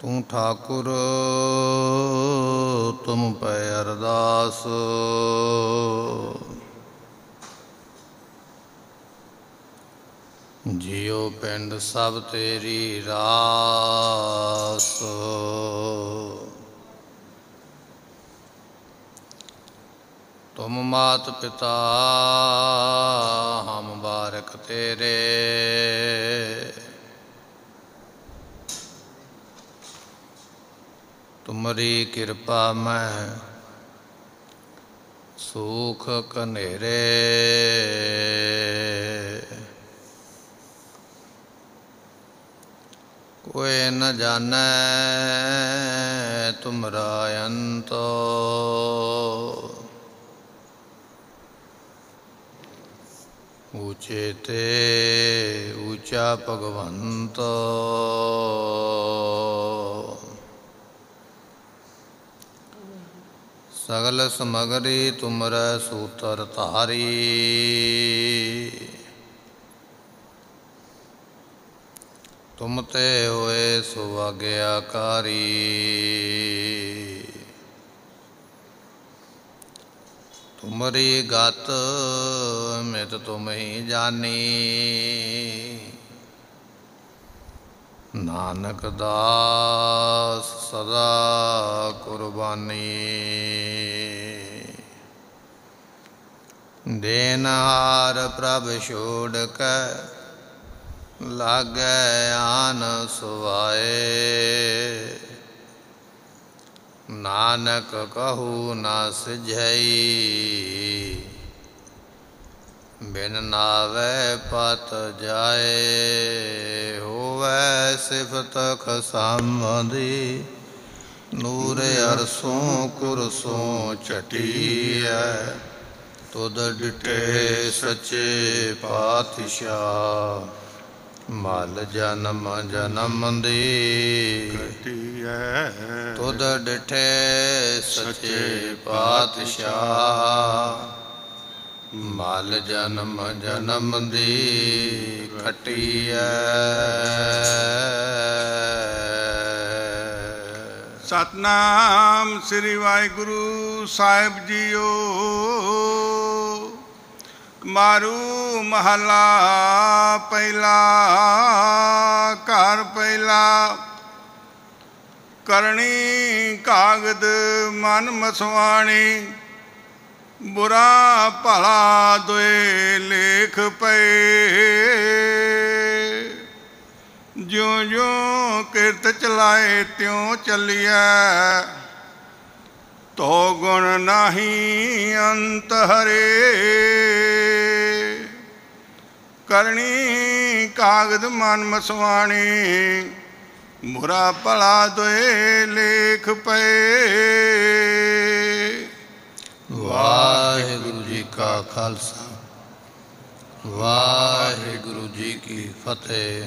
ਤੂੰ ਠਾਕੁਰ, ਤੁਮ ਪੈ ਅਰਦਾਸ। ਜਿਉ ਪਿੰਡ ਸਭ ਤੇਰੀ ਰਾਸ। ਤੁਮ ਮਾਤ ਪਿਤਾ, ਹਮ ਬਾਰਕ ਤੇਰੇ। ਤੁਮਰੀ ਕਿਰਪਾ ਮੈਂ ਸੁਖ ਕਨੇਰੇ ਕੋਈ ਨ ਜਾਣੈ ਤੁਮਰਾ ਅੰਤੋ ਊਚੇ ਤੇ ਊਚਾ ਭਗਵੰਤ ਸਗਲ ਸਮਗਰੀ ਤੁਮਰੈ ਸੂਤਰ ਧਾਰੀ। ਤੁਮ ਤੇ ਹੋਏ ਸੁਭਾਗਿਆਕਾਰੀ ਤੁਮਰੀ ਗਤ ਮਿਤ ਤੁਮ ਹੀ ਜਾਣੀ ਨਾਨਕ ਦਾਸ ਸਦਾ ਕੁਰਬਾਨੀ। ਦੇਨਹਾਰ ਪ੍ਰਭ ਛੋੜ ਕੇ, ਲਾਗੈ ਆਨ ਸੁਵਾਏ ਨਾਨਕ ਕਹੂ ਨਾ ਸਿਝਈ ਬਿਨ ਨਾਵੇ ਪਤ ਜਾਏ ਹੋਵੇ ਸਿਫਤ ਖਸਮਦੀ ਨੂਰ ਅਰਸੋਂ ਕੁਰਸੋਂ ਚਟੀਐ ਤੁਧ ਡਿਟੇ ਸੱਚੇ ਪਾਤਸ਼ਾਹ। ਮਲ ਜਨਮ ਜਨਮ ਦੀ ਕਟੀਐ ਤੁਧ ਡਿਠੇ ਸੱਚੇ ਪਾਤਸ਼ਾਹ। ਮਲ ਜਨਮ ਜਨਮ ਦੀ ਖਟੀਐ। ਸਤਨਾਮ ਸ੍ਰੀ ਵਾਹਿਗੁਰੂ ਸਾਹਿਬ ਜੀਓ। ਮਾਰੂ ਮਹਲਾ ਪਹਿਲਾ, ਘਰ ਪਹਿਲਾ। ਕਰਨੀ ਕਾਗਦ ਮਨ ਮਸਵਾਣੀ। ਬੁਰਾ ਭਲਾ ਦੋਏ ਲੇਖ ਪਏ। ਜਿਉ ਜਿਉ ਕਿਰਤ ਚਲਾਏ, ਤਿਉ ਚੱਲਿਆ ਤੋ ਗੁਣ ਨਾਹੀ ਅੰਤ ਹਰੇ। ਕਰਨੀ ਕਾਗਦ ਮਨ ਮਸਵਾਣੀ, ਬੁਰਾ ਭਲਾ ਦੋਏ ਲੇਖ ਪਏ। ਵਾਹਿਗੁਰੂ ਜੀ ਕਾ ਖਾਲਸਾ। ਵਾਹਿਗੁਰੂ ਜੀ ਕੀ ਫਤਿਹ।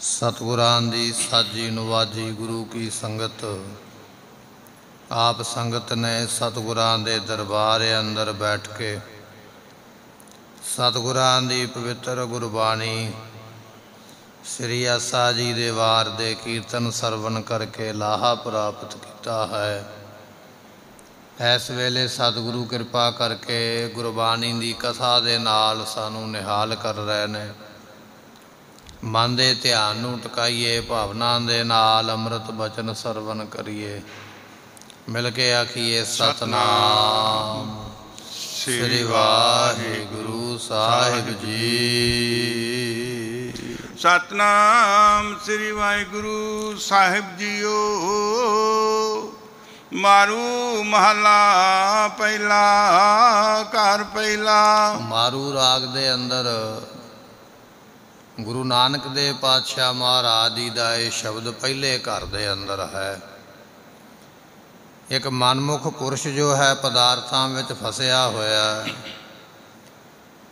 ਸਤਿਗੁਰਾਂ ਦੀ ਸਾਜੀ ਨਵਾਜੀ ਗੁਰੂ ਕੀ ਸੰਗਤ। ਆਪ ਸੰਗਤ ਨੇ ਸਤਿਗੁਰਾਂ ਦੇ ਦਰਬਾਰ ਅੰਦਰ ਬੈਠ ਕੇ ਸਤਿਗੁਰਾਂ ਦੀ ਪਵਿੱਤਰ ਗੁਰਬਾਣੀ ਸ੍ਰੀ ਆਸਾ ਜੀ ਦੇ ਵਾਰ ਦੇ ਕੀਰਤਨ ਸਰਵਨ ਕਰਕੇ ਲਾਹਾ ਪ੍ਰਾਪਤ ਕੀਤਾ ਹੈ। ਇਸ ਵੇਲੇ ਸਤਿਗੁਰੂ ਕਿਰਪਾ ਕਰਕੇ ਗੁਰਬਾਣੀ ਦੀ ਕਥਾ ਦੇ ਨਾਲ ਸਾਨੂੰ ਨਿਹਾਲ ਕਰ ਰਹੇ ਨੇ। ਮਨ ਦੇ ਧਿਆਨ ਨੂੰ ਟਿਕਾਈਏ, ਭਾਵਨਾ ਦੇ ਨਾਲ ਅੰਮ੍ਰਿਤ ਬਚਨ ਸਰਵਨ ਕਰੀਏ। ਮਿਲ ਕੇ ਆਖੀਏ, ਸਤਨਾਮ। ਸ੍ਰੀ ਵਾਹਿਗੁਰੂ ਸਾਹਿਬ ਜੀ। ਸਤਨਾਮ ਸ੍ਰੀ ਵਾਹਿਗੁਰੂ ਸਾਹਿਬ ਜੀਓ। ਮਾਰੂ ਮਹਲਾ ਪਹਿਲਾ, ਘਰ ਪਹਿਲਾ। ਮਾਰੂ ਰਾਗ ਦੇ ਅੰਦਰ ਗੁਰੂ ਨਾਨਕ ਦੇਵ ਪਾਤਸ਼ਾਹ ਮਹਾਰਾਜ ਜੀ ਦਾ ਇਹ ਸ਼ਬਦ ਪਹਿਲੇ ਘਰ ਦੇ ਅੰਦਰ ਹੈ। ਇੱਕ ਮਨਮੁਖ ਪੁਰਸ਼ ਜੋ ਹੈ, ਪਦਾਰਥਾਂ ਵਿੱਚ ਫਸਿਆ ਹੋਇਆ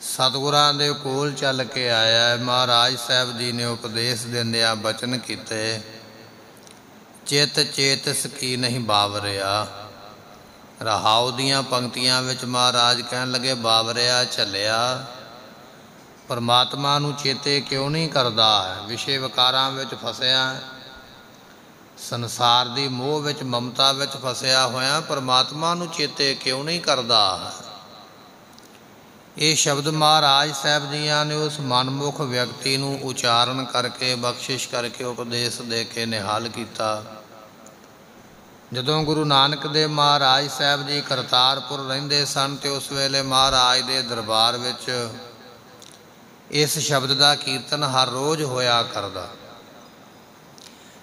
ਸਤਿਗੁਰਾਂ ਦੇ ਕੋਲ ਚੱਲ ਕੇ ਆਇਆ ਮਹਾਰਾਜ ਸਾਹਿਬ ਜੀ ਨੇ ਉਪਦੇਸ਼ ਦਿੰਦਿਆਂ ਬਚਨ ਕੀਤੇ। ਚਿਤ ਚੇਤਸ ਕੀ ਨਹੀਂ ਬਾਵਰਿਆ। ਰਹਾਉ ਦੀਆਂ ਪੰਕਤੀਆਂ ਵਿੱਚ ਮਹਾਰਾਜ ਕਹਿਣ ਲੱਗੇ, ਬਾਵਰਿਆ ਚੱਲਿਆ ਪਰਮਾਤਮਾ ਨੂੰ ਚੇਤੇ ਕਿਉਂ ਨਹੀਂ ਕਰਦਾ? ਹੈ ਵਿਸ਼ੇ ਵਿਕਾਰਾਂ ਵਿੱਚ ਫਸਿਆ। ਸੰਸਾਰ ਦੀ ਮੋਹ ਵਿੱਚ ਮਮਤਾ ਵਿੱਚ ਫਸਿਆ ਹੋਇਆ ਪਰਮਾਤਮਾ ਨੂੰ ਚੇਤੇ ਕਿਉਂ ਨਹੀਂ ਕਰਦਾ? ਇਹ ਸ਼ਬਦ ਮਹਾਰਾਜ ਸਾਹਿਬ ਜੀਆਂ ਨੇ ਉਸ ਮਨਮੁਖ ਵਿਅਕਤੀ ਨੂੰ ਉਚਾਰਨ ਕਰਕੇ, ਬਖਸ਼ਿਸ਼ ਕਰਕੇ ਉਪਦੇਸ਼ ਦੇ ਕੇ ਨਿਹਾਲ ਕੀਤਾ। ਜਦੋਂ ਗੁਰੂ ਨਾਨਕ ਦੇਵ ਮਹਾਰਾਜ ਸਾਹਿਬ ਜੀ ਕਰਤਾਰਪੁਰ ਰਹਿੰਦੇ ਸਨ ਤੇ ਉਸ ਵੇਲੇ ਮਹਾਰਾਜ ਦੇ ਦਰਬਾਰ ਵਿੱਚ ਇਸ ਸ਼ਬਦ ਦਾ ਕੀਰਤਨ ਹਰ ਰੋਜ਼ ਹੋਇਆ ਕਰਦਾ।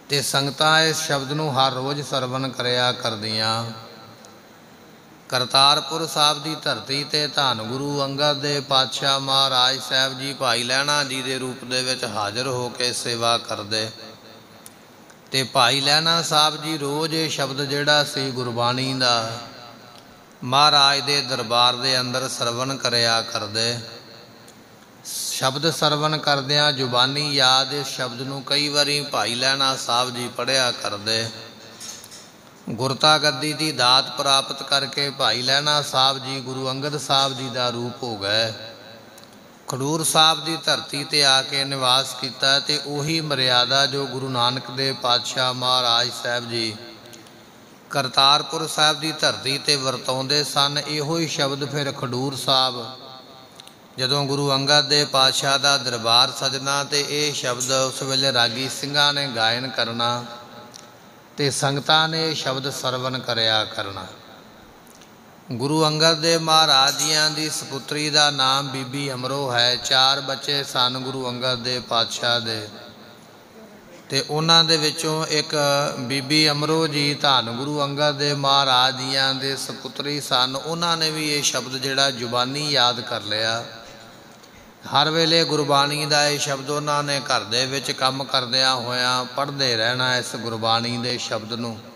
ਤੇ ਸੰਗਤਾਂ ਇਸ ਸ਼ਬਦ ਨੂੰ ਹਰ ਰੋਜ਼ ਸਰਵਨ ਕਰਿਆ ਕਰਦੀਆਂ। ਕਰਤਾਰਪੁਰ ਸਾਹਿਬ ਦੀ ਧਰਤੀ ਤੇ ਧੰਨ ਗੁਰੂ ਅੰਗਦ ਦੇ ਪਾਤਸ਼ਾਹ ਮਹਾਰਾਜ ਸਾਹਿਬ ਜੀ ਭਾਈ ਲੈਣਾ ਜੀ ਦੇ ਰੂਪ ਦੇ ਵਿੱਚ ਹਾਜ਼ਰ ਹੋ ਕੇ ਸੇਵਾ ਕਰਦੇ। ਤੇ ਭਾਈ ਲੈਣਾ ਸਾਹਿਬ ਜੀ ਰੋਜ਼ ਇਹ ਸ਼ਬਦ ਜਿਹੜਾ ਸੀ ਗੁਰਬਾਣੀ ਦਾ, ਮਹਾਰਾਜ ਦੇ ਦਰਬਾਰ ਦੇ ਅੰਦਰ ਸਰਵਣ ਕਰਿਆ ਕਰਦੇ। ਸ਼ਬਦ ਸਰਵਣ ਕਰਦਿਆਂ ਜ਼ੁਬਾਨੀ ਯਾਦ ਇਸ ਸ਼ਬਦ ਨੂੰ ਕਈ ਵਾਰੀ ਭਾਈ ਲੈਣਾ ਸਾਹਿਬ ਜੀ ਪੜਿਆ ਕਰਦੇ। ਗੁਰਤਾ ਗੱਦੀ ਦੀ ਦਾਤ ਪ੍ਰਾਪਤ ਕਰਕੇ ਭਾਈ ਲੈਣਾ ਸਾਹਿਬ ਜੀ ਗੁਰੂ ਅੰਗਦ ਸਾਹਿਬ ਜੀ ਦਾ ਰੂਪ ਹੋ ਗਏ। ਖਡੂਰ ਸਾਹਿਬ ਦੀ ਧਰਤੀ ਤੇ ਆ ਕੇ ਨਿਵਾਸ ਕੀਤਾ ਤੇ ਉਹੀ ਮਰਿਆਦਾ ਜੋ ਗੁਰੂ ਨਾਨਕ ਦੇ ਪਾਤਸ਼ਾਹ ਮਹਾਰਾਜ ਸਾਹਿਬ ਜੀ ਕਰਤਾਰਪੁਰ ਸਾਹਿਬ ਦੀ ਧਰਤੀ ਤੇ ਵਰਤੋਂਦੇ ਸਨ, ਇਹੋ ਹੀ ਸ਼ਬਦ ਫਿਰ ਖਡੂਰ ਸਾਹਿਬ, ਜਦੋਂ ਗੁਰੂ ਅੰਗਦ ਦੇ ਪਾਤਸ਼ਾਹ ਦਾ ਦਰਬਾਰ ਸਜਣਾ ਤੇ ਇਹ ਸ਼ਬਦ ਉਸ ਵੇਲੇ ਰਾਗੀ ਸਿੰਘਾਂ ਨੇ ਗਾਇਨ ਕਰਨਾ ਤੇ ਸੰਗਤਾਂ ਨੇ ਇਹ ਸ਼ਬਦ ਸਰਵਨ ਕਰਿਆ ਕਰਨਾ। ਗੁਰੂ ਅੰਗਦ ਦੇਵ ਮਹਾਰਾਜ ਜੀਆਂ ਦੀ ਸੁਪੁੱਤਰੀ ਦਾ ਨਾਮ ਬੀਬੀ ਅਮਰੋ ਹੈ। ਚਾਰ ਬੱਚੇ ਸਨ ਗੁਰੂ ਅੰਗਦ ਦੇਵ ਪਾਤਸ਼ਾਹ ਦੇ। ਤੇ ਉਹਨਾਂ ਦੇ ਵਿੱਚੋਂ ਇੱਕ ਬੀਬੀ ਅਮਰੋ ਜੀ ਧੰਨ ਗੁਰੂ ਅੰਗਦ ਦੇਵ ਮਹਾਰਾਜ ਜੀਆਂ ਦੇ ਸੁਪੁੱਤਰੀ ਸਨ। ਉਹਨਾਂ ਨੇ ਵੀ ਇਹ ਸ਼ਬਦ ਜਿਹੜਾ ਜ਼ੁਬਾਨੀ ਯਾਦ ਕਰ ਲਿਆ। ਹਰ ਵੇਲੇ ਗੁਰਬਾਣੀ ਦਾ ਇਹ ਸ਼ਬਦ ਉਹਨਾਂ ਨੇ ਘਰ ਦੇ ਵਿੱਚ ਕੰਮ ਕਰਦਿਆਂ ਹੋਇਆਂ ਪੜ੍ਹਦੇ ਰਹਿਣਾ ਇਸ ਗੁਰਬਾਣੀ ਦੇ ਸ਼ਬਦ ਨੂੰ।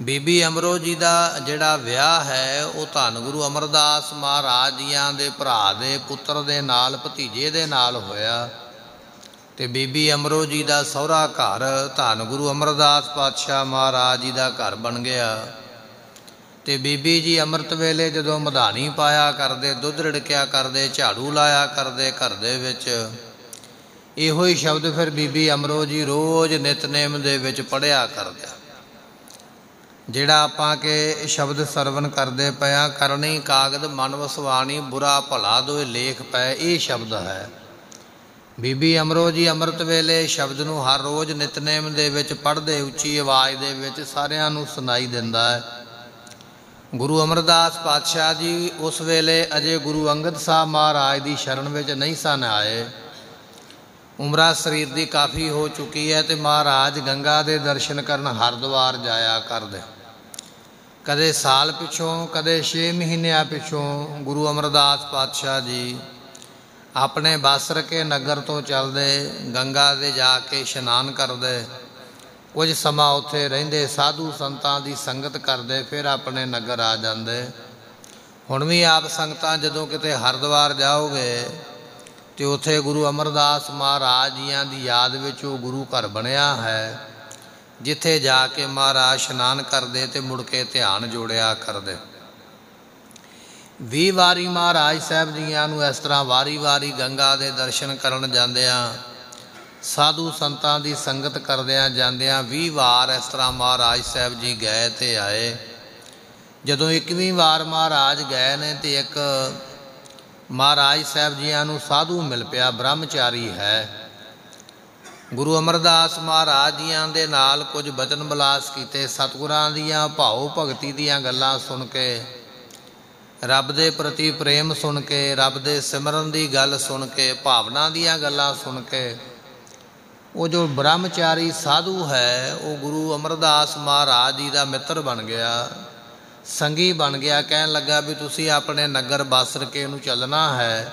ਬੀਬੀ ਅਮਰੋ ਜੀ ਦਾ ਜਿਹੜਾ ਵਿਆਹ ਹੈ, ਉਹ ਧੰਨ ਗੁਰੂ ਅਮਰਦਾਸ ਮਹਾਰਾਜ ਜੀਆਂ ਦੇ ਭਰਾ ਦੇ, ਪੁੱਤਰ ਦੇ ਨਾਲ, ਭਤੀਜੇ ਦੇ ਨਾਲ ਹੋਇਆ। ਤੇ ਬੀਬੀ ਅਮਰੋ ਜੀ ਦਾ ਸਹੁਰਾ ਘਰ ਧੰਨ ਗੁਰੂ ਅਮਰਦਾਸ ਪਾਤਸ਼ਾਹ ਮਹਾਰਾਜ ਜੀ ਦਾ ਘਰ ਬਣ ਗਿਆ। ਤੇ ਬੀਬੀ ਜੀ ਅੰਮ੍ਰਿਤ ਵੇਲੇ ਜਦੋਂ ਮਧਾਣੀ ਪਾਇਆ ਕਰਦੇ, ਦੁੱਧ ਰੜਕਿਆ ਕਰਦੇ, ਝਾੜੂ ਲਾਇਆ ਕਰਦੇ ਘਰ ਦੇ ਵਿੱਚ, ਇਹੋ ਹੀ ਸ਼ਬਦ ਫਿਰ ਬੀਬੀ ਅਮਰੋ ਜੀ ਰੋਜ਼ ਨਿਤਨੇਮ ਦੇ ਵਿੱਚ ਪੜਿਆ ਕਰਦੇ। ਜਿਹੜਾ ਆਪਾਂ ਕੇ ਸ਼ਬਦ ਸਰਵਨ ਕਰਦੇ ਪਿਆ ਕਰਨੀ ਕਾਗਦ ਮਨ ਵਸਵਾਣੀ, ਬੁਰਾ ਭਲਾ ਦੋਏ ਲੇਖ ਪੈ ਇਹ ਸ਼ਬਦ ਹੈ। ਬੀਬੀ ਅਮਰੋ ਜੀ ਅੰਮ੍ਰਿਤ ਵੇਲੇ ਸ਼ਬਦ ਨੂੰ ਹਰ ਰੋਜ਼ ਨਿਤਨੇਮ ਦੇ ਵਿੱਚ ਪੜ੍ਹਦੇ, ਉੱਚੀ ਆਵਾਜ਼ ਦੇ ਵਿੱਚ ਸਾਰਿਆਂ ਨੂੰ ਸੁਣਾਈ ਦਿੰਦਾ ਹੈ। ਗੁਰੂ ਅਮਰਦਾਸ ਪਾਤਸ਼ਾਹ ਜੀ ਉਸ ਵੇਲੇ ਅਜੇ ਗੁਰੂ ਅੰਗਦ ਸਾਹਿਬ ਮਹਾਰਾਜ ਦੀ ਸ਼ਰਨ ਵਿੱਚ ਨਹੀਂ ਸਨ ਆਏ। ਉਮਰਾ ਸਰੀਰ ਦੀ ਕਾਫੀ ਹੋ ਚੁੱਕੀ ਹੈ ਤੇ ਮਹਾਰਾਜ ਗੰਗਾ ਦੇ ਦਰਸ਼ਨ ਕਰਨ ਹਰਦੁਆਰ ਜਾਇਆ ਕਰਦੇ। ਕਦੇ ਸਾਲ ਪਿਛੋਂ, ਕਦੇ 6 ਮਹੀਨਿਆਂ ਪਿਛੋਂ ਗੁਰੂ ਅਮਰਦਾਸ ਪਾਤਸ਼ਾਹ ਜੀ ਆਪਣੇ ਬਾਸਰ ਕੇ ਨਗਰ ਤੋਂ ਚੱਲਦੇ, ਗੰਗਾ ਦੇ ਜਾ ਕੇ ਇਸ਼ਨਾਨ ਕਰਦੇ, ਕੁਝ ਸਮਾਂ ਉੱਥੇ ਰਹਿੰਦੇ, ਸਾਧੂ ਸੰਤਾਂ ਦੀ ਸੰਗਤ ਕਰਦੇ, ਫਿਰ ਆਪਣੇ ਨਗਰ ਆ ਜਾਂਦੇ। ਹੁਣ ਵੀ ਆਪ ਸੰਗਤਾਂ ਜਦੋਂ ਕਿਤੇ ਹਰਦੁਆਰ ਜਾਓਗੇ ਤੇ ਉੱਥੇ ਗੁਰੂ ਅਮਰਦਾਸ ਮਹਾਰਾਜ ਜੀਆਂ ਦੀ ਯਾਦ ਵਿੱਚ ਉਹ ਗੁਰੂ ਘਰ ਬਣਿਆ ਹੈ ਜਿੱਥੇ ਜਾ ਕੇ ਮਹਾਰਾਜ ਇਸ਼ਨਾਨ ਕਰਦੇ ਤੇ ਮੁੜ ਕੇ ਧਿਆਨ ਜੋੜਿਆ ਕਰਦੇ। ਵੀ ਵਾਰੀ ਮਹਾਰਾਜ ਸਾਹਿਬ ਜੀਆਂ ਨੂੰ ਇਸ ਤਰ੍ਹਾਂ ਵਾਰੀ-ਵਾਰੀ ਗੰਗਾ ਦੇ ਦਰਸ਼ਨ ਕਰਨ ਜਾਂਦਿਆਂ, ਸਾਧੂ ਸੰਤਾਂ ਦੀ ਸੰਗਤ ਕਰਦਿਆਂ ਜਾਂਦਿਆਂ 20 ਵਾਰ ਇਸ ਤਰ੍ਹਾਂ ਮਹਾਰਾਜ ਸਾਹਿਬ ਜੀ ਗਏ ਤੇ ਆਏ। ਜਦੋਂ 21ਵੀਂ ਵਾਰ ਮਹਾਰਾਜ ਗਏ ਨੇ ਤੇ ਇੱਕ ਮਹਾਰਾਜ ਸਾਹਿਬ ਜੀਆਂ ਨੂੰ ਸਾਧੂ ਮਿਲ ਪਿਆ, ਬ੍ਰਹਮਚਾਰੀ ਹੈ। ਗੁਰੂ ਅਮਰਦਾਸ ਮਹਾਰਾਜ ਜੀਆਂ ਦੇ ਨਾਲ ਕੁਝ ਬਚਨ ਬਲਾਸ ਕੀਤੇ, ਸਤਿਗੁਰਾਂ ਦੀਆਂ ਭਾਉ ਭਗਤੀ ਦੀਆਂ ਗੱਲਾਂ ਸੁਣ ਕੇ, ਰੱਬ ਦੇ ਪ੍ਰਤੀ ਪ੍ਰੇਮ ਸੁਣ ਕੇ, ਰੱਬ ਦੇ ਸਿਮਰਨ ਦੀ ਗੱਲ ਸੁਣ ਕੇ, ਭਾਵਨਾ ਦੀਆਂ ਗੱਲਾਂ ਸੁਣ ਕੇ, ਉਹ ਜੋ ਬ੍ਰਹਮਚਾਰੀ ਸਾਧੂ ਹੈ, ਉਹ ਗੁਰੂ ਅਮਰਦਾਸ ਮਹਾਰਾਜ ਜੀ ਦਾ ਮਿੱਤਰ ਬਣ ਗਿਆ, ਸੰਗੀ ਬਣ ਗਿਆ, ਕਹਿਣ ਲੱਗਾ ਵੀ ਤੁਸੀਂ ਆਪਣੇ ਨਗਰ ਬਾਸਰ ਕੇ ਨੂੰ ਚੱਲਣਾ ਹੈ।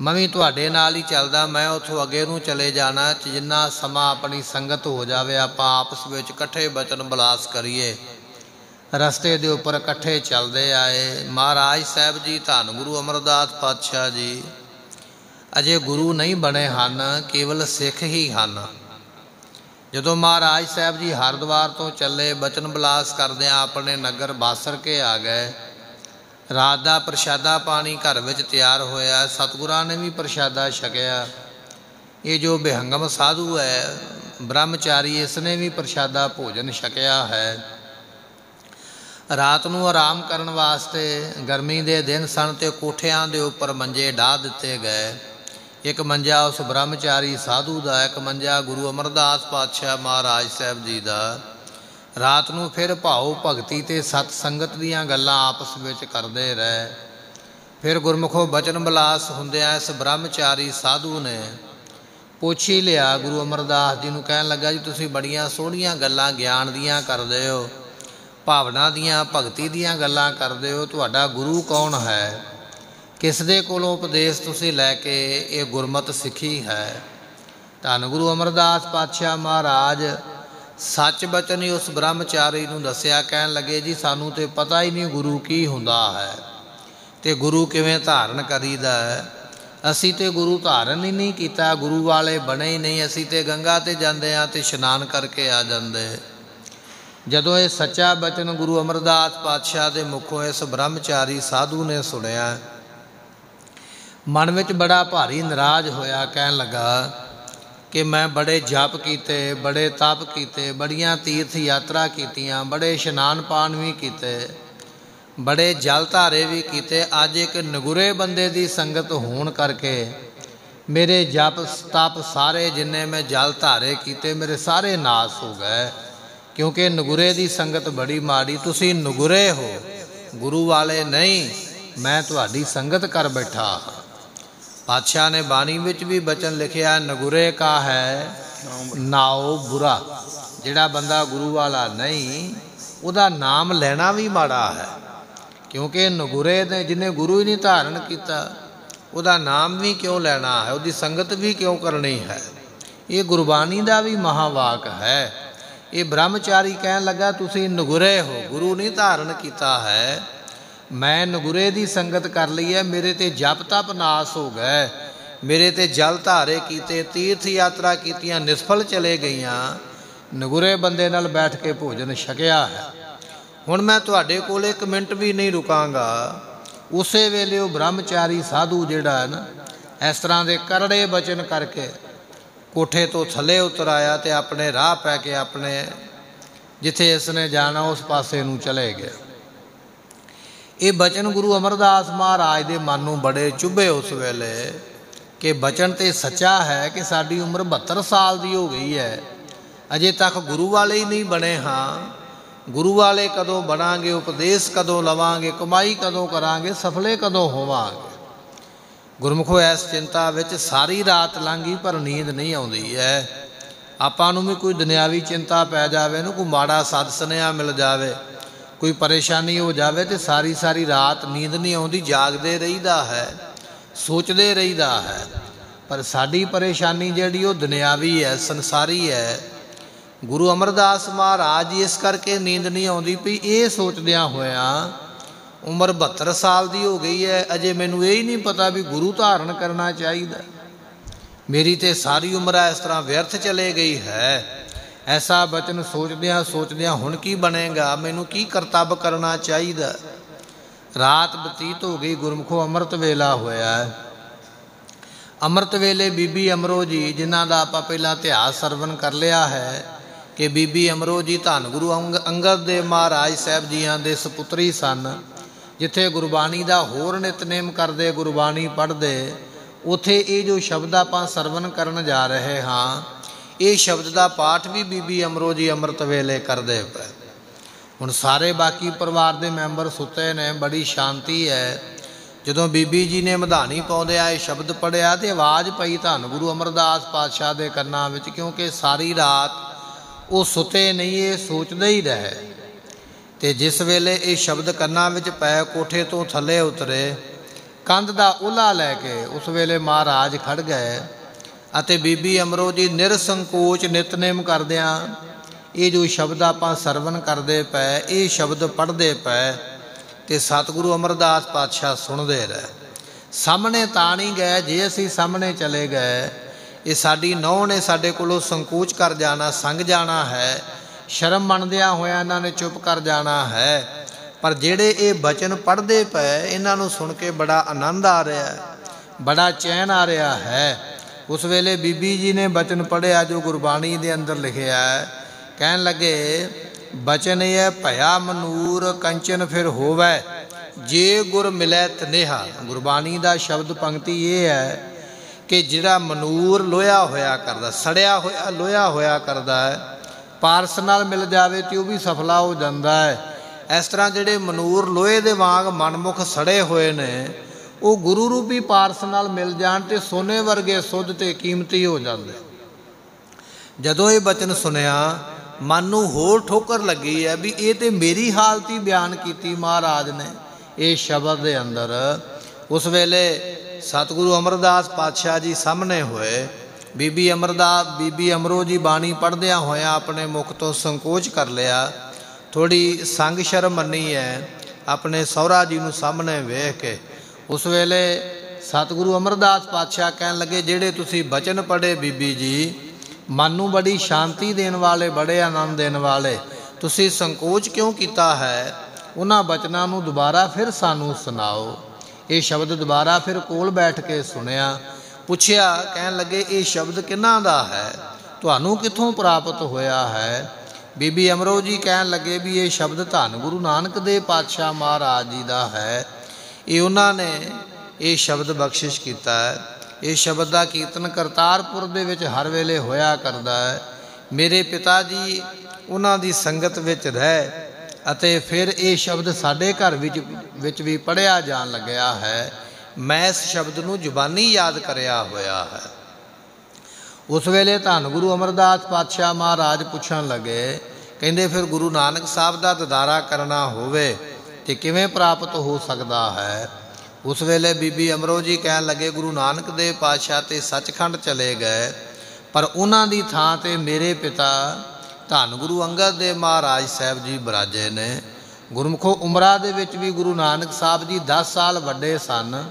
ਮੈਂ ਵੀ ਤੁਹਾਡੇ ਨਾਲ ਹੀ ਚੱਲਦਾ, ਮੈਂ ਉੱਥੋਂ ਅੱਗੇ ਨੂੰ ਚਲੇ ਜਾਣਾ ਜਿੰਨਾ ਸਮਾਂ ਆਪਣੀ ਸੰਗਤ ਹੋ ਜਾਵੇ, ਆਪਾਂ ਆਪਸ ਵਿੱਚ ਇਕੱਠੇ ਬਚਨ ਬਲਾਸ ਕਰੀਏ। ਰਸਤੇ ਦੇ ਉੱਪਰ ਇਕੱਠੇ ਚੱਲਦੇ ਆਏ। ਮਹਾਰਾਜ ਸਾਹਿਬ ਜੀ, ਧੰਨ ਗੁਰੂ ਅਮਰਦਾਸ ਪਾਤਸ਼ਾਹ ਜੀ, ਅਜੇ ਗੁਰੂ ਨਹੀਂ ਬਣੇ ਹਨ, ਕੇਵਲ ਸਿੱਖ ਹੀ ਹਨ। ਜਦੋਂ ਮਹਾਰਾਜ ਸਾਹਿਬ ਜੀ ਹਰਦੁਆਰ ਤੋਂ ਚੱਲੇ, ਬਚਨ ਬਲਾਸ ਕਰਦਿਆਂ ਆਪਣੇ ਨਗਰ ਬਾਸਰ ਕੇ ਆ ਗਏ ਰਾਤ ਦਾ ਪ੍ਰਸ਼ਾਦਾ ਪਾਣੀ ਘਰ ਵਿੱਚ ਤਿਆਰ ਹੋਇਆ, ਸਤਿਗੁਰਾਂ ਨੇ ਵੀ ਪ੍ਰਸ਼ਾਦਾ ਛਕਿਆ। ਇਹ ਜੋ ਬਿਹੰਗਮ ਸਾਧੂ ਹੈ, ਬ੍ਰਹਮਚਾਰੀ ਇਸ ਨੇ ਵੀ ਪ੍ਰਸ਼ਾਦਾ ਭੋਜਨ ਛਕਿਆ ਹੈ। ਰਾਤ ਨੂੰ ਆਰਾਮ ਕਰਨ ਵਾਸਤੇ ਗਰਮੀ ਦੇ ਦਿਨ ਸਨ ਤੇ ਕੋਠਿਆਂ ਦੇ ਉੱਪਰ ਮੰਜੇ ਢਾ ਦਿੱਤੇ ਗਏ। ਇੱਕ ਮੰਜਾ ਉਸ ਬ੍ਰਹਮਚਾਰੀ ਸਾਧੂ ਦਾ, ਇੱਕ ਮੰਜਾ ਗੁਰੂ ਅਮਰਦਾਸ ਪਾਤਸ਼ਾਹ ਮਹਾਰਾਜ ਸਾਹਿਬ ਜੀ ਦਾ। ਰਾਤ ਨੂੰ ਫਿਰ ਭਾਉ ਭਗਤੀ ਤੇ ਸਤ ਸੰਗਤ ਦੀਆਂ ਗੱਲਾਂ ਆਪਸ ਵਿੱਚ ਕਰਦੇ ਰਹੇ। ਫਿਰ ਗੁਰਮੁਖੋ ਬਚਨ ਬਲਾਸ ਹੁੰਦਿਆਂ ਇਸ ਬ੍ਰਹਮਚਾਰੀ ਸਾਧੂ ਨੇ ਪੁੱਛ ਹੀ ਲਿਆ, ਗੁਰੂ ਅਮਰਦਾਸ ਜੀ ਨੂੰ ਕਹਿਣ ਲੱਗਾ ਜੀ, ਤੁਸੀਂ ਬੜੀਆਂ ਸੋਹਣੀਆਂ ਗੱਲਾਂ ਗਿਆਨ ਦੀਆਂ ਕਰਦੇ ਹੋ, ਭਾਵਨਾ ਦੀਆਂ, ਭਗਤੀ ਦੀਆਂ ਗੱਲਾਂ ਕਰਦੇ ਹੋ, ਤੁਹਾਡਾ ਗੁਰੂ ਕੌਣ ਹੈ? ਕਿਸ ਦੇ ਕੋਲੋਂ ਉਪਦੇਸ਼ ਤੁਸੀਂ ਲੈ ਕੇ ਇਹ ਗੁਰਮਤ ਸਿੱਖੀ ਹੈ? ਧੰਨ ਗੁਰੂ ਅਮਰਦਾਸ ਪਾਤਸ਼ਾਹ ਮਹਾਰਾਜ ਸੱਚ ਬਚਨ ਹੀ ਉਸ ਬ੍ਰਹਮਚਾਰੀ ਨੂੰ ਦੱਸਿਆ ਕਹਿਣ ਲੱਗੇ, ਜੀ, ਸਾਨੂੰ ਤੇ ਪਤਾ ਹੀ ਨਹੀਂ ਗੁਰੂ ਕੀ ਹੁੰਦਾ ਹੈ। ਤੇ ਗੁਰੂ ਕਿਵੇਂ ਧਾਰਨ ਕਰੀਦਾ ਹੈ? ਅਸੀਂ ਤੇ ਗੁਰੂ ਧਾਰਨ ਹੀ ਨਹੀਂ ਕੀਤਾ। ਗੁਰੂ ਵਾਲੇ ਬਣੇ ਹੀ ਨਹੀਂ। ਅਸੀਂ ਤੇ ਗੰਗਾ ਤੇ ਜਾਂਦੇ ਆ ਤੇ ਇਸ਼ਨਾਨ ਕਰਕੇ ਆ ਜਾਂਦੇ ਜਦੋਂ ਇਹ ਸੱਚਾ ਬਚਨ ਗੁਰੂ ਅਮਰਦਾਸ ਪਾਤਸ਼ਾਹ ਦੇ ਮੁਖੋਂ ਇਸ ਬ੍ਰਹਮਚਾਰੀ ਸਾਧੂ ਨੇ ਸੁਣਿਆ, ਮਨ ਵਿੱਚ ਬੜਾ ਭਾਰੀ ਨਾਰਾਜ਼ ਹੋਇਆ। ਕਹਿਣ ਲੱਗਾ ਕਿ ਮੈਂ ਬੜੇ ਜਪ ਕੀਤੇ, ਬੜੇ ਤਪ ਕੀਤੇ, ਬੜੀਆਂ ਤੀਰਥ ਯਾਤਰਾ ਕੀਤੀਆਂ, ਬੜੇ ਇਸ਼ਨਾਨ ਪਾਣ ਵੀ ਕੀਤੇ, ਬੜੇ ਜਲ ਧਾਰੇ ਵੀ ਕੀਤੇ। ਅੱਜ ਇੱਕ ਨਗੁਰੇ ਬੰਦੇ ਦੀ ਸੰਗਤ ਹੋਣ ਕਰਕੇ ਮੇਰੇ ਜਪ ਤਪ ਸਾਰੇ ਜਿੰਨੇ ਮੈਂ ਜਲ ਧਾਰੇ ਕੀਤੇ, ਮੇਰੇ ਸਾਰੇ ਨਾਸ ਹੋ ਗਏ। ਕਿਉਂਕਿ ਨਗੁਰੇ ਦੀ ਸੰਗਤ ਬੜੀ ਮਾੜੀ, ਤੁਸੀਂ ਨਗੁਰੇ ਹੋ। ਗੁਰੂ ਵਾਲੇ ਨਹੀਂ, ਮੈਂ ਤੁਹਾਡੀ ਸੰਗਤ ਕਰ ਬੈਠਾ ਪਾਤਸ਼ਾਹ ਨੇ ਬਾਣੀ ਵਿੱਚ ਵੀ ਬਚਨ ਲਿਖਿਆ, ਨਗੁਰੇ ਕਾ ਹੈ, ਨਾਉ ਬੁਰਾ। ਜਿਹੜਾ ਬੰਦਾ ਗੁਰੂ ਵਾਲਾ ਨਹੀਂ, ਉਹਦਾ ਨਾਮ ਲੈਣਾ ਵੀ ਮਾੜਾ ਹੈ। ਕਿਉਂਕਿ ਨਗੁਰੇ ਨੇ, ਜਿਹਨੇ ਗੁਰੂ ਹੀ ਨਹੀਂ ਧਾਰਨ ਕੀਤਾ, ਉਹਦਾ ਨਾਮ ਵੀ ਕਿਉਂ ਲੈਣਾ ਹੈ? ਉਹਦੀ ਸੰਗਤ ਵੀ ਕਿਉਂ ਕਰਨੀ ਹੈ? ਇਹ ਗੁਰਬਾਣੀ ਦਾ ਵੀ ਮਹਾਵਾਕ ਹੈ। ਇਹ ਬ੍ਰਹਮਚਾਰੀ ਕਹਿਣ ਲੱਗਾ, ਤੁਸੀਂ ਨਗੁਰੇ ਹੋ, ਗੁਰੂ ਨਹੀਂ ਧਾਰਨ ਕੀਤਾ ਹੈ। ਮੈਂ ਨਗੁਰੇ ਦੀ ਸੰਗਤ ਕਰ ਲਈ ਹੈ, ਮੇਰੇ ਤੇ ਜਪ ਤਪ ਨਾਸ ਹੋ ਗਏ। ਮੇਰੇ ਤੇ ਜਲ ਧਾਰੇ ਕੀਤੇ, ਤੀਰਥ ਯਾਤਰਾ ਕੀਤੀਆਂ, ਨਿਸਫਲ ਚਲੇ ਗਈਆਂ। ਨਗੁਰੇ ਬੰਦੇ ਨਾਲ ਬੈਠ ਕੇ ਭੋਜਨ ਛਕਿਆ ਹੈ। ਹੁਣ ਮੈਂ ਤੁਹਾਡੇ ਕੋਲ ਇੱਕ ਮਿੰਟ ਵੀ ਨਹੀਂ ਰੁਕਾਂਗਾ। ਉਸੇ ਵੇਲੇ ਉਹ ਬ੍ਰਹਮਚਾਰੀ ਸਾਧੂ ਜਿਹੜਾ ਹੈ ਨਾ, ਇਸ ਤਰ੍ਹਾਂ ਦੇ ਕਰੜੇ ਬਚਨ ਕਰਕੇ ਕੋਠੇ ਤੋਂ ਥੱਲੇ ਉਤਰ ਆਇਆ ਤੇ ਆਪਣੇ ਰਾਹ ਪੈ ਕੇ ਆਪਣੇ ਜਿੱਥੇ ਇਸ ਨੇ ਜਾਣਾ, ਉਸ ਪਾਸੇ ਨੂੰ ਚਲੇ ਗਿਆ। ਇਹ ਬਚਨ ਗੁਰੂ ਅਮਰਦਾਸ ਮਹਾਰਾਜ ਦੇ ਮਨ ਨੂੰ ਬੜੇ ਚੁੱਭੇ ਉਸ ਵੇਲੇ ਕਿ ਬਚਨ ਤੇ ਸੱਚਾ ਹੈ ਕਿ ਸਾਡੀ ਉਮਰ 72 ਸਾਲ ਦੀ ਹੋ ਗਈ ਹੈ। ਅਜੇ ਤੱਕ ਗੁਰੂ ਵਾਲੇ ਹੀ ਨਹੀਂ ਬਣੇ ਹਾਂ। ਗੁਰੂ ਵਾਲੇ ਕਦੋਂ ਬਣਾਂਗੇ, ਉਪਦੇਸ਼ ਕਦੋਂ ਲਵਾਂਗੇ, ਕਮਾਈ ਕਦੋਂ ਕਰਾਂਗੇ, ਸਫਲੇ ਕਦੋਂ ਹੋਵਾਂਗੇ। ਗੁਰਮੁਖੋ ਐਸ ਚਿੰਤਾ ਵਿੱਚ ਸਾਰੀ ਰਾਤ ਲੰਘੀ ਪਰ ਨੀਂਦ ਨਹੀਂ ਆਉਂਦੀ ਹੈ। ਆਪਾਂ ਨੂੰ ਵੀ ਕੋਈ ਦੁਨਿਆਵੀ ਚਿੰਤਾ ਪੈ ਜਾਵੇ ਨੂੰ ਕੋਈ ਮਾੜਾ ਸਦ ਸੁਨੇਹਾ ਮਿਲ ਜਾਵੇ। ਕੋਈ ਪਰੇਸ਼ਾਨੀ ਹੋ ਜਾਵੇ ਤੇ ਸਾਰੀ ਸਾਰੀ ਰਾਤ ਨੀਂਦ ਨਹੀਂ ਆਉਂਦੀ, ਜਾਗਦੇ ਰਹੀਦਾ ਹੈ, ਸੋਚਦੇ ਰਹੀਦਾ ਹੈ। ਪਰ ਸਾਡੀ ਪਰੇਸ਼ਾਨੀ ਜਿਹੜੀ ਉਹ ਦੁਨਿਆਵੀ ਹੈ, ਸੰਸਾਰੀ ਹੈ। ਗੁਰੂ ਅਮਰਦਾਸ ਮਹਾਰਾਜ ਇਸ ਕਰਕੇ ਨੀਂਦ ਨਹੀਂ ਆਉਂਦੀ ਵੀ ਇਹ ਸੋਚਦਿਆਂ ਹੋਇਆਂ ਉਮਰ 72 ਸਾਲ ਦੀ ਹੋ ਗਈ ਹੈ, ਅਜੇ ਮੈਨੂੰ ਇਹ ਹੀ ਨਹੀਂ ਪਤਾ ਵੀ ਗੁਰੂ ਧਾਰਨ ਕਰਨਾ ਚਾਹੀਦਾ। ਮੇਰੀ ਤੇ ਸਾਰੀ ਉਮਰ ਇਸ ਤਰ੍ਹਾਂ ਵਿਅਰਥ ਚਲੇ ਗਈ ਹੈ। ਐਸਾ ਬਚਨ ਸੋਚਦਿਆਂ ਸੋਚਦਿਆਂ ਹੁਣ ਕੀ ਬਣੇਗਾ? ਮੈਨੂੰ ਕੀ ਕਰਤੱਵ ਕਰਨਾ ਚਾਹੀਦਾ? ਰਾਤ ਬਤੀਤ ਹੋ ਗਈ, ਗੁਰਮਖੋ ਅੰਮ੍ਰਿਤ ਵੇਲਾ ਹੋਇਆ ਅੰਮ੍ਰਿਤ ਵੇਲੇ ਬੀਬੀ ਅਮਰੋ ਜੀ, ਜਿਨ੍ਹਾਂ ਦਾ ਆਪਾਂ ਪਹਿਲਾਂ ਇਤਿਹਾਸ ਸਰਵਨ ਕਰ ਲਿਆ ਹੈ, ਕਿ ਬੀਬੀ ਅਮਰੋ ਜੀ ਧੰਨ ਗੁਰੂ ਅੰਗਦ ਦੇ ਮਹਾਰਾਜ ਸਾਹਿਬ ਜੀਆਂ ਦੇ ਸੁਪੁੱਤਰੀ ਸਨ। ਜਿੱਥੇ ਗੁਰਬਾਣੀ ਦਾ ਹੋਰ ਨਿਤਨੇਮ ਕਰਦੇ, ਗੁਰਬਾਣੀ ਪੜ੍ਹਦੇ, ਉਥੇ ਇਹ ਜੋ ਸ਼ਬਦ ਆਪਾਂ ਸਰਵਨ ਕਰਨ ਜਾ ਰਹੇ ਹਾਂ ਇਹ ਸ਼ਬਦ ਦਾ ਪਾਠ ਵੀ ਬੀਬੀ ਅਮਰੋ ਜੀ ਅੰਮ੍ਰਿਤ ਵੇਲੇ ਕਰਦੇ ਪਏ। ਹੁਣ ਸਾਰੇ ਬਾਕੀ ਪਰਿਵਾਰ ਦੇ ਮੈਂਬਰ ਸੁੱਤੇ ਨੇ, ਬੜੀ ਸ਼ਾਂਤੀ ਹੈ। ਜਦੋਂ ਬੀਬੀ ਜੀ ਨੇ ਮਧਾਨੀ ਪਾਉਂਦੇ ਇਹ ਸ਼ਬਦ ਪੜਿਆ ਤੇ ਆਵਾਜ਼ ਪਈ ਧੰਨ ਗੁਰੂ ਅਮਰਦਾਸ ਪਾਤਸ਼ਾਹ ਦੇ ਕੰਨਾਂ ਵਿੱਚ, ਕਿਉਂਕਿ ਸਾਰੀ ਰਾਤ ਉਹ ਸੁੱਤੇ ਨਹੀਂ, ਇਹ ਸੋਚਦੇ ਹੀ ਰਹੇ। ਤੇ ਜਿਸ ਵੇਲੇ ਇਹ ਸ਼ਬਦ ਕੰਨਾਂ ਵਿੱਚ ਪੈ ਕੋਠੇ ਤੋਂ ਥੱਲੇ ਉਤਰੇ, ਕੰਧ ਦਾ ਉਲਾ ਲੈ ਕੇ ਉਸ ਵੇਲੇ ਮਹਾਰਾਜ ਖੜ ਗਏ। ਅਤੇ ਬੀਬੀ ਅਮਰੋ ਜੀ ਨਿਰਸੰਕੋਚ ਨਿਤਨੇਮ ਕਰਦਿਆਂ ਇਹ ਜੋ ਸ਼ਬਦ ਆਪਾਂ ਸਰਵਨ ਕਰਦੇ ਪਏ, ਇਹ ਸ਼ਬਦ ਪੜ੍ਹਦੇ ਪਏ ਤੇ ਸਤਿਗੁਰੂ ਅਮਰਦਾਸ ਪਾਤਸ਼ਾਹ ਸੁਣਦੇ ਰਹੇ। ਸਾਹਮਣੇ ਤਾਂ ਨਹੀਂ ਗਏ, ਜੇ ਅਸੀਂ ਸਾਹਮਣੇ ਚਲੇ ਗਏ, ਇਹ ਸਾਡੀ ਨੌ ਨੇ ਸਾਡੇ ਕੋਲੋਂ ਸੰਕੋਚ ਕਰ ਜਾਣਾ, ਸੰਗ ਜਾਣਾ ਹੈ। ਸ਼ਰਮ ਮੰਨਦਿਆਂ ਹੋਇਆਂ ਇਹਨਾਂ ਨੇ ਚੁੱਪ ਕਰ ਜਾਣਾ ਹੈ। ਪਰ ਜਿਹੜੇ ਇਹ ਬਚਨ ਪੜ੍ਹਦੇ ਪਏ, ਇਹਨਾਂ ਨੂੰ ਸੁਣ ਕੇ ਬੜਾ ਆਨੰਦ ਆ ਰਿਹਾ ਹੈ, ਬੜਾ ਚੈਨ ਆ ਰਿਹਾ ਹੈ। ਉਸ ਵੇਲੇ ਬੀਬੀ ਜੀ ਨੇ ਬਚਨ ਪੜਿਆ ਜੋ ਗੁਰਬਾਣੀ ਦੇ ਅੰਦਰ ਲਿਖਿਆ ਹੈ। ਕਹਿਣ ਲੱਗੇ, ਬਚਨ ਇਹ ਭਇਆ ਮਨੂਰ ਕੰਚਨ ਫਿਰ ਹੋਵੇ, ਜੇ ਗੁਰ ਮਿਲੈ ਤਨੇਹਾ। ਗੁਰਬਾਣੀ ਦਾ ਸ਼ਬਦ ਪੰਕਤੀ ਇਹ ਹੈ ਕਿ ਜਿਹੜਾ ਮਨੂਰ ਲੋਹਾ ਹੋਇਆ ਕਰਦਾ, ਸੜਿਆ ਹੋਇਆ ਲੋਹਾ ਹੋਇਆ ਕਰਦਾ ਹੈ, ਪਾਰਸ ਨਾਲ ਮਿਲ ਜਾਵੇ ਤੇ ਉਹ ਵੀ ਸਫਲਾ ਹੋ ਜਾਂਦਾ ਹੈ। ਇਸ ਤਰ੍ਹਾਂ ਜਿਹੜੇ ਮਨੂਰ ਲੋਹੇ ਦੇ ਵਾਂਗ ਮਨਮੁਖ ਸੜੇ ਹੋਏ ਨੇ ਉਹ ਗੁਰੂ ਰੂਪੀ ਪਾਰਸ ਨਾਲ ਮਿਲ ਜਾਣ ਤੇ ਸੋਨੇ ਵਰਗੇ ਸੁੱਧ ਤੇ ਕੀਮਤੀ ਹੋ ਜਾਂਦੇ। ਜਦੋਂ ਇਹ ਬਚਨ ਸੁਨਿਆ ਮਨ ਨੂੰ ਹੋਰ ਠੋਕਰ ਲੱਗੀ ਹੈ ਵੀ ਇਹ ਤੇ ਮੇਰੀ ਹਾਲਤ ਹੀ ਬਿਆਨ ਕੀਤੀ ਮਹਾਰਾਜ ਨੇ। ਇਹ ਸ਼ਬਦ ਦੇ ਅੰਦਰ ਉਸ ਵੇਲੇ ਸਤਿਗੁਰੂ ਅਮਰਦਾਸ ਪਾਤਸ਼ਾਹ ਜੀ ਸਾਹਮਣੇ ਹੋਏ। ਬੀਬੀ ਅਮਰਦਾਸ, ਬੀਬੀ ਅਮਰੋ ਜੀ ਬਾਣੀ ਪੜ੍ਹਦਿਆਂ ਹੋਇਆਂ ਆਪਣੇ ਮੁਖ ਤੋਂ ਸੰਕੋਚ ਕਰ ਲਿਆ। ਥੋੜੀ ਸੰਗ ਸ਼ਰਮ ਮੰਨੀ ਹੈ। ਆਪਣੇ ਸਹੁਰਾ ਜੀ ਨੂੰ ਸਾਹਮਣੇ ਵੇਖ ਕੇ ਉਸ ਵੇਲੇ ਸਤਿਗੁਰੂ ਅਮਰਦਾਸ ਪਾਤਸ਼ਾਹ ਕਹਿਣ ਲੱਗੇ, ਜਿਹੜੇ ਤੁਸੀਂ ਬਚਨ ਪੜ੍ਹੇ ਬੀਬੀ ਜੀ, ਮਨ ਨੂੰ ਬੜੀ ਸ਼ਾਂਤੀ ਦੇਣ ਵਾਲੇ, ਬੜੇ ਆਨੰਦ ਦੇਣ ਵਾਲੇ, ਤੁਸੀਂ ਸੰਕੋਚ ਕਿਉਂ ਕੀਤਾ ਹੈ? ਉਹਨਾਂ ਬਚਨਾਂ ਨੂੰ ਦੁਬਾਰਾ ਫਿਰ ਸਾਨੂੰ ਸੁਣਾਓ। ਇਹ ਸ਼ਬਦ ਦੁਬਾਰਾ ਫਿਰ ਕੋਲ ਬੈਠ ਕੇ ਸੁਣਿਆ। ਪੁੱਛਿਆ, ਕਹਿਣ ਲੱਗੇ, ਇਹ ਸ਼ਬਦ ਕਿਹਨਾਂ ਦਾ ਹੈ? ਤੁਹਾਨੂੰ ਕਿੱਥੋਂ ਪ੍ਰਾਪਤ ਹੋਇਆ ਹੈ? ਬੀਬੀ ਅਮਰੋ ਜੀ ਕਹਿਣ ਲੱਗੇ ਵੀ, ਇਹ ਸ਼ਬਦ ਧੰਨ ਗੁਰੂ ਨਾਨਕ ਦੇਵ ਪਾਤਸ਼ਾਹ ਮਹਾਰਾਜ ਜੀ ਦਾ ਹੈ। ਇਹ ਉਹਨਾਂ ਨੇ ਇਹ ਸ਼ਬਦ ਬਖਸ਼ਿਸ਼ ਕੀਤਾ ਹੈ। ਇਹ ਸ਼ਬਦ ਦਾ ਕੀਰਤਨ ਕਰਤਾਰਪੁਰ ਦੇ ਵਿੱਚ ਹਰ ਵੇਲੇ ਹੋਇਆ ਕਰਦਾ ਹੈ। ਮੇਰੇ ਪਿਤਾ ਜੀ ਉਹਨਾਂ ਦੀ ਸੰਗਤ ਵਿੱਚ ਰਹਿ ਅਤੇ ਫਿਰ ਇਹ ਸ਼ਬਦ ਸਾਡੇ ਘਰ ਵਿੱਚ ਵਿੱਚ ਵੀ ਪੜਿਆ ਜਾਣ ਲੱਗਿਆ ਹੈ। ਮੈਂ ਇਸ ਸ਼ਬਦ ਨੂੰ ਜ਼ੁਬਾਨੀ ਯਾਦ ਕਰਿਆ ਹੋਇਆ ਹੈ। ਉਸ ਵੇਲੇ ਧੰਨ ਗੁਰੂ ਅਮਰਦਾਸ ਪਾਤਸ਼ਾਹ ਮਹਾਰਾਜ ਪੁੱਛਣ ਲੱਗੇ, ਕਹਿੰਦੇ ਫਿਰ ਗੁਰੂ ਨਾਨਕ ਸਾਹਿਬ ਦਾ ਦਦਾਰਾ ਕਰਨਾ ਹੋਵੇ। ਤੇ ਕਿਵੇਂ ਪ੍ਰਾਪਤ ਹੋ ਸਕਦਾ ਹੈ? ਉਸ ਵੇਲੇ ਬੀਬੀ ਅਮਰੋ ਜੀ ਕਹਿਣ ਲੱਗੇ, ਗੁਰੂ ਨਾਨਕ ਦੇਵ ਪਾਤਸ਼ਾਹ ਤੇ ਸੱਚਖੰਡ ਚਲੇ ਗਏ, ਪਰ ਉਹਨਾਂ ਦੀ ਥਾਂ ਤੇ ਮੇਰੇ ਪਿਤਾ ਧੰਨ ਗੁਰੂ ਅੰਗਦ ਦੇਵ ਮਹਾਰਾਜ ਸਾਹਿਬ ਜੀ ਬਰਾਜੇ ਨੇ। ਗੁਰਮੁਖੋ ਉਮਰਾ ਦੇ ਵਿੱਚ ਵੀ ਗੁਰੂ ਨਾਨਕ ਸਾਹਿਬ ਜੀ 10 ਸਾਲ ਵੱਡੇ ਸਨ।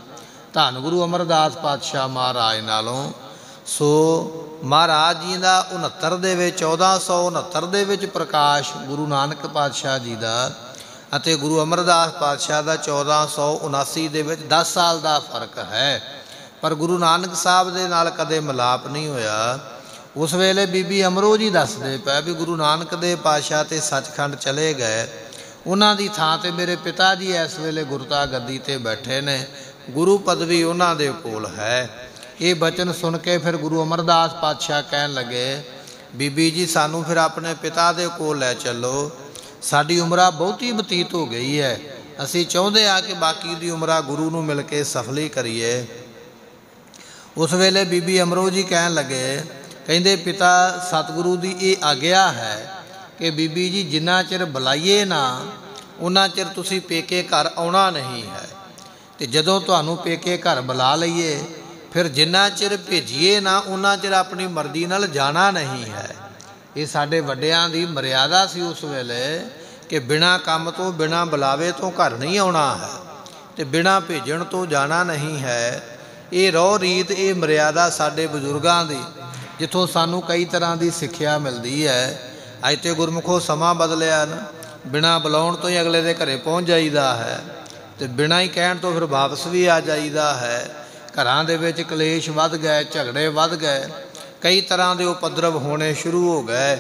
ਧੰਨ ਗੁਰੂ ਅਮਰਦਾਸ ਪਾਤਸ਼ਾਹ ਮਹਾਰਾਜ ਨਾਲੋਂ। ਸੋ ਮਹਾਰਾਜ ਜੀ ਦਾ 69 ਦੇ ਵਿੱਚ 1469 ਦੇ ਵਿੱਚ ਪ੍ਰਕਾਸ਼ ਗੁਰੂ ਨਾਨਕ ਪਾਤਸ਼ਾਹ ਜੀ ਦਾ ਅਤੇ ਗੁਰੂ ਅਮਰਦਾਸ ਪਾਤਸ਼ਾਹ ਦਾ 1479 ਦੇ ਵਿੱਚ 10 ਸਾਲ ਦਾ ਫ਼ਰਕ ਹੈ। ਪਰ ਗੁਰੂ ਨਾਨਕ ਸਾਹਿਬ ਦੇ ਨਾਲ ਕਦੇ ਮਿਲਾਪ ਨਹੀਂ ਹੋਇਆ। ਉਸ ਵੇਲੇ ਬੀਬੀ ਅਮਰੋ ਜੀ ਦੱਸਦੇ ਪਏ ਵੀ ਗੁਰੂ ਨਾਨਕ ਦੇ ਪਾਤਸ਼ਾਹ ਤੇ ਸੱਚਖੰਡ ਚਲੇ ਗਏ। ਉਹਨਾਂ ਦੀ ਥਾਂ ਤੇ ਮੇਰੇ ਪਿਤਾ ਜੀ ਇਸ ਵੇਲੇ ਗੁਰਤਾ ਗੱਦੀ ਤੇ ਬੈਠੇ ਨੇ। ਗੁਰੂ ਪਦਵੀ ਉਹਨਾਂ ਦੇ ਕੋਲ ਹੈ। ਇਹ ਬਚਨ ਸੁਣ ਕੇ ਫਿਰ ਗੁਰੂ ਅਮਰਦਾਸ ਪਾਤਸ਼ਾਹ ਕਹਿਣ ਲੱਗੇ, ਬੀਬੀ ਜੀ, ਸਾਨੂੰ ਫਿਰ ਆਪਣੇ ਪਿਤਾ ਦੇ ਕੋਲ ਲੈ ਚੱਲੋ। ਸਾਡੀ ਉਮਰਾ ਬਹੁਤੀ ਬਤੀਤ ਹੋ ਗਈ ਹੈ। ਅਸੀਂ ਚਾਹੁੰਦੇ ਆ ਕਿ ਬਾਕੀ ਦੀ ਉਮਰਾ ਗੁਰੂ ਨੂੰ ਮਿਲ ਕੇ ਸਫਲੀ ਕਰੀਏ। ਉਸ ਵੇਲੇ ਬੀਬੀ ਅਮਰੋ ਜੀ ਕਹਿਣ ਲੱਗੇ, ਕਹਿੰਦੇ, ਪਿਤਾ, ਸਤਿਗੁਰੂ ਦੀ ਇਹ ਆਗਿਆ ਹੈ ਕਿ ਬੀਬੀ ਜੀ ਜਿੰਨਾ ਚਿਰ ਬੁਲਾਈਏ ਨਾ ਉਹਨਾਂ ਚਿਰ ਤੁਸੀਂ ਪੇਕੇ ਘਰ ਆਉਣਾ ਨਹੀਂ ਹੈ। ਤੇ ਜਦੋਂ ਤੁਹਾਨੂੰ ਪੇਕੇ ਘਰ ਬੁਲਾ ਲਈਏ, ਫਿਰ ਜਿੰਨਾ ਚਿਰ ਭੇਜੀਏ ਨਾ ਉਹਨਾਂ ਚਿਰ ਆਪਣੀ ਮਰਜ਼ੀ ਨਾਲ ਜਾਣਾ ਨਹੀਂ ਹੈ। ਇਹ ਸਾਡੇ ਵੱਡਿਆਂ ਦੀ ਮਰਿਆਦਾ ਸੀ ਉਸ ਵੇਲੇ ਕਿ ਬਿਨਾ ਕੰਮ ਤੋਂ, ਬਿਨਾ ਬੁਲਾਵੇ ਤੋਂ ਘਰ ਨਹੀਂ ਆਉਣਾ ਹੈ ਤੇ ਬਿਨਾ ਭੇਜਣ ਤੋਂ ਜਾਣਾ ਨਹੀਂ ਹੈ। ਇਹ ਰੋ ਰੀਤ, ਇਹ ਮਰਿਆਦਾ ਸਾਡੇ ਬਜ਼ੁਰਗਾਂ ਦੀ, ਜਿੱਥੋਂ ਸਾਨੂੰ ਕਈ ਤਰ੍ਹਾਂ ਦੀ ਸਿੱਖਿਆ ਮਿਲਦੀ ਹੈ। ਅੱਜ ਤੇ ਗੁਰਮੁਖੋ ਸਮਾਂ ਬਦਲਿਆ ਨਾ, ਬਿਨਾ ਬੁਲਾਉਣ ਤੋਂ ਹੀ ਅਗਲੇ ਦੇ ਘਰੇ ਪਹੁੰਚ ਜਾਈਦਾ ਹੈ ਤੇ ਬਿਨਾ ਹੀ ਕਹਿਣ ਤੋਂ ਫਿਰ ਵਾਪਸ ਵੀ ਆ ਜਾਈਦਾ ਹੈ। ਘਰਾਂ ਦੇ ਵਿੱਚ ਕਲੇਸ਼ ਵੱਧ ਗਏ, ਝਗੜੇ ਵੱਧ ਗਏ। ਕਈ ਤਰ੍ਹਾਂ ਦੇ ਉਪਦਰਵ ਹੋਣੇ ਸ਼ੁਰੂ ਹੋ ਗਏ।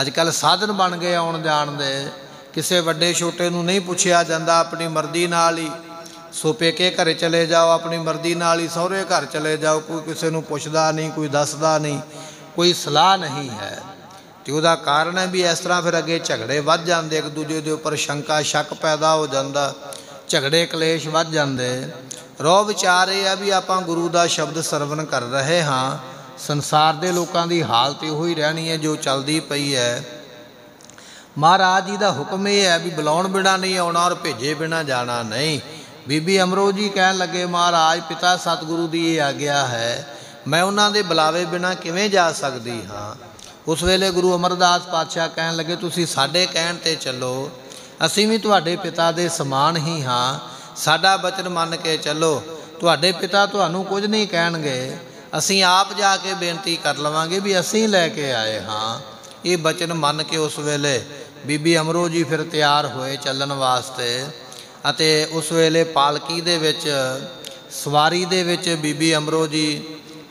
ਅੱਜ ਕੱਲ ਸਾਧਨ ਬਣ ਗਏ ਆਉਣ ਜਾਣ ਦੇ। ਕਿਸੇ ਵੱਡੇ ਛੋਟੇ ਨੂੰ ਨਹੀਂ ਪੁੱਛਿਆ ਜਾਂਦਾ, ਆਪਣੀ ਮਰਜ਼ੀ ਨਾਲ ਹੀ। ਸੋ ਪੇਕੇ ਘਰੇ ਚਲੇ ਜਾਓ, ਆਪਣੀ ਮਰਜ਼ੀ ਨਾਲ ਹੀ ਸਹੁਰੇ ਘਰ ਚਲੇ ਜਾਓ। ਕੋਈ ਕਿਸੇ ਨੂੰ ਪੁੱਛਦਾ ਨਹੀਂ, ਕੋਈ ਦੱਸਦਾ ਨਹੀਂ, ਕੋਈ ਸਲਾਹ ਨਹੀਂ ਹੈ। ਤੇ ਉਹਦਾ ਕਾਰਨ ਹੈ ਵੀ ਇਸ ਤਰ੍ਹਾਂ ਫਿਰ ਅੱਗੇ ਝਗੜੇ ਵੱਧ ਜਾਂਦੇ, ਇੱਕ ਦੂਜੇ ਦੇ ਉੱਪਰ ਸ਼ੰਕਾ, ਸ਼ੱਕ ਪੈਦਾ ਹੋ ਜਾਂਦਾ, ਝਗੜੇ, ਕਲੇਸ਼ ਵੱਧ ਜਾਂਦੇ। ਰੋ ਵਿਚਾਰ ਇਹ ਆ ਵੀ ਆਪਾਂ ਗੁਰੂ ਦਾ ਸ਼ਬਦ ਸਰਵਨ ਕਰ ਰਹੇ ਹਾਂ। ਸੰਸਾਰ ਦੇ ਲੋਕਾਂ ਦੀ ਹਾਲਤ ਇਹੋ ਹੀ ਰਹਿਣੀ ਹੈ ਜੋ ਚੱਲਦੀ ਪਈ ਹੈ। ਮਹਾਰਾਜ ਜੀ ਦਾ ਹੁਕਮ ਇਹ ਹੈ ਵੀ ਬੁਲਾਉਣ ਬਿਨਾ ਨਹੀਂ ਆਉਣਾ ਔਰ ਭੇਜੇ ਬਿਨਾ ਜਾਣਾ ਨਹੀਂ। ਬੀਬੀ ਅਮਰੋ ਜੀ ਕਹਿਣ ਲੱਗੇ, ਮਹਾਰਾਜ, ਪਿਤਾ ਸਤਿਗੁਰੂ ਦੀ ਇਹ ਆਗਿਆ ਹੈ, ਮੈਂ ਉਹਨਾਂ ਦੇ ਬੁਲਾਵੇ ਬਿਨਾ ਕਿਵੇਂ ਜਾ ਸਕਦੀ ਹਾਂ? ਉਸ ਵੇਲੇ ਗੁਰੂ ਅਮਰਦਾਸ ਪਾਤਸ਼ਾਹ ਕਹਿਣ ਲੱਗੇ, ਤੁਸੀਂ ਸਾਡੇ ਕਹਿਣ ਤੇ ਚੱਲੋ, ਅਸੀਂ ਵੀ ਤੁਹਾਡੇ ਪਿਤਾ ਦੇ ਸਮਾਨ ਹੀ ਹਾਂ। ਸਾਡਾ ਬਚਨ ਮੰਨ ਕੇ ਚੱਲੋ, ਤੁਹਾਡੇ ਪਿਤਾ ਤੁਹਾਨੂੰ ਕੁਝ ਨਹੀਂ ਕਹਿਣਗੇ। ਅਸੀਂ ਆਪ ਜਾ ਕੇ ਬੇਨਤੀ ਕਰ ਲਵਾਂਗੇ ਵੀ ਅਸੀਂ ਲੈ ਕੇ ਆਏ ਹਾਂ। ਇਹ ਬਚਨ ਮੰਨ ਕੇ ਉਸ ਵੇਲੇ ਬੀਬੀ ਅਮਰੋ ਜੀ ਫਿਰ ਤਿਆਰ ਹੋਏ ਚੱਲਣ ਵਾਸਤੇ ਅਤੇ ਉਸ ਵੇਲੇ ਪਾਲਕੀ ਦੇ ਵਿੱਚ, ਸਵਾਰੀ ਦੇ ਵਿੱਚ ਬੀਬੀ ਅਮਰੋ ਜੀ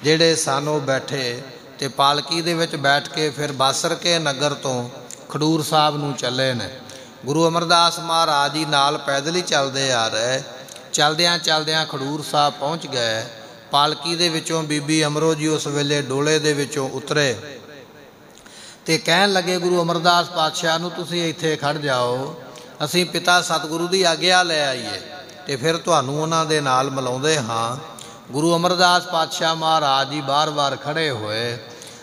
ਜਿਹੜੇ ਸਾਨੂੰ ਬੈਠੇ ਤੇ ਪਾਲਕੀ ਦੇ ਵਿੱਚ ਬੈਠ ਕੇ ਫਿਰ ਬਾਸਰ ਕੇ ਨਗਰ ਤੋਂ ਖਡੂਰ ਸਾਹਿਬ ਨੂੰ ਚੱਲੇ ਨੇ। ਗੁਰੂ ਅਮਰਦਾਸ ਮਹਾਰਾਜ ਜੀ ਨਾਲ ਪੈਦਲ ਹੀ ਚੱਲਦੇ ਆ ਰਹੇ। ਚਲਦਿਆਂ ਚਲਦਿਆਂ ਖਡੂਰ ਸਾਹਿਬ ਪਹੁੰਚ ਗਏ ਪਾਲਕੀ ਦੇ ਵਿੱਚੋਂ ਬੀਬੀ ਅਮਰੋ ਜੀ ਉਸ ਵੇਲੇ ਡੋਲੇ ਦੇ ਵਿੱਚੋਂ ਉਤਰੇ ਤੇ ਕਹਿਣ ਲੱਗੇ, ਗੁਰੂ ਅਮਰਦਾਸ ਪਾਤਸ਼ਾਹ ਨੂੰ ਤੁਸੀਂ ਇੱਥੇ ਖੜ ਜਾਓ, ਅਸੀਂ ਪਿਤਾ ਸਤਿਗੁਰੂ ਦੀ ਆਗਿਆ ਲੈ ਆਈਏ ਤੇ ਫਿਰ ਤੁਹਾਨੂੰ ਉਹਨਾਂ ਦੇ ਨਾਲ ਮਿਲਾਉਂਦੇ ਹਾਂ। ਗੁਰੂ ਅਮਰਦਾਸ ਪਾਤਸ਼ਾਹ ਮਹਾਰਾਜ ਜੀ ਬਾਰ-ਬਾਰ ਖੜੇ ਹੋਏ।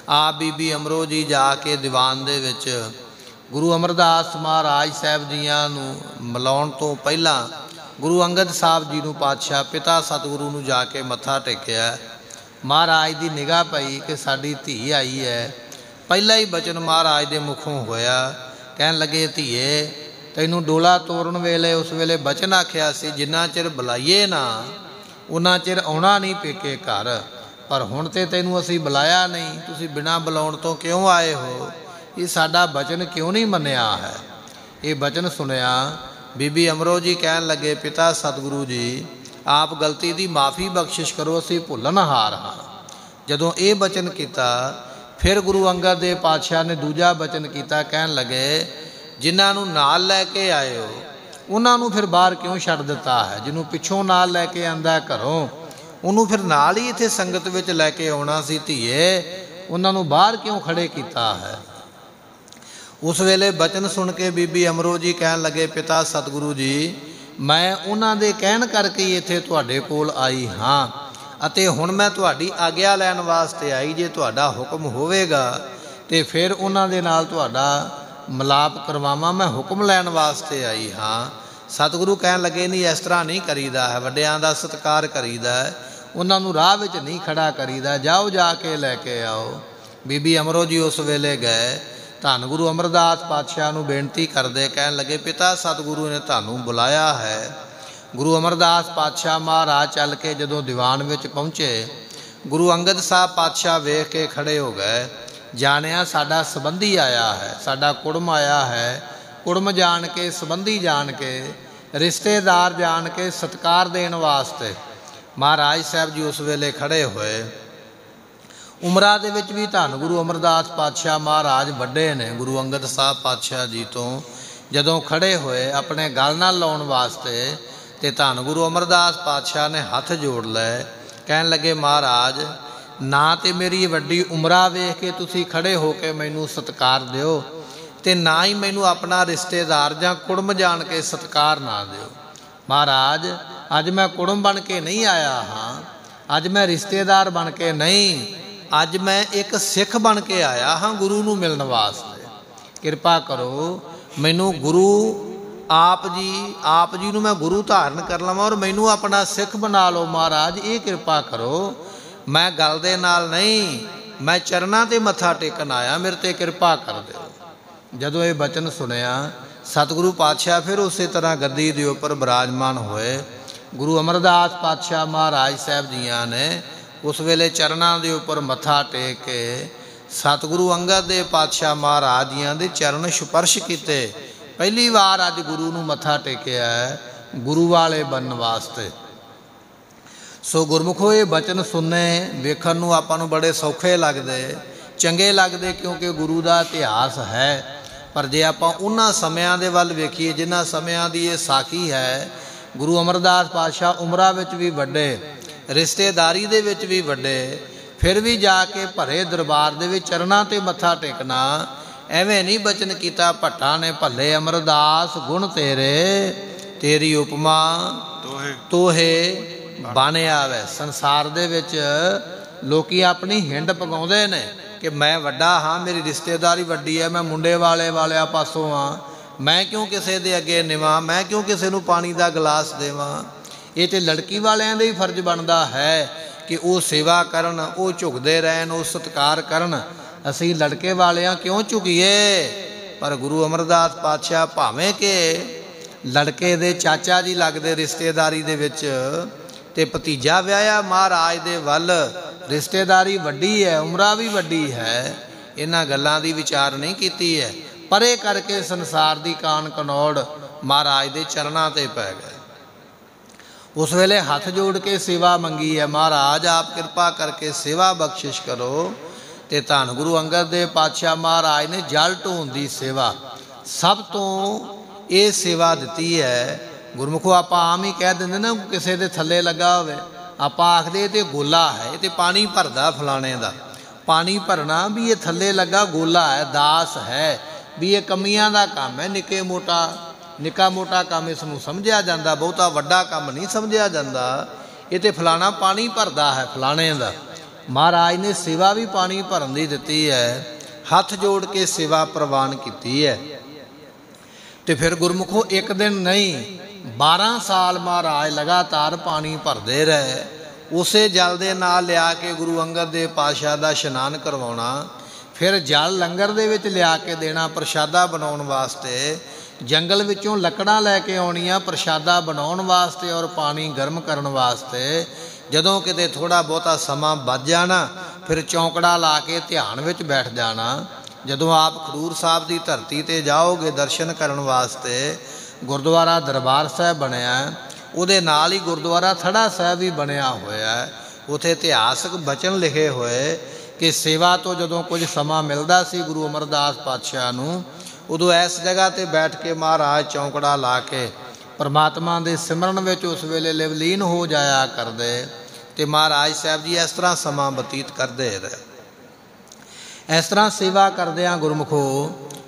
ਆ ਬੀਬੀ ਅਮਰੋ ਜੀ ਜਾ ਕੇ ਦੀਵਾਨ ਦੇ ਵਿੱਚ ਗੁਰੂ ਅਮਰਦਾਸ ਮਹਾਰਾਜ ਸਾਹਿਬ ਜੀਆਂ ਨੂੰ ਮਿਲਾਉਣ ਤੋਂ ਪਹਿਲਾਂ ਗੁਰੂ ਅੰਗਦ ਸਾਹਿਬ ਜੀ ਨੂੰ ਪਾਤਸ਼ਾਹ ਪਿਤਾ ਸਤਿਗੁਰੂ ਨੂੰ ਜਾ ਕੇ ਮੱਥਾ ਟੇਕਿਆ। ਮਹਾਰਾਜ ਦੀ ਨਿਗਾਹ ਪਈ ਕਿ ਸਾਡੀ ਧੀ ਆਈ ਹੈ। ਪਹਿਲਾ ਹੀ ਬਚਨ ਮਹਾਰਾਜ ਦੇ ਮੁਖੋਂ ਹੋਇਆ। ਕਹਿਣ ਲੱਗੇ, ਧੀਏ, ਤੈਨੂੰ ਡੋਲਾ ਤੋੜਨ ਵੇਲੇ ਉਸ ਵੇਲੇ ਬਚਨ ਆਖਿਆ ਸੀ, ਜਿੰਨਾ ਚਿਰ ਬੁਲਾਈਏ ਨਾ ਉਹਨਾਂ ਚਿਰ ਆਉਣਾ ਨਹੀਂ ਪੇਕੇ ਘਰ। ਪਰ ਹੁਣ ਤੇ ਤੈਨੂੰ ਅਸੀਂ ਬੁਲਾਇਆ ਨਹੀਂ, ਤੁਸੀਂ ਬਿਨਾਂ ਬੁਲਾਉਣ ਤੋਂ ਕਿਉਂ ਆਏ ਹੋ? ਇਹ ਸਾਡਾ ਬਚਨ ਕਿਉਂ ਨਹੀਂ ਮੰਨਿਆ ਹੈ? ਇਹ ਬਚਨ ਸੁਣਿਆ ਬੀਬੀ ਅਮਰੋ ਜੀ ਕਹਿਣ ਲੱਗੇ, ਪਿਤਾ ਸਤਿਗੁਰੂ ਜੀ, ਆਪ ਗਲਤੀ ਦੀ ਮਾਫੀ ਬਖਸ਼ਿਸ਼ ਕਰੋ, ਅਸੀਂ ਭੁੱਲਣਹਾਰ ਹਾਂ। ਜਦੋਂ ਇਹ ਬਚਨ ਕੀਤਾ, ਫਿਰ ਗੁਰੂ ਅੰਗਦ ਦੇਵ ਪਾਤਸ਼ਾਹ ਨੇ ਦੂਜਾ ਬਚਨ ਕੀਤਾ, ਕਹਿਣ ਲੱਗੇ, ਜਿਨ੍ਹਾਂ ਨੂੰ ਨਾਲ ਲੈ ਕੇ ਆਇਓ, ਉਹਨਾਂ ਨੂੰ ਫਿਰ ਬਾਹਰ ਕਿਉਂ ਛੱਡ ਦਿੱਤਾ ਹੈ? ਜਿਹਨੂੰ ਪਿੱਛੋਂ ਨਾਲ ਲੈ ਕੇ ਆਂਦਾ ਘਰੋਂ, ਉਹਨੂੰ ਫਿਰ ਨਾਲ ਹੀ ਇੱਥੇ ਸੰਗਤ ਵਿੱਚ ਲੈ ਕੇ ਆਉਣਾ ਸੀ, ਧੀਏ, ਉਹਨਾਂ ਨੂੰ ਬਾਹਰ ਕਿਉਂ ਖੜੇ ਕੀਤਾ ਹੈ? ਉਸ ਵੇਲੇ ਬਚਨ ਸੁਣ ਕੇ ਬੀਬੀ ਅਮਰੋ ਜੀ ਕਹਿਣ ਲੱਗੇ, ਪਿਤਾ ਸਤਿਗੁਰੂ ਜੀ, ਮੈਂ ਉਹਨਾਂ ਦੇ ਕਹਿਣ ਕਰਕੇ ਇੱਥੇ ਤੁਹਾਡੇ ਕੋਲ ਆਈ ਹਾਂ ਅਤੇ ਹੁਣ ਮੈਂ ਤੁਹਾਡੀ ਆਗਿਆ ਲੈਣ ਵਾਸਤੇ ਆਈ, ਜੇ ਤੁਹਾਡਾ ਹੁਕਮ ਹੋਵੇਗਾ ਤੇ ਫਿਰ ਉਹਨਾਂ ਦੇ ਨਾਲ ਤੁਹਾਡਾ ਮਲਾਪ ਕਰਵਾਵਾਂ, ਮੈਂ ਹੁਕਮ ਲੈਣ ਵਾਸਤੇ ਆਈ ਹਾਂ। ਸਤਿਗੁਰੂ ਕਹਿਣ ਲੱਗੇ, ਨਹੀਂ, ਇਸ ਤਰ੍ਹਾਂ ਨਹੀਂ ਕਰੀਦਾ ਹੈ, ਵੱਡਿਆਂ ਦਾ ਸਤਿਕਾਰ ਕਰੀਦਾ ਹੈ, ਉਹਨਾਂ ਨੂੰ ਰਾਹ ਵਿੱਚ ਨਹੀਂ ਖੜਾ ਕਰੀਦਾ, ਜਾਓ ਜਾ ਕੇ ਲੈ ਕੇ ਆਓ। ਬੀਬੀ ਅਮਰੋ ਜੀ ਉਸ ਵੇਲੇ ਗਏ ਧੰਨ ਗੁਰੂ ਅਮਰਦਾਸ ਪਾਤਸ਼ਾਹ ਨੂੰ ਬੇਨਤੀ ਕਰਦੇ ਕਹਿਣ ਲੱਗੇ, ਪਿਤਾ ਸਤਿਗੁਰੂ ਨੇ ਤੁਹਾਨੂੰ ਬੁਲਾਇਆ ਹੈ। ਗੁਰੂ ਅਮਰਦਾਸ ਪਾਤਸ਼ਾਹ ਮਹਾਰਾਜ ਚੱਲ ਕੇ ਜਦੋਂ ਦੀਵਾਨ ਵਿੱਚ ਪਹੁੰਚੇ, ਗੁਰੂ ਅੰਗਦ ਸਾਹਿਬ ਪਾਤਸ਼ਾਹ ਵੇਖ ਕੇ ਖੜੇ ਹੋ ਗਏ। ਜਾਣਿਆ ਸਾਡਾ ਸਬੰਧੀ ਆਇਆ ਹੈ, ਸਾਡਾ ਕੁੜਮ ਆਇਆ ਹੈ। ਕੁੜਮ ਜਾਣ ਕੇ, ਸਬੰਧੀ ਜਾਣ ਕੇ, ਰਿਸ਼ਤੇਦਾਰ ਜਾਣ ਕੇ ਸਤਕਾਰ ਦੇਣ ਵਾਸਤੇ ਮਹਾਰਾਜ ਸਾਹਿਬ ਜੀ ਉਸ ਵੇਲੇ ਖੜੇ ਹੋਏ। ਉਮਰਾ ਦੇ ਵਿੱਚ ਵੀ ਧੰਨ ਗੁਰੂ ਅਮਰਦਾਸ ਪਾਤਸ਼ਾਹ ਮਹਾਰਾਜ ਵੱਡੇ ਨੇ, ਗੁਰੂ ਅੰਗਦ ਸਾਹਿਬ ਪਾਤਸ਼ਾਹ ਜੀ ਤੋਂ। ਜਦੋਂ ਖੜੇ ਹੋਏ ਆਪਣੇ ਗਲ ਨਾਲ ਲਾਉਣ ਵਾਸਤੇ ਤੇ ਧੰਨ ਗੁਰੂ ਅਮਰਦਾਸ ਪਾਤਸ਼ਾਹ ਨੇ ਹੱਥ ਜੋੜ ਲਏ, ਕਹਿਣ ਲੱਗੇ, ਮਹਾਰਾਜ, ਨਾ ਤੇ ਮੇਰੀ ਵੱਡੀ ਉਮਰਾ ਵੇਖ ਕੇ ਤੁਸੀਂ ਖੜੇ ਹੋ ਕੇ ਮੈਨੂੰ ਸਤਕਾਰ ਦਿਓ ਤੇ ਨਾ ਹੀ ਮੈਨੂੰ ਆਪਣਾ ਰਿਸ਼ਤੇਦਾਰ ਜਾਂ ਕੁੜਮ ਜਾਣ ਕੇ ਸਤਕਾਰ ਨਾ ਦਿਓ। ਮਹਾਰਾਜ, ਅੱਜ ਮੈਂ ਕੁੜਮ ਬਣ ਕੇ ਨਹੀਂ ਆਇਆ ਹਾਂ। ਅੱਜ ਮੈਂ ਰਿਸ਼ਤੇਦਾਰ ਬਣ ਕੇ ਨਹੀਂ ਅੱਜ ਮੈਂ ਇੱਕ ਸਿੱਖ ਬਣ ਕੇ ਆਇਆ ਹਾਂ ਗੁਰੂ ਨੂੰ ਮਿਲਣ ਵਾਸਤੇ। ਕਿਰਪਾ ਕਰੋ, ਮੈਨੂੰ ਗੁਰੂ ਆਪ ਜੀ ਆਪ ਜੀ ਨੂੰ ਮੈਂ ਗੁਰੂ ਧਾਰਨ ਕਰ ਲਵਾਂ ਔਰ ਮੈਨੂੰ ਆਪਣਾ ਸਿੱਖ ਬਣਾ ਲਓ ਮਹਾਰਾਜ, ਇਹ ਕਿਰਪਾ ਕਰੋ। ਮੈਂ ਗੱਲ ਦੇ ਨਾਲ ਨਹੀਂ, ਮੈਂ ਚਰਨਾਂ ਤੇ ਮੱਥਾ ਟੇਕਣ ਆਇਆ, ਮੇਰੇ ਤੇ ਕਿਰਪਾ ਕਰ ਦਿਓ। ਜਦੋਂ ਇਹ ਬਚਨ ਸੁਣਿਆ, ਸਤਿਗੁਰੂ ਪਾਤਸ਼ਾਹ ਫਿਰ ਉਸੇ ਤਰ੍ਹਾਂ ਗੱਦੀ ਦੇ ਉੱਪਰ ਬਿਰਾਜਮਾਨ ਹੋਏ। ਗੁਰੂ ਅਮਰਦਾਸ ਪਾਤਸ਼ਾਹ ਮਹਾਰਾਜ ਸਾਹਿਬ ਜੀਆਂ ਨੇ ਉਸ ਵੇਲੇ ਚਰਨਾਂ ਦੇ ਉੱਪਰ ਮੱਥਾ ਟੇਕ ਕੇ ਸਤਿਗੁਰੂ ਅੰਗਦ ਦੇ ਪਾਤਸ਼ਾਹ ਮਹਾਰਾਜ ਜੀਆਂ ਦੇ ਚਰਨ ਸਪਰਸ਼ ਕੀਤੇ। ਪਹਿਲੀ ਵਾਰ ਅੱਜ ਗੁਰੂ ਨੂੰ ਮੱਥਾ ਟੇਕਿਆ ਗੁਰੂ ਵਾਲੇ ਬਣਨ ਵਾਸਤੇ। ਸੋ ਗੁਰਮੁਖੋ, ਇਹ ਬਚਨ ਸੁਣਨੇ, ਵੇਖਣ ਨੂੰ ਆਪਾਂ ਨੂੰ ਬੜੇ ਸੌਖੇ ਲੱਗਦੇ, ਚੰਗੇ ਲੱਗਦੇ ਕਿਉਂਕਿ ਗੁਰੂ ਦਾ ਇਤਿਹਾਸ ਹੈ। ਪਰ ਜੇ ਆਪਾਂ ਉਹਨਾਂ ਸਮਿਆਂ ਦੇ ਵੱਲ ਵੇਖੀਏ, ਜਿਨ੍ਹਾਂ ਸਮਿਆਂ ਦੀ ਇਹ ਸਾਖੀ ਹੈ, ਗੁਰੂ ਅਮਰਦਾਸ ਪਾਤਸ਼ਾਹ ਉਮਰਾ ਵਿੱਚ ਵੀ ਵੱਡੇ ਰਿਸ਼ਤੇਦਾਰੀ ਦੇ ਵਿੱਚ ਵੀ ਵੱਡੇ ਫਿਰ ਵੀ ਜਾ ਕੇ ਭਰੇ ਦਰਬਾਰ ਦੇ ਵਿੱਚ ਚਰਨਾਂ ਤੇ ਮੱਥਾ ਟੇਕਣਾ ਐਵੇਂ ਨਹੀਂ ਬਚਨ ਕੀਤਾ ਭੱਟਾ ਨੇ ਭੱਲੇ ਅਮਰਦਾਸ ਗੁਣ ਤੇਰੇ ਤੇਰੀ ਉਪਮਾ ਤੋਹੇ। ਤੋਹੇ ਬਣ ਆਵੇ। ਸੰਸਾਰ ਦੇ ਵਿੱਚ ਲੋਕੀ ਆਪਣੀ ਹਿੰਡ ਪਗਾਉਂਦੇ ਨੇ ਕਿ ਮੈਂ ਵੱਡਾ ਹਾਂ ਮੇਰੀ ਰਿਸ਼ਤੇਦਾਰੀ ਵੱਡੀ ਹੈ ਮੈਂ ਮੁੰਡੇ ਵਾਲੇ ਵਾਲਿਆ ਪਾਸੋਂ ਆ ਮੈਂ ਕਿਉਂ ਕਿਸੇ ਦੇ ਅੱਗੇ ਨਿਵਾਂ ਮੈਂ ਕਿਉਂ ਕਿਸੇ ਨੂੰ ਪਾਣੀ ਦਾ ਗਲਾਸ ਦੇਵਾਂ? ਇਹ ਤੇ ਲੜਕੀ ਵਾਲਿਆਂ ਦਾ ਹੀ ਫਰਜ਼ ਬਣਦਾ ਹੈ ਕਿ ਉਹ ਸੇਵਾ ਕਰਨ, ਉਹ ਝੁਕਦੇ ਰਹਿਣ, ਉਹ ਸਤਕਾਰ ਕਰਨ। ਅਸੀਂ ਲੜਕੇ ਵਾਲਿਆਂ ਕਿਉਂ ਝੁਕੀਏ? ਪਰ ਗੁਰੂ ਅਮਰਦਾਸ ਪਾਤਸ਼ਾਹ ਭਾਵੇਂ ਕਿ ਲੜਕੇ ਦੇ ਚਾਚਾ ਜੀ ਲੱਗਦੇ ਰਿਸ਼ਤੇਦਾਰੀ ਦੇ ਵਿੱਚ ਤੇ ਭਤੀਜਾ ਵਿਆਹਿਆ ਮਹਾਰਾਜ ਦੇ ਵੱਲ, ਰਿਸ਼ਤੇਦਾਰੀ ਵੱਡੀ ਹੈ, ਉਮਰਾ ਵੀ ਵੱਡੀ ਹੈ, ਇਹਨਾਂ ਗੱਲਾਂ ਦੀ ਵਿਚਾਰ ਨਹੀਂ ਕੀਤੀ ਹੈ। ਪਰੇ ਕਰਕੇ ਸੰਸਾਰ ਦੀ ਕਾਨ ਕਨੌੜ ਮਹਾਰਾਜ ਦੇ ਚਰਨਾਂ ਤੇ ਪੈ ਗਏ। ਉਸ ਵੇਲੇ ਹੱਥ ਜੋੜ ਕੇ ਸੇਵਾ ਮੰਗੀ ਹੈ। ਮਹਾਰਾਜ, ਆਪ ਕਿਰਪਾ ਕਰਕੇ ਸੇਵਾ ਬਖਸ਼ਿਸ਼ ਕਰੋ ਤੇ ਧੰਨ ਗੁਰੂ ਅੰਗਦ ਦੇਵ ਪਾਤਸ਼ਾਹ ਮਹਾਰਾਜ ਨੇ ਜਲ ਢੋਣ ਦੀ ਸੇਵਾ। ਸਭ ਤੋਂ ਇਹ ਸੇਵਾ ਦਿੱਤੀ ਹੈ। ਗੁਰਮੁਖੋ, ਆਪਾਂ ਆਮ ਹੀ ਕਹਿ ਦਿੰਦੇ ਨਾ, ਕਿਸੇ ਦੇ ਥੱਲੇ ਲੱਗਾ ਹੋਵੇ। ਆਪਾਂ ਆਖਦੇ ਤੇ ਗੋਲਾ ਹੈ ਤੇ ਪਾਣੀ ਭਰਦਾ ਫਲਾਣੇ ਦਾ। ਪਾਣੀ ਭਰਨਾ ਵੀ ਇਹ ਥੱਲੇ ਲੱਗਾ ਗੋਲਾ ਹੈ, ਦਾਸ ਹੈ, ਵੀ ਇਹ ਕਮੀਆਂ ਦਾ ਕੰਮ ਹੈ, ਨਿੱਕੇ ਮੋਟਾ ਨਿੱਕਾ ਮੋਟਾ ਕੰਮ ਇਸ ਨੂੰ ਸਮਝਿਆ ਜਾਂਦਾ, ਬਹੁਤਾ ਵੱਡਾ ਕੰਮ ਨਹੀਂ ਸਮਝਿਆ ਜਾਂਦਾ। ਇਹ ਤੇ ਫਲਾਣਾ ਪਾਣੀ ਭਰਦਾ ਹੈ ਫਲਾਣੇ ਦਾ। ਮਹਾਰਾਜ ਨੇ ਸੇਵਾ ਵੀ ਪਾਣੀ ਭਰਨ ਦੀ ਦਿੱਤੀ ਹੈ, ਹੱਥ ਜੋੜ ਕੇ ਸੇਵਾ ਪ੍ਰਵਾਨ ਕੀਤੀ ਹੈ। ਤੇ ਫਿਰ ਗੁਰਮੁਖੋ, ਇੱਕ ਦਿਨ ਨਹੀਂ 12 ਸਾਲ ਮਹਾਰਾਜ ਲਗਾਤਾਰ ਪਾਣੀ ਭਰਦੇ ਰਹੇ। ਉਸੇ ਜਲ ਦੇ ਨਾਲ ਲਿਆ ਕੇ ਗੁਰੂ ਅੰਗਦ ਦੇਵ ਪਾਸ਼ਾ ਦਾ ਇਸ਼ਨਾਨ ਕਰਵਾਉਣਾ, ਫਿਰ ਜਲ ਲੰਗਰ ਦੇ ਵਿੱਚ ਲਿਆ ਕੇ ਦੇਣਾ, ਪ੍ਰਸ਼ਾਦਾ ਬਣਾਉਣ ਵਾਸਤੇ। ਜੰਗਲ ਵਿੱਚੋਂ ਲੱਕੜਾਂ ਲੈ ਕੇ ਆਉਣੀਆਂ ਪ੍ਰਸ਼ਾਦਾ ਬਣਾਉਣ ਵਾਸਤੇ ਔਰ ਪਾਣੀ ਗਰਮ ਕਰਨ ਵਾਸਤੇ। ਜਦੋਂ ਕਿਤੇ ਥੋੜਾ ਬਹੁਤਾ ਸਮਾਂ ਵੱਧ ਜਾਣਾ, ਫਿਰ ਚੌਂਕੜਾ ਲਾ ਕੇ ਧਿਆਨ ਵਿੱਚ ਬੈਠ ਜਾਣਾ। ਜਦੋਂ ਆਪ ਖਡੂਰ ਸਾਹਿਬ ਦੀ ਧਰਤੀ ਤੇ ਜਾਓਗੇ ਦਰਸ਼ਨ ਕਰਨ ਵਾਸਤੇ, ਗੁਰਦੁਆਰਾ ਦਰਬਾਰ ਸਾਹਿਬ ਬਣਿਆ। ਉਹਦੇ ਨਾਲ ਹੀ ਗੁਰਦੁਆਰਾ ਥੜਾ ਸਾਹਿਬ ਵੀ ਬਣਿਆ ਹੋਇਆ। ਹੈ ਉਥੇ ਇਤਿਹਾਸਕ ਬਚਨ ਲਿਖੇ ਹੋਏ ਕਿ ਸੇਵਾ ਤੋਂ ਜਦੋਂ ਕੁਝ ਸਮਾਂ ਮਿਲਦਾ ਸੀ ਗੁਰੂ ਅਮਰਦਾਸ ਪਾਤਸ਼ਾਹ ਨੂੰ ਉਦੋਂ ਇਸ ਜਗ੍ਹਾ ਤੇ ਬੈਠ ਕੇ ਮਹਾਰਾਜ ਚੌਂਕੜਾ ਲਾ ਕੇ ਪਰਮਾਤਮਾ ਦੇ ਸਿਮਰਨ ਵਿੱਚ ਉਸ ਵੇਲੇ ਲਿਵਲੀਨ ਹੋ ਜਾਇਆ ਕਰਦੇ ਤੇ ਮਹਾਰਾਜ ਸਾਹਿਬ ਜੀ ਇਸ ਤਰ੍ਹਾਂ ਸਮਾਂ ਬਤੀਤ ਕਰਦੇ ਰਹੇ। ਇਸ ਤਰ੍ਹਾਂ ਸੇਵਾ ਕਰਦਿਆਂ ਗੁਰਮਖੋ,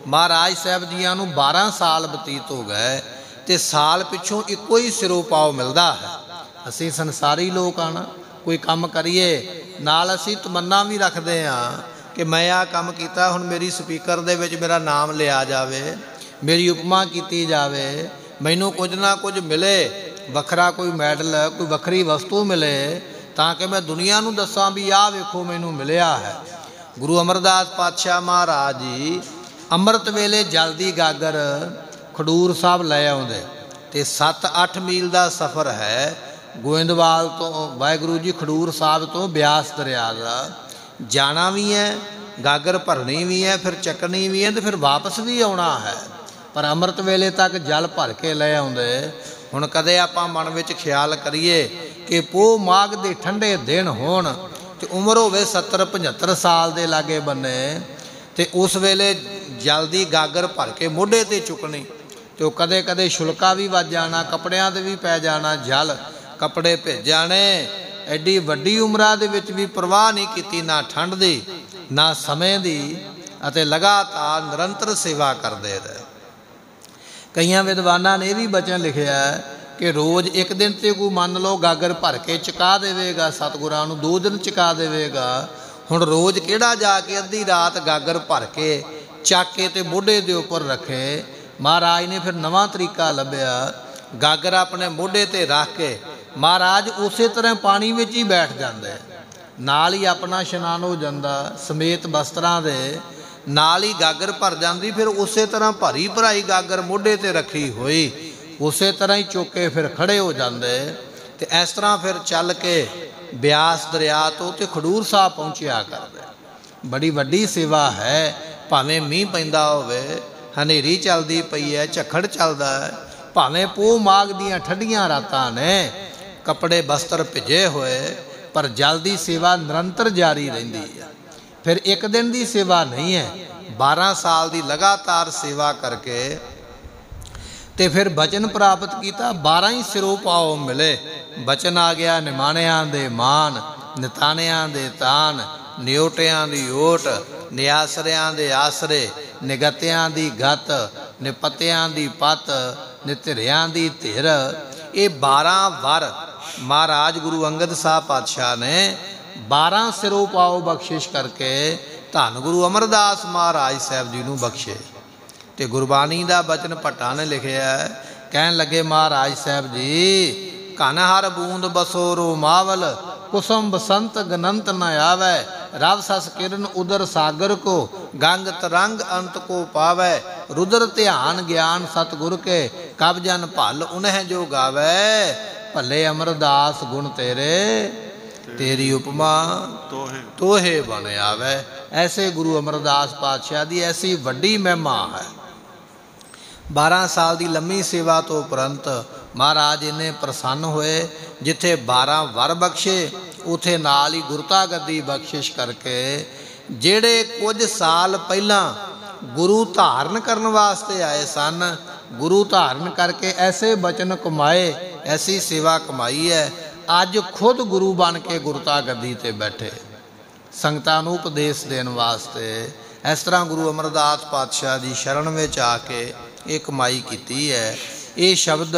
ਮਹਾਰਾਜ ਸਾਹਿਬ ਜੀਆਂ ਨੂੰ 12 ਸਾਲ ਬਤੀਤ ਹੋ ਗਏ ਤੇ ਸਾਲ ਪਿੱਛੋਂ ਇੱਕੋ ਹੀ ਸਿਰੋ ਪਾਉ ਮਿਲਦਾ ਹੈ। ਅਸੀਂ ਸੰਸਾਰੀ ਲੋਕ ਆਣਾ ਕੋਈ ਕੰਮ ਕਰੀਏ, ਨਾਲ ਅਸੀਂ ਤਮੰਨਾ ਵੀ ਰੱਖਦੇ ਆ ਕਿ ਮੈਂ ਆ ਕੰਮ ਕੀਤਾ, ਹੁਣ ਮੇਰੀ ਸਪੀਕਰ ਦੇ ਵਿੱਚ ਮੇਰਾ ਨਾਮ ਲਿਆ ਜਾਵੇ, ਮੇਰੀ ਉਪਮਾ ਕੀਤੀ ਜਾਵੇ, ਮੈਨੂੰ ਕੁਝ ਨਾ ਕੁਝ ਮਿਲੇ, ਵੱਖਰਾ ਕੋਈ ਮੈਡਲ, ਕੋਈ ਵੱਖਰੀ ਵਸਤੂ ਮਿਲੇ, ਤਾਂ ਕਿ ਮੈਂ ਦੁਨੀਆ ਨੂੰ ਦੱਸਾਂ ਵੀ ਆਹ ਵੇਖੋ ਮੈਨੂੰ ਮਿਲਿਆ ਹੈ। ਗੁਰੂ ਅਮਰਦਾਸ ਪਾਤਸ਼ਾਹ ਮਹਾਰਾਜ ਜੀ ਅੰਮ੍ਰਿਤ ਵੇਲੇ ਜਲਦੀ ਗਾਗਰ ਖਡੂਰ ਸਾਹਿਬ ਲੈ ਆਉਂਦੇ ਤੇ 7-8 ਮੀਲ ਦਾ ਸਫ਼ਰ ਹੈ ਗੋਇੰਦਵਾਲ ਤੋਂ, ਵਾਹਿਗੁਰੂ ਜੀ ਖਡੂਰ ਸਾਹਿਬ ਤੋਂ ਬਿਆਸ ਦਰਿਆ ਦਾ। ਜਾਣਾ ਵੀ ਹੈ, ਗਾਗਰ ਭਰਨੀ ਵੀ ਹੈ, ਫਿਰ ਚੱਕਣੀ ਵੀ ਹੈ ਤੇ ਫਿਰ ਵਾਪਸ ਵੀ ਆਉਣਾ ਹੈ। ਪਰ ਅੰਮ੍ਰਿਤ ਵੇਲੇ ਤੱਕ ਜਲ ਭਰ ਕੇ ਲੈ ਆਉਂਦੇ। ਹੁਣ ਕਦੇ ਆਪਾਂ ਮਨ ਵਿੱਚ ਖਿਆਲ ਕਰੀਏ ਕਿ ਪੋ ਮਾਗ ਦੇ ਠੰਡੇ ਦਿਨ ਹੋਣ ਤੇ ਉਮਰ ਹੋਵੇ 70 75 ਸਾਲ ਦੇ ਲਾਗੇ ਬੰਨੇ ਤੇ ਉਸ ਵੇਲੇ ਜਲਦੀ ਗਾਗਰ ਭਰ ਕੇ ਮੋਢੇ ਤੇ ਚੁੱਕਣੀ ਤੇ ਉਹ ਕਦੇ ਕਦੇ ਛੁਲਕਾ ਵੀ ਵੱਜ ਜਾਣਾ, ਕੱਪੜਿਆਂ ਤੇ ਵੀ ਪੈ ਜਾਣਾ ਜਲ, ਕੱਪੜੇ ਭਿੱਜ ਜਾਣੇ ਐਡੀ ਵੱਡੀ ਉਮਰਾਂ ਦੇ ਵਿੱਚ ਵੀ ਪਰਵਾਹ ਨਹੀਂ ਕੀਤੀ, ਨਾ ਠੰਡ ਦੀ, ਨਾ ਸਮੇਂ ਦੀ, ਅਤੇ ਲਗਾਤਾਰ ਨਿਰੰਤਰ ਸੇਵਾ ਕਰਦੇ ਰਹੇ। ਕਈਆਂ ਵਿਦਵਾਨਾਂ ਨੇ ਇਹ ਵੀ ਬਚਨ ਲਿਖਿਆ ਕਿ ਰੋਜ਼ ਇੱਕ ਦਿਨ ਤੇ ਕੋਈ ਮੰਨ ਲਓ ਗਾਗਰ ਭਰ ਕੇ ਚੁਕਾ ਦੇਵੇਗਾ, ਸਤਗੁਰਾਂ ਨੂੰ ਦੋ ਦਿਨ ਚੁਕਾ ਦੇਵੇਗਾ, ਹੁਣ ਰੋਜ਼ ਕਿਹੜਾ ਜਾ ਕੇ ਅੱਧੀ ਰਾਤ ਗਾਗਰ ਭਰ ਕੇ ਚੱਕ ਕੇ ਤੇ ਮੋਢੇ ਦੇ ਉੱਪਰ ਰੱਖੇ? ਮਹਾਰਾਜ ਨੇ ਫਿਰ ਨਵਾਂ ਤਰੀਕਾ ਲੱਭਿਆ। ਗਾਗਰ ਆਪਣੇ ਮੋਢੇ ਤੇ ਰੱਖ ਕੇ ਮਹਾਰਾਜ ਉਸੇ ਤਰ੍ਹਾਂ ਪਾਣੀ ਵਿੱਚ ਹੀ ਬੈਠ ਜਾਂਦੇ ਨਾਲ ਹੀ ਆਪਣਾ ਇਸ਼ਨਾਨ ਹੋ ਜਾਂਦਾ, ਸਮੇਤ ਵਸਤਰਾਂ ਦੇ ਨਾਲ ਹੀ ਗਾਗਰ ਭਰ ਜਾਂਦੀ, ਫਿਰ ਉਸੇ ਤਰ੍ਹਾਂ ਭਰੀ ਭਰਾਈ ਗਾਗਰ ਮੋਢੇ ਤੇ ਰੱਖੀ ਹੋਈ, ਉਸੇ ਤਰ੍ਹਾਂ ਹੀ ਚੁੱਕੇ ਫਿਰ ਖੜੇ ਹੋ ਜਾਂਦੇ। ਤੇ ਇਸ ਤਰ੍ਹਾਂ ਫਿਰ ਚੱਲ ਕੇ ਬਿਆਸ ਦਰਿਆ ਤੋਂ ਤੇ ਖਡੂਰ ਸਾਹਿਬ ਪਹੁੰਚਿਆ ਕਰਦੇ। ਬੜੀ ਵੱਡੀ ਸੇਵਾ ਹੈ, ਭਾਵੇਂ ਮੀਂਹ ਪੈਂਦਾ ਹੋਵੇ, ਹਨੇਰੀ ਚੱਲਦੀ ਪਈ ਹੈ, ਝੱਖੜ ਚੱਲਦਾ ਹੈ, ਭਾਵੇਂ ਪੋ ਮਾਗ ਦੀਆਂ ਠੱਡੀਆਂ ਰਾਤਾਂ ਨੇ ਕੱਪੜੇ ਬਸਤਰ ਭਿਜੇ ਹੋਏ, ਪਰ ਜਲ ਦੀ ਸੇਵਾ ਨਿਰੰਤਰ ਜਾਰੀ ਰਹਿੰਦੀ ਹੈ। ਫਿਰ ਇੱਕ ਦਿਨ ਦੀ ਸੇਵਾ ਨਹੀਂ ਹੈ 12 ਸਾਲ ਦੀ ਲਗਾਤਾਰ ਸੇਵਾ ਕਰਕੇ ਤੇ ਫਿਰ ਬਚਨ ਪ੍ਰਾਪਤ ਕੀਤਾ 12 ਹੀ ਸਿਰੋਂ ਪਾਉ ਮਿਲੇ। ਬਚਨ ਆ ਗਿਆ ਨਿਮਾਣਿਆਂ ਦੇ ਮਾਨ ਨਿਤਾਣਿਆਂ ਦੇ ਤਾਨ ਨਿਉਟਿਆਂ ਦੀ ਓਟ, ਨਿਆਸਰਿਆਂ ਦੇ ਆਸਰੇ, ਨਿਗਤਿਆਂ ਦੀ ਗਤ, ਨਿਪਤਿਆਂ ਦੀ ਪਤ, ਨਿਤਰਿਆਂ ਦੀ ਧਿਰ। ਇਹ 12 ਵਰ ਮਹਾਰਾਜ ਗੁਰੂ ਅੰਗਦ ਸਾਹਿਬ ਪਾਤਸ਼ਾਹ ਨੇ 12 ਸਿਰੋਂ ਪਾਓ ਬਖਸ਼ਿਸ਼ ਕਰਕੇ ਧੰਨ ਗੁਰੂ ਅਮਰਦਾਸ ਮਹਾਰਾਜ ਸਾਹਿਬ ਜੀ ਨੂੰ ਬਖਸ਼ੇ। ਤੇ ਗੁਰਬਾਣੀ ਦਾ ਬਚਨ ਭੱਟਾ ਨੇ ਲਿਖਿਆ ਕਹਿਣ ਲੱਗੇ, ਮਹਾਰਾਜ ਸਾਹਿਬ ਜੀ ਕਨ ਹਰ ਬੂੰਦ ਬਸੋ ਰੋ ਮਾਵਲ, ਕੁਸਮ ਬਸੰਤ ਗਨੰਤ ਨ ਆਵੇ, ਰਵ ਸਸ ਕਿਰਨ ਉਦਰ ਸਾਗਰ ਕੋ ਗੰਗ ਤਰੰਗ ਅੰਤ ਕੋ ਪਾਵੇ, ਰੁਦਰ ਧਿਆਨ ਗਿਆਨ ਸਤਗੁਰ ਕੇ, ਕਬ ਜਨ ਭਲ ਉਨਹਿ ਜੋ ਗਾਵੇ। ਭੱਲੇ ਅਮਰਦਾਸ ਗੁਣ ਤੇਰੇ ਤੇਰੀ ਉਪਮਾ ਤੋਹੇ। ਤੋਹੇ ਬਣ ਆਵੇ। ਐਸੇ ਗੁਰੂ ਅਮਰਦਾਸ ਪਾਤਸ਼ਾਹ ਦੀ ਐਸੀ ਵੱਡੀ ਮਹਿਮਾ ਹੈ। 12 ਸਾਲ ਦੀ ਲੰਮੀ ਸੇਵਾ ਤੋਂ ਉਪਰੰਤ ਮਹਾਰਾਜ ਇਹਨੇ ਪ੍ਰਸੰਨ ਹੋਏ ਜਿੱਥੇ 12 ਵਰ ਬਖਸ਼ੇ ਉਥੇ ਨਾਲ ਹੀ ਗੁਰਤਾ ਗੱਦੀ ਬਖਸ਼ਿਸ਼ ਕਰਕੇ ਜਿਹੜੇ ਕੁਝ ਸਾਲ ਪਹਿਲਾਂ ਗੁਰੂ ਧਾਰਨ ਕਰਨ ਵਾਸਤੇ ਆਏ ਸਨ ਗੁਰੂ ਧਾਰਨ ਕਰਕੇ ਐਸੇ ਬਚਨ ਕਮਾਏ, ਐਸੀ ਸੇਵਾ ਕਮਾਈ ਹੈ। ਅੱਜ ਖੁਦ ਗੁਰੂ ਬਣ ਕੇ ਗੁਰਤਾ ਗੱਦੀ ਤੇ ਬੈਠੇ। ਸੰਗਤਾਂ ਨੂੰ ਉਪਦੇਸ਼ ਦੇਣ ਵਾਸਤੇ ਇਸ ਤਰ੍ਹਾਂ ਗੁਰੂ ਅਮਰਦਾਸ ਪਾਤਸ਼ਾਹ ਦੀ ਸ਼ਰਨ ਵਿੱਚ ਆ ਕੇ ਇਹ ਕਮਾਈ ਕੀਤੀ ਹੈ। ਇਹ ਸ਼ਬਦ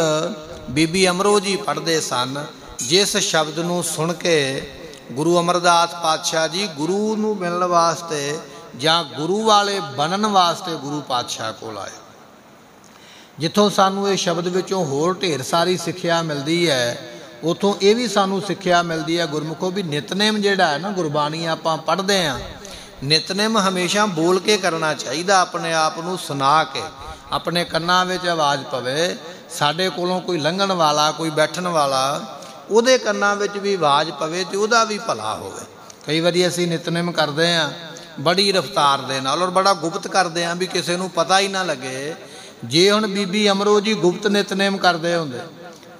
ਬੀਬੀ ਅਮਰੋ ਜੀ ਪੜ੍ਹਦੇ ਸਨ। ਜਿਸ ਸ਼ਬਦ ਨੂੰ ਸੁਣ ਕੇ ਗੁਰੂ ਅਮਰਦਾਸ ਪਾਤਸ਼ਾਹ ਜੀ ਗੁਰੂ ਨੂੰ ਮਿਲਣ ਵਾਸਤੇ ਜਾਂ ਗੁਰੂ ਵਾਲੇ ਬਣਨ ਵਾਸਤੇ ਗੁਰੂ ਪਾਤਸ਼ਾਹ ਕੋਲ ਆਏ। ਜਿੱਥੋਂ ਸਾਨੂੰ ਇਹ ਸ਼ਬਦ ਵਿੱਚੋਂ ਹੋਰ ਢੇਰ ਸਾਰੀ ਸਿੱਖਿਆ ਮਿਲਦੀ ਹੈ, ਉਥੋਂ ਇਹ ਵੀ ਸਾਨੂੰ ਸਿੱਖਿਆ ਮਿਲਦੀ ਹੈ, ਗੁਰਮੁਖੋ ਵੀ ਨਿਤਨੇਮ ਜਿਹੜਾ ਹੈ ਨਾ, ਗੁਰਬਾਣੀ ਆਪਾਂ ਪੜ੍ਹਦੇ ਆਂ ਨਿਤਨੇਮ ਹਮੇਸ਼ਾ ਬੋਲ ਕੇ ਕਰਨਾ ਚਾਹੀਦਾ, ਆਪਣੇ ਆਪ ਨੂੰ ਸੁਣਾ ਕੇ, ਆਪਣੇ ਕੰਨਾਂ ਵਿੱਚ ਆਵਾਜ਼ ਪਵੇ, ਸਾਡੇ ਕੋਲੋਂ ਕੋਈ ਲੰਘਣ ਵਾਲਾ, ਕੋਈ ਬੈਠਣ ਵਾਲਾ, ਉਹਦੇ ਕੰਨਾਂ ਵਿੱਚ ਵੀ ਆਵਾਜ਼ ਪਵੇ ਤੇ ਉਹਦਾ ਵੀ ਭਲਾ ਹੋਵੇ। ਕਈ ਵਾਰੀ ਅਸੀਂ ਨਿਤਨੇਮ ਕਰਦੇ ਆਂ ਬੜੀ ਰਫਤਾਰ ਦੇ ਨਾਲ ਔਰ ਬੜਾ ਗੁਪਤ ਕਰਦੇ ਆਂ ਵੀ ਕਿਸੇ ਨੂੰ ਪਤਾ ਹੀ ਨਾ ਲੱਗੇ ਜੇ ਹੁਣ ਬੀਬੀ ਅਮਰੋ ਜੀ ਗੁਪਤ ਨਿਤਨੇਮ ਕਰਦੇ ਹੁੰਦੇ,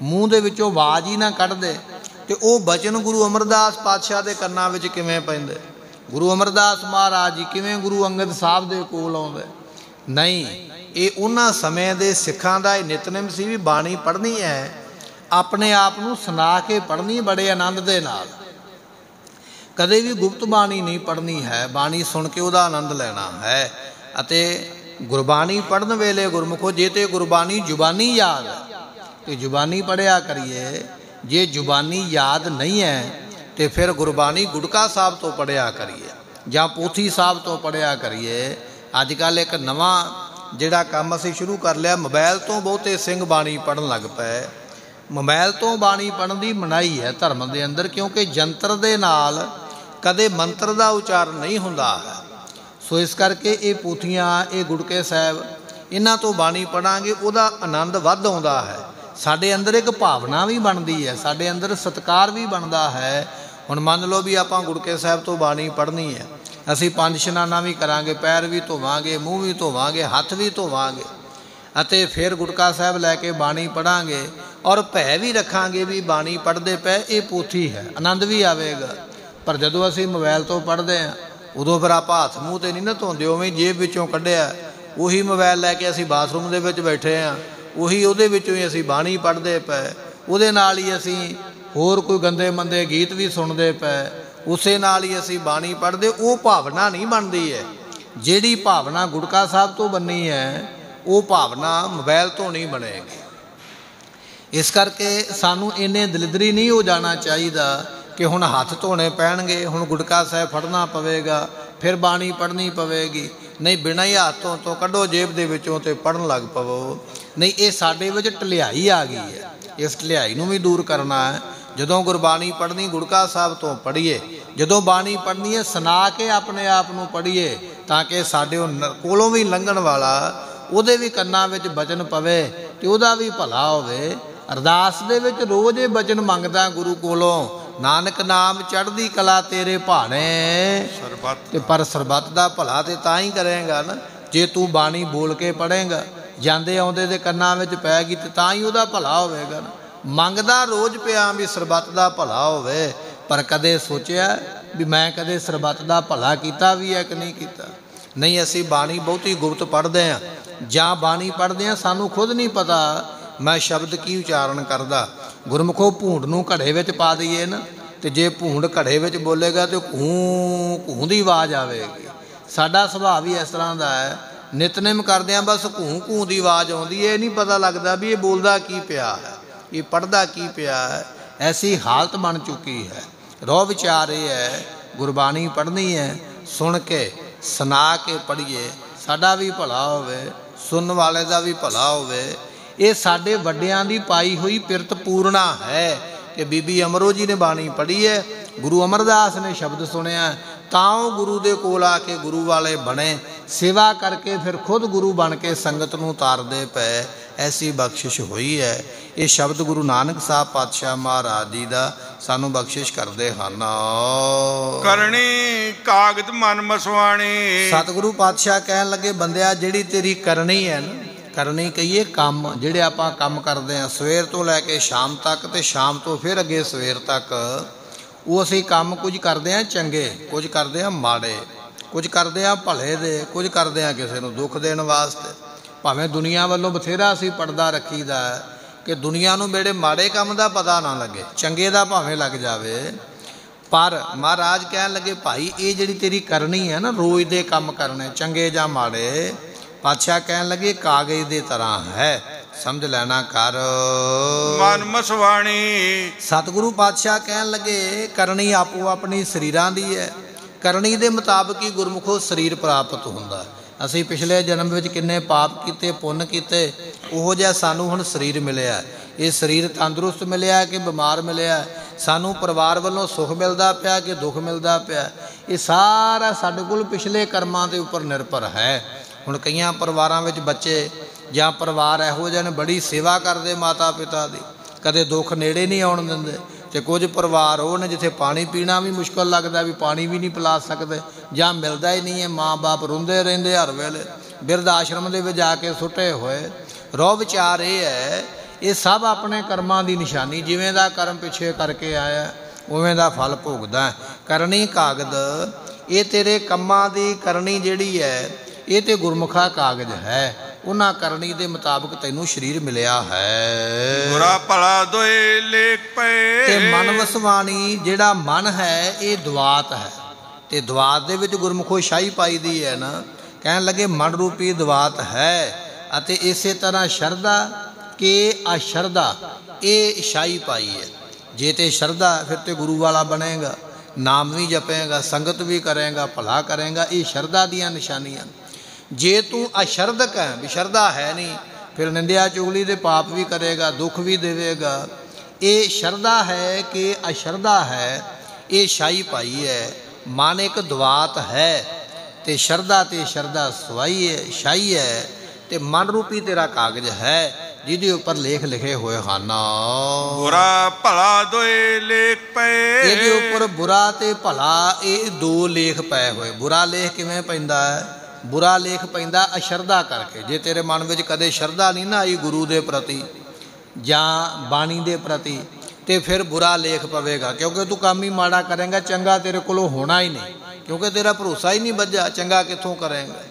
ਮੂੰਹ ਦੇ ਵਿੱਚੋਂ ਆਵਾਜ਼ ਹੀ ਨਾ ਕੱਢਦੇ, ਤੇ ਉਹ ਬਚਨ ਗੁਰੂ ਅਮਰਦਾਸ ਪਾਤਸ਼ਾਹ ਦੇ ਕੰਨਾਂ ਵਿੱਚ ਕਿਵੇਂ ਪੈਂਦੇ? ਗੁਰੂ ਅਮਰਦਾਸ ਮਹਾਰਾਜ ਜੀ ਕਿਵੇਂ ਗੁਰੂ ਅੰਗਦ ਸਾਹਿਬ ਦੇ ਕੋਲ ਆਉਂਦੇ? ਨਹੀਂ, ਇਹ ਉਹਨਾਂ ਸਮੇਂ ਦੇ ਸਿੱਖਾਂ ਦਾ ਇਹ ਨਿਤਨੇਮ ਸੀ ਵੀ ਬਾਣੀ ਪੜ੍ਹਨੀ ਹੈ, ਆਪਣੇ ਆਪ ਨੂੰ ਸੁਣਾ ਕੇ ਪੜ੍ਹਨੀ ਬੜੇ ਆਨੰਦ ਦੇ ਨਾਲ। ਕਦੇ ਵੀ ਗੁਪਤ ਬਾਣੀ ਨਹੀਂ ਪੜ੍ਹਨੀ ਹੈ, ਬਾਣੀ ਸੁਣ ਕੇ ਉਹਦਾ ਆਨੰਦ ਲੈਣਾ ਹੈ, ਅਤੇ ਗੁਰਬਾਣੀ ਪੜਨ ਵੇਲੇ ਗੁਰਮੁਖੋ, ਜੇ ਤੇ ਗੁਰਬਾਣੀ ਜ਼ੁਬਾਨੀ ਯਾਦ ਤੇ ਜ਼ੁਬਾਨੀ ਪੜਿਆ ਕਰੀਏ, ਜੇ ਜ਼ੁਬਾਨੀ ਯਾਦ ਨਹੀਂ ਹੈ, ਤੇ ਫਿਰ ਗੁਰਬਾਣੀ ਗੁਟਕਾ ਸਾਹਿਬ ਤੋਂ ਪੜਿਆ ਕਰੀਏ, ਜਾਂ ਪੋਥੀ ਸਾਹਿਬ ਤੋਂ ਪੜਿਆ ਕਰੀਏ। ਅੱਜ ਕੱਲ ਇੱਕ ਨਵਾਂ ਜਿਹੜਾ ਕੰਮ ਅਸੀਂ ਸ਼ੁਰੂ ਕਰ ਲਿਆ ਮੋਬਾਈਲ ਤੋਂ ਬਹੁਤੇ ਸਿੰਘ ਬਾਣੀ ਪੜਨ ਲੱਗ ਪਏ। ਮੋਬਾਈਲ ਤੋਂ ਬਾਣੀ ਪੜਨ ਦੀ ਮਨਾਹੀ ਹੈ ਧਰਮ ਦੇ ਅੰਦਰ, ਕਿਉਂਕਿ ਜੰਤਰ ਦੇ ਨਾਲ ਕਦੇ ਮੰਤਰ ਦਾ ਉਚਾਰਨ ਨਹੀਂ ਹੁੰਦਾ। ਹੈ ਸੋ ਇਸ ਕਰਕੇ ਇਹ ਪੋਥੀਆਂ, ਇਹ ਗੁੜਕੇ ਸਾਹਿਬ, ਇਹਨਾਂ ਤੋਂ ਬਾਣੀ ਪੜਾਂਗੇ ਉਹਦਾ ਆਨੰਦ ਵੱਧ ਆਉਂਦਾ ਹੈ। ਸਾਡੇ ਅੰਦਰ ਇੱਕ ਭਾਵਨਾ ਵੀ ਬਣਦੀ ਹੈ, ਸਾਡੇ ਅੰਦਰ ਸਤਕਾਰ ਵੀ ਬਣਦਾ ਹੈ। ਹੁਣ ਮੰਨ ਲਓ ਵੀ ਆਪਾਂ ਗੁੜਕੇ ਸਾਹਿਬ ਤੋਂ ਬਾਣੀ ਪੜ੍ਹਨੀ ਹੈ। ਅਸੀਂ ਪੰਜ ਇਸ਼ਨਾਨਾ ਵੀ ਕਰਾਂਗੇ, ਪੈਰ ਵੀ ਧੋਵਾਂਗੇ, ਮੂੰਹ ਵੀ ਧੋਵਾਂਗੇ, ਹੱਥ ਵੀ ਧੋਵਾਂਗੇ। ਅਤੇ ਫਿਰ ਗੁਟਕਾ ਸਾਹਿਬ ਲੈ ਕੇ ਬਾਣੀ ਪੜਾਂਗੇ ਔਰ ਭੈ ਵੀ ਰੱਖਾਂਗੇ ਵੀ ਬਾਣੀ ਪੜ੍ਹਦੇ ਪਏ, ਇਹ ਪੋਥੀ ਹੈ, ਆਨੰਦ ਵੀ ਆਵੇਗਾ। ਪਰ ਜਦੋਂ ਅਸੀਂ ਮੋਬਾਈਲ ਤੋਂ ਪੜ੍ਹਦੇ ਆਂ ਉਦੋਂ ਫਿਰ ਆਪਾਂ ਹੱਥ ਮੂੰਹ ਤੇ ਨਹੀਂ ਨਾ ਧੋਂਦੇ, ਉਵੇਂ ਜੇਬ ਵਿੱਚੋਂ ਕੱਢਿਆ। ਉਹੀ ਮੋਬਾਈਲ ਲੈ ਕੇ ਅਸੀਂ ਬਾਥਰੂਮ ਦੇ ਵਿੱਚ ਬੈਠੇ ਆਂ। ਉਹੀ ਉਹਦੇ ਵਿੱਚੋਂ ਹੀ ਅਸੀਂ ਬਾਣੀ ਪੜ੍ਹਦੇ ਪਏ। ਉਹਦੇ ਨਾਲ ਹੀ ਅਸੀਂ ਹੋਰ ਕੋਈ ਗੰਦੇ ਮੰਦੇ ਗੀਤ ਵੀ ਸੁਣਦੇ ਪਏ। ਉਸੇ ਨਾਲ ਹੀ ਅਸੀਂ ਬਾਣੀ ਪੜ੍ਹਦੇ। ਉਹ ਭਾਵਨਾ ਨਹੀਂ ਬਣਦੀ ਹੈ। ਜਿਹੜੀ ਭਾਵਨਾ ਗੁਟਕਾ ਸਾਹਿਬ ਤੋਂ ਬੰਨੀ ਹੈ, ਉਹ ਭਾਵਨਾ ਮੋਬਾਈਲ ਤੋਂ ਨਹੀਂ ਬਣੇਗੀ। ਇਸ ਕਰਕੇ ਸਾਨੂੰ ਇੰਨੇ ਦਿਲਦਰੀ ਨਹੀਂ ਹੋ ਜਾਣਾ ਚਾਹੀਦਾ ਕਿ ਹੁਣ ਹੱਥ ਧੋਣੇ ਪੈਣਗੇ, ਹੁਣ ਗੁਟਕਾ ਸਾਹਿਬ ਫੜਨਾ ਪਵੇਗਾ, ਫਿਰ ਬਾਣੀ ਪੜ੍ਹਨੀ ਪਵੇਗੀ। ਨਹੀਂ, ਬਿਨਾਂ ਹੀ ਹੱਥੋਂ ਤੋਂ ਕੱਢੋ ਜੇਬ ਦੇ ਵਿੱਚੋਂ ਤੇ ਪੜਨ ਲੱਗ ਪਵੋ। ਨਹੀਂ, ਇਹ ਸਾਡੇ ਵਿੱਚ ਢਲਿਆਈ ਆ ਗਈ ਹੈ। ਇਸ ਢਲਿਆਈ ਨੂੰ ਵੀ ਦੂਰ ਕਰਨਾ ਹੈ। ਜਦੋਂ ਗੁਰਬਾਣੀ ਪੜ੍ਹਨੀ ਗੁੜਕਾ ਸਾਹਿਬ ਤੋਂ ਪੜ੍ਹੀਏ, ਜਦੋਂ ਬਾਣੀ ਪੜ੍ਹਨੀ ਹੈ, ਸੁਣਾ ਕੇ ਆਪਣੇ ਆਪ ਨੂੰ ਪੜ੍ਹੀਏ, ਤਾਂ ਕਿ ਸਾਡੇ ਕੋਲੋਂ ਵੀ ਲੰਘਣ ਵਾਲਾ, ਉਹਦੇ ਵੀ ਕੰਨਾਂ ਵਿੱਚ ਬਚਨ ਪਵੇ ਤੇ ਉਹਦਾ ਵੀ ਭਲਾ ਹੋਵੇ। ਅਰਦਾਸ ਦੇ ਵਿੱਚ ਰੋਜ਼ ਇਹ ਬਚਨ ਮੰਗਦਾ ਗੁਰੂ ਕੋਲੋਂ। ਨਾਨਕ ਨਾਮ ਚੜ੍ਹਦੀ ਕਲਾ ਤੇਰੇ ਭਾਣੇ। ਸਰਬੱਤ ਤੇ ਪਰ ਸਰਬੱਤ ਦਾ ਭਲਾ ਤੇ ਤਾਂ ਹੀ ਕਰੇਗਾ ਨਾ ਜੇ ਤੂੰ ਬਾਣੀ ਬੋਲ ਕੇ ਪੜੇਗਾ ਜਾਂਦੇ ਆਉਂਦੇ ਦੇ ਕੰਨਾਂ ਵਿੱਚ ਪੈ ਗਈ ਤੇ ਤਾਂ ਹੀ ਉਹਦਾ ਭਲਾ ਹੋਵੇਗਾ ਨਾ। ਮੰਗਦਾ ਰੋਜ਼ ਪਿਆ ਵੀ ਸਰਬੱਤ ਦਾ ਭਲਾ ਹੋਵੇ ਪਰ ਕਦੇ ਸੋਚਿਆ ਵੀ ਮੈਂ ਕਦੇ ਸਰਬੱਤ ਦਾ ਭਲਾ ਕੀਤਾ ਵੀ ਹੈ ਕਿ ਨਹੀਂ ਕੀਤਾ। ਨਹੀਂ ਅਸੀਂ ਬਾਣੀ ਬਹੁਤੀ ਗੁਪਤ ਪੜ੍ਹਦੇ ਆ ਜਾਂ ਬਾਣੀ ਪੜ੍ਹਦੇ ਆ ਸਾਨੂੰ ਖੁਦ ਨਹੀਂ ਪਤਾ ਮੈਂ ਸ਼ਬਦ ਕੀ ਉਚਾਰਨ ਕਰਦਾ। ਗੁਰਮੁਖੋ ਭੂੰਡ ਨੂੰ ਘੜੇ ਵਿੱਚ ਪਾ ਦਈਏ ਨਾ, ਤੇ ਜੇ ਭੂੰਡ ਘੜੇ ਵਿੱਚ ਬੋਲੇਗਾ ਤੇ ਘੂੰ ਘੂੰ ਦੀ ਆਵਾਜ਼ ਆਵੇਗੀ। ਸਾਡਾ ਸੁਭਾਅ ਵੀ ਇਸ ਤਰ੍ਹਾਂ ਦਾ ਹੈ, ਨਿਤਨੇਮ ਕਰਦੇ ਆ, ਬਸ ਘੂੰ ਘੂੰ ਦੀ ਆਵਾਜ਼ ਆਉਂਦੀ ਹੈ, ਇਹ ਨਹੀਂ ਪਤਾ ਲੱਗਦਾ ਵੀ ਇਹ ਬੋਲਦਾ ਕੀ ਪਿਆ ਹੈ, ਇਹ ਪੜਦਾ ਕੀ ਪਿਆ ਹੈ, ਐਸੀ ਹਾਲਤ ਬਣ ਚੁੱਕੀ ਹੈ। ਰੋ ਵਿਚਾਰ ਇਹ ਹੈ, ਗੁਰਬਾਣੀ ਪੜ੍ਹਨੀ ਹੈ, ਸੁਣ ਕੇ, ਸੁਣਾ ਕੇ ਪੜ੍ਹੀਏ, ਸਾਡਾ ਵੀ ਭਲਾ ਹੋਵੇ, ਸੁਣਨ ਵਾਲੇ ਦਾ ਵੀ ਭਲਾ ਹੋਵੇ ਇਹ ਸਾਡੇ ਵੱਡਿਆਂ ਦੀ ਪਾਈ ਹੋਈ ਪਿਰਤ ਪੂਰਣਾ ਹੈ ਕਿ ਬੀਬੀ ਅਮਰੋ ਜੀ ਨੇ ਬਾਣੀ ਪੜ੍ਹੀ ਹੈ ਗੁਰੂ ਅਮਰਦਾਸ ਨੇ ਸ਼ਬਦ ਸੁਣਿਆ ਤਾਂ ਉਹ ਗੁਰੂ ਦੇ ਕੋਲ ਆ ਕੇ ਗੁਰੂ ਵਾਲੇ ਬਣੇ। ਸੇਵਾ ਕਰਕੇ ਫਿਰ ਖੁਦ ਗੁਰੂ ਬਣ ਕੇ ਸੰਗਤ ਨੂੰ ਤਾਰਦੇ ਪਏ। ਐਸੀ ਬਖਸ਼ਿਸ਼ ਹੋਈ ਹੈ। ਇਹ ਸ਼ਬਦ ਗੁਰੂ ਨਾਨਕ ਸਾਹਿਬ ਪਾਤਸ਼ਾਹ ਮਹਾਰਾਜ ਜੀ ਦਾ ਸਾਨੂੰ ਬਖਸ਼ਿਸ਼ ਕਰਦੇ ਹਨ। ਕਰਨੀ ਕਾਗਦ ਮਨ ਮਸਵਾਣੀ। ਸਤਿਗੁਰੂ ਪਾਤਸ਼ਾਹ ਕਹਿਣ ਲੱਗੇ ਬੰਦਿਆ ਜਿਹੜੀ ਤੇਰੀ ਕਰਨੀ ਹੈ ਨਾ ਕਰਨੀ ਕਹੀਏ ਕੰਮ, ਜਿਹੜੇ ਆਪਾਂ ਕੰਮ ਕਰਦੇ ਆ ਸਵੇਰ ਤੋਂ ਲੈ ਕੇ ਸ਼ਾਮ ਤੱਕ ਤੇ ਸ਼ਾਮ ਤੋਂ ਫਿਰ ਅੱਗੇ ਸਵੇਰ ਤੱਕ, ਉਹ ਅਸੀਂ ਕੰਮ ਕੁਝ ਕਰਦੇ ਆ ਚੰਗੇ, ਕੁਝ ਕਰਦੇ ਆ ਮਾੜੇ, ਕੁਝ ਕਰਦੇ ਆ ਭਲੇ ਦੇ, ਕੁਝ ਕਰਦੇ ਆ ਕਿਸੇ ਨੂੰ ਦੁੱਖ ਦੇਣ ਵਾਸਤੇ। ਭਾਵੇਂ ਦੁਨੀਆ ਵੱਲੋਂ ਬਥੇਰਾ ਅਸੀਂ ਪਰਦਾ ਰੱਖੀਦਾ ਕਿ ਦੁਨੀਆ ਨੂੰ ਮੇਰੇ ਮਾੜੇ ਕੰਮ ਦਾ ਪਤਾ ਨਾ ਲੱਗੇ, ਚੰਗੇ ਦਾ ਭਾਵੇਂ ਲੱਗ ਜਾਵੇ, ਪਰ ਮਹਾਰਾਜ ਕਹਿਣ ਲੱਗੇ, ਭਾਈ, ਇਹ ਜਿਹੜੀ ਤੇਰੀ ਕਰਨੀ ਹੈ ਨਾ, ਰੋਜ਼ ਦੇ ਕੰਮ ਕਰਨੇ, ਚੰਗੇ ਜਾਂ ਮਾੜੇ ਪਾਤਸ਼ਾਹ ਕਹਿਣ ਲੱਗੇ ਕਾਗਜ਼ ਦੇ ਤਰ੍ਹਾਂ ਹੈ ਸਮਝ ਲੈਣਾ ਕਰ। ਮਨ ਮਸਵਾਣੀ। ਸਤਿਗੁਰੂ ਪਾਤਸ਼ਾਹ ਕਹਿਣ ਲੱਗੇ ਕਰਨੀ ਆਪੋ ਆਪਣੀ ਸਰੀਰਾਂ ਦੀ ਹੈ। ਕਰਨੀ ਦੇ ਮੁਤਾਬਕ ਹੀ ਗੁਰਮੁਖੋ ਸਰੀਰ ਪ੍ਰਾਪਤ ਹੁੰਦਾ ਅਸੀਂ ਪਿਛਲੇ ਜਨਮ ਵਿੱਚ ਕਿੰਨੇ ਪਾਪ ਕੀਤੇ ਪੁੰਨ ਕੀਤੇ ਉਹੋ ਜਿਹਾ ਸਾਨੂੰ ਹੁਣ ਸਰੀਰ ਮਿਲਿਆ ਇਹ ਸਰੀਰ ਤੰਦਰੁਸਤ ਮਿਲਿਆ ਕਿ ਬਿਮਾਰ ਮਿਲਿਆ ਸਾਨੂੰ ਪਰਿਵਾਰ ਵੱਲੋਂ ਸੁੱਖ ਮਿਲਦਾ ਪਿਆ ਕਿ ਦੁੱਖ ਮਿਲਦਾ ਪਿਆ ਇਹ ਸਾਰਾ ਸਾਡੇ ਕੋਲ ਪਿਛਲੇ ਕਰਮਾਂ ਦੇ ਉੱਪਰ ਨਿਰਭਰ ਹੈ। ਹੁਣ ਕਈਆਂ ਪਰਿਵਾਰਾਂ ਵਿੱਚ ਬੱਚੇ ਜਾਂ ਪਰਿਵਾਰ ਇਹੋ ਜਿਹੇ ਨੇ, ਬੜੀ ਸੇਵਾ ਕਰਦੇ ਮਾਤਾ ਪਿਤਾ ਦੀ। ਕਦੇ ਦੁੱਖ ਨੇੜੇ ਨਹੀਂ ਆਉਣ ਦਿੰਦੇ ਤੇ ਕੁਝ ਪਰਿਵਾਰ ਉਹ ਨੇ ਜਿੱਥੇ ਪਾਣੀ ਪੀਣਾ ਵੀ ਮੁਸ਼ਕਲ ਲੱਗਦਾ ਵੀ ਪਾਣੀ ਵੀ ਨਹੀਂ ਪਿਲਾ ਸਕਦੇ ਜਾਂ ਮਿਲਦਾ ਹੀ ਨਹੀਂ ਹੈ, ਮਾਂ-ਬਾਪ ਰੁੰਦੇ ਰਹਿੰਦੇ ਹਰ ਵੇਲੇ, ਬਿਰਧ ਆਸ਼ਰਮ ਦੇ ਵਿੱਚ ਜਾ ਕੇ ਸੁੱਟੇ ਹੋਏ। ਰੋ ਵਿਚਾਰ ਇਹ ਹੈ, ਇਹ ਸਭ ਆਪਣੇ ਕਰਮਾਂ ਦੀ ਨਿਸ਼ਾਨੀ, ਜਿਵੇਂ ਦਾ ਕਰਮ ਪਿੱਛੇ ਕਰਕੇ ਆਇਆ, ਉਵੇਂ ਦਾ ਫਲ ਭੋਗਦਾ। ਕਰਨੀ ਕਾਗਦ, ਇਹ ਤੇਰੇ ਕੰਮਾਂ ਦੀ ਕਰਨੀ ਜਿਹੜੀ ਹੈ ਇਹ ਤੇ ਗੁਰਮੁਖਾ ਕਾਗਜ਼ ਹੈ। ਉਹਨਾਂ ਕਰਨੀ ਦੇ ਮੁਤਾਬਕ ਤੈਨੂੰ ਸਰੀਰ ਮਿਲਿਆ ਹੈ। ਬੁਰਾ ਭਲਾ ਦੋਏ ਲੇਖ ਪਏ। ਤੇ ਮਨ ਵਸਵਾਣੀ ਜਿਹੜਾ ਮਨ ਹੈ ਇਹ ਦਵਾਤ ਹੈ। ਤੇ ਦਵਾਤ ਦੇ ਵਿੱਚ ਗੁਰਮੁਖੋ ਸ਼ਾਹੀ ਪਾਈ ਦੀ ਹੈ ਨਾ। ਕਹਿਣ ਲੱਗੇ ਮਨ ਰੂਪੀ ਦਵਾਤ ਹੈ। ਅਤੇ ਇਸੇ ਤਰ੍ਹਾਂ ਸ਼ਰਦਾ ਕਿ ਅਸ਼ਰਦਾ ਇਹ ਸ਼ਾਹੀ ਪਾਈ ਹੈ। ਜੇ ਤੇ ਸ਼ਰਦਾ ਫਿਰ ਤੇ ਗੁਰੂ ਵਾਲਾ ਬਣੇਗਾ। ਨਾਮ ਵੀ ਜਪੇਗਾ ਸੰਗਤ ਵੀ ਕਰੇਗਾ ਭਲਾ ਕਰੇਗਾ। ਇਹ ਸ਼ਰਦਾ ਦੀਆਂ ਨਿਸ਼ਾਨੀਆਂ ਜੇ ਤੂੰ ਅਸ਼ਰਦਕ ਹੈ ਵਿਸ਼ਰਦਾ ਹੈ ਨਹੀਂ ਫਿਰ ਨਿੰਦਿਆ ਚੁਗਲੀ ਦੇ ਪਾਪ ਵੀ ਕਰੇਗਾ ਦੁੱਖ ਵੀ ਦੇਵੇਗਾ। ਇਹ ਸ਼ਰਦਾ ਹੈ ਕਿ ਅਸ਼ਰਦਾ ਹੈ ਇਹ ਸ਼ਾਈ ਪਾਈ ਹੈ ਮਨ ਇੱਕ ਦਵਾਤ ਹੈ ਤੇ ਸ਼ਰਦਾ ਤੇ ਸ਼ਰਦਾ ਸਵਾਈ ਹੈ ਸ਼ਾਈ ਹੈ ਤੇ ਮਨ ਰੂਪੀ ਤੇਰਾ ਕਾਗਜ਼ ਹੈ ਜਿਹਦੇ ਉੱਪਰ ਲੇਖ ਲਿਖੇ ਹੋਏ ਹਨ। ਬੁਰਾ ਭਲਾ ਦੋਏ ਲੇਖ ਪਏ। ਇਹਦੇ ਉੱਪਰ ਬੁਰਾ ਤੇ ਭਲਾ ਇਹ ਦੋ ਲੇਖ ਪਏ ਹੋਏ। ਬੁਰਾ ਲੇਖ ਕਿਵੇਂ ਪੈਂਦਾ ਹੈ? ਬੁਰਾ ਲੇਖ ਪੈਂਦਾ, ਅਸ਼ਰਧਾ ਕਰਕੇ। ਜੇ ਤੇਰੇ ਮਨ ਵਿੱਚ ਕਦੇ ਸ਼ਰਧਾ ਨਹੀਂ ਨਾ ਆਈ ਗੁਰੂ ਦੇ ਪ੍ਰਤੀ ਜਾਂ ਬਾਣੀ ਦੇ ਪ੍ਰਤੀ, ਤੇ ਫਿਰ ਬੁਰਾ ਲੇਖ ਪਵੇਗਾ। ਕਿਉਂਕਿ ਤੂੰ ਕੰਮ ਹੀ ਮਾੜਾ ਕਰੇਗਾ, ਚੰਗਾ ਤੇਰੇ ਕੋਲੋਂ ਹੋਣਾ ਹੀ ਨਹੀਂ। ਕਿਉਂਕਿ ਤੇਰਾ ਭਰੋਸਾ ਹੀ ਨਹੀਂ ਵੱਜਾ ਚੰਗਾ ਕਿੱਥੋਂ ਕਰੇਗਾ।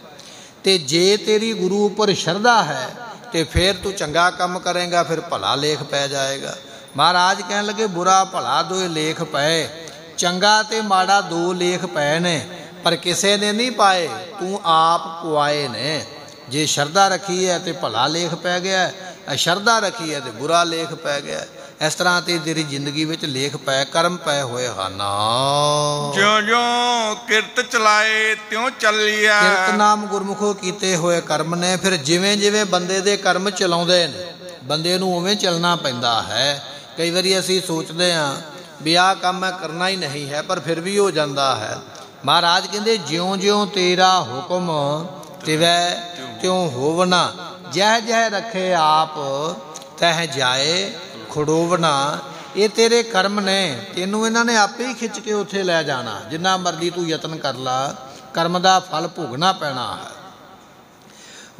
ਤੇ ਜੇ ਤੇਰੀ ਗੁਰੂ ਉੱਪਰ ਸ਼ਰਧਾ ਹੈ, ਤੇ ਫਿਰ ਤੂੰ ਚੰਗਾ ਕੰਮ ਕਰੇਗਾ, ਫਿਰ ਭਲਾ ਲੇਖ ਪੈ ਜਾਏਗਾ। ਮਹਾਰਾਜ ਕਹਿਣ ਲੱਗੇ, ਬੁਰਾ ਭਲਾ ਦੋਏ ਲੇਖ ਪਏ, ਚੰਗਾ ਤੇ ਮਾੜਾ ਦੋ ਲੇਖ ਪਏ ਨੇ। ਪਰ ਕਿਸੇ ਨੇ ਨਹੀਂ ਪਾਏ। ਤੂੰ ਆਪ ਕੁਆਏ ਨੇ। ਜੇ ਸ਼ਰਧਾ ਰੱਖੀ ਹੈ ਤੇ ਭਲਾ ਲੇਖ ਪੈ ਗਿਆ ਅਸ਼ਰਧਾ ਰੱਖੀ ਹੈ ਤੇ ਬੁਰਾ ਲੇਖ ਪੈ ਗਿਆ ਇਸ ਤਰ੍ਹਾਂ ਤੇ ਤੇਰੀ ਜ਼ਿੰਦਗੀ ਵਿੱਚ ਲੇਖ ਪੈ ਕਰਮ ਪਏ ਹੋਏ ਹਨ। ਜਿਉਂ ਜਿਉਂ ਕਿਰਤ ਚਲਾਏ ਤਿਉਂ ਚੱਲਿਆ ਕਿਰਤ ਨਾਮ ਗੁਰਮੁਖੋ ਕੀਤੇ ਹੋਏ ਕਰਮ ਨੇ। ਫਿਰ ਜਿਵੇਂ ਜਿਵੇਂ ਬੰਦੇ ਦੇ ਕਰਮ ਚਲਾਉਂਦੇ ਨੇ ਬੰਦੇ ਨੂੰ ਉਵੇਂ ਚੱਲਣਾ ਪੈਂਦਾ ਹੈ। ਕਈ ਵਾਰੀ ਅਸੀਂ ਸੋਚਦੇ ਹਾਂ ਵੀ ਆਹ ਕੰਮ ਮੈਂ ਕਰਨਾ ਹੀ ਨਹੀਂ ਹੈ ਪਰ ਫਿਰ ਵੀ ਹੋ ਜਾਂਦਾ ਹੈ। ਮਹਾਰਾਜ ਕਹਿੰਦੇ, ਜਿਉਂ-ਜਿਉਂ ਤੇਰਾ ਹੁਕਮ ਤਿਵੈ, ਤਿਉ ਹੋਵਣਾ ਜਹ ਜਹ ਰੱਖੇ ਆਪ, ਤਹ ਜਾਏ ਖੜੋਵਣਾ। ਇਹ ਤੇਰੇ ਕਰਮ ਨੇ, ਤੈਨੂੰ ਇਹਨਾਂ ਨੇ ਆਪੇ ਹੀ ਖਿੱਚ ਕੇ ਉੱਥੇ ਲੈ ਜਾਣਾ। ਜਿੰਨਾ ਮਰਜ਼ੀ ਤੂੰ ਯਤਨ ਕਰ ਲਾ, ਕਰਮ ਦਾ ਫਲ ਭੋਗਣਾ ਪੈਣਾ ਹੈ।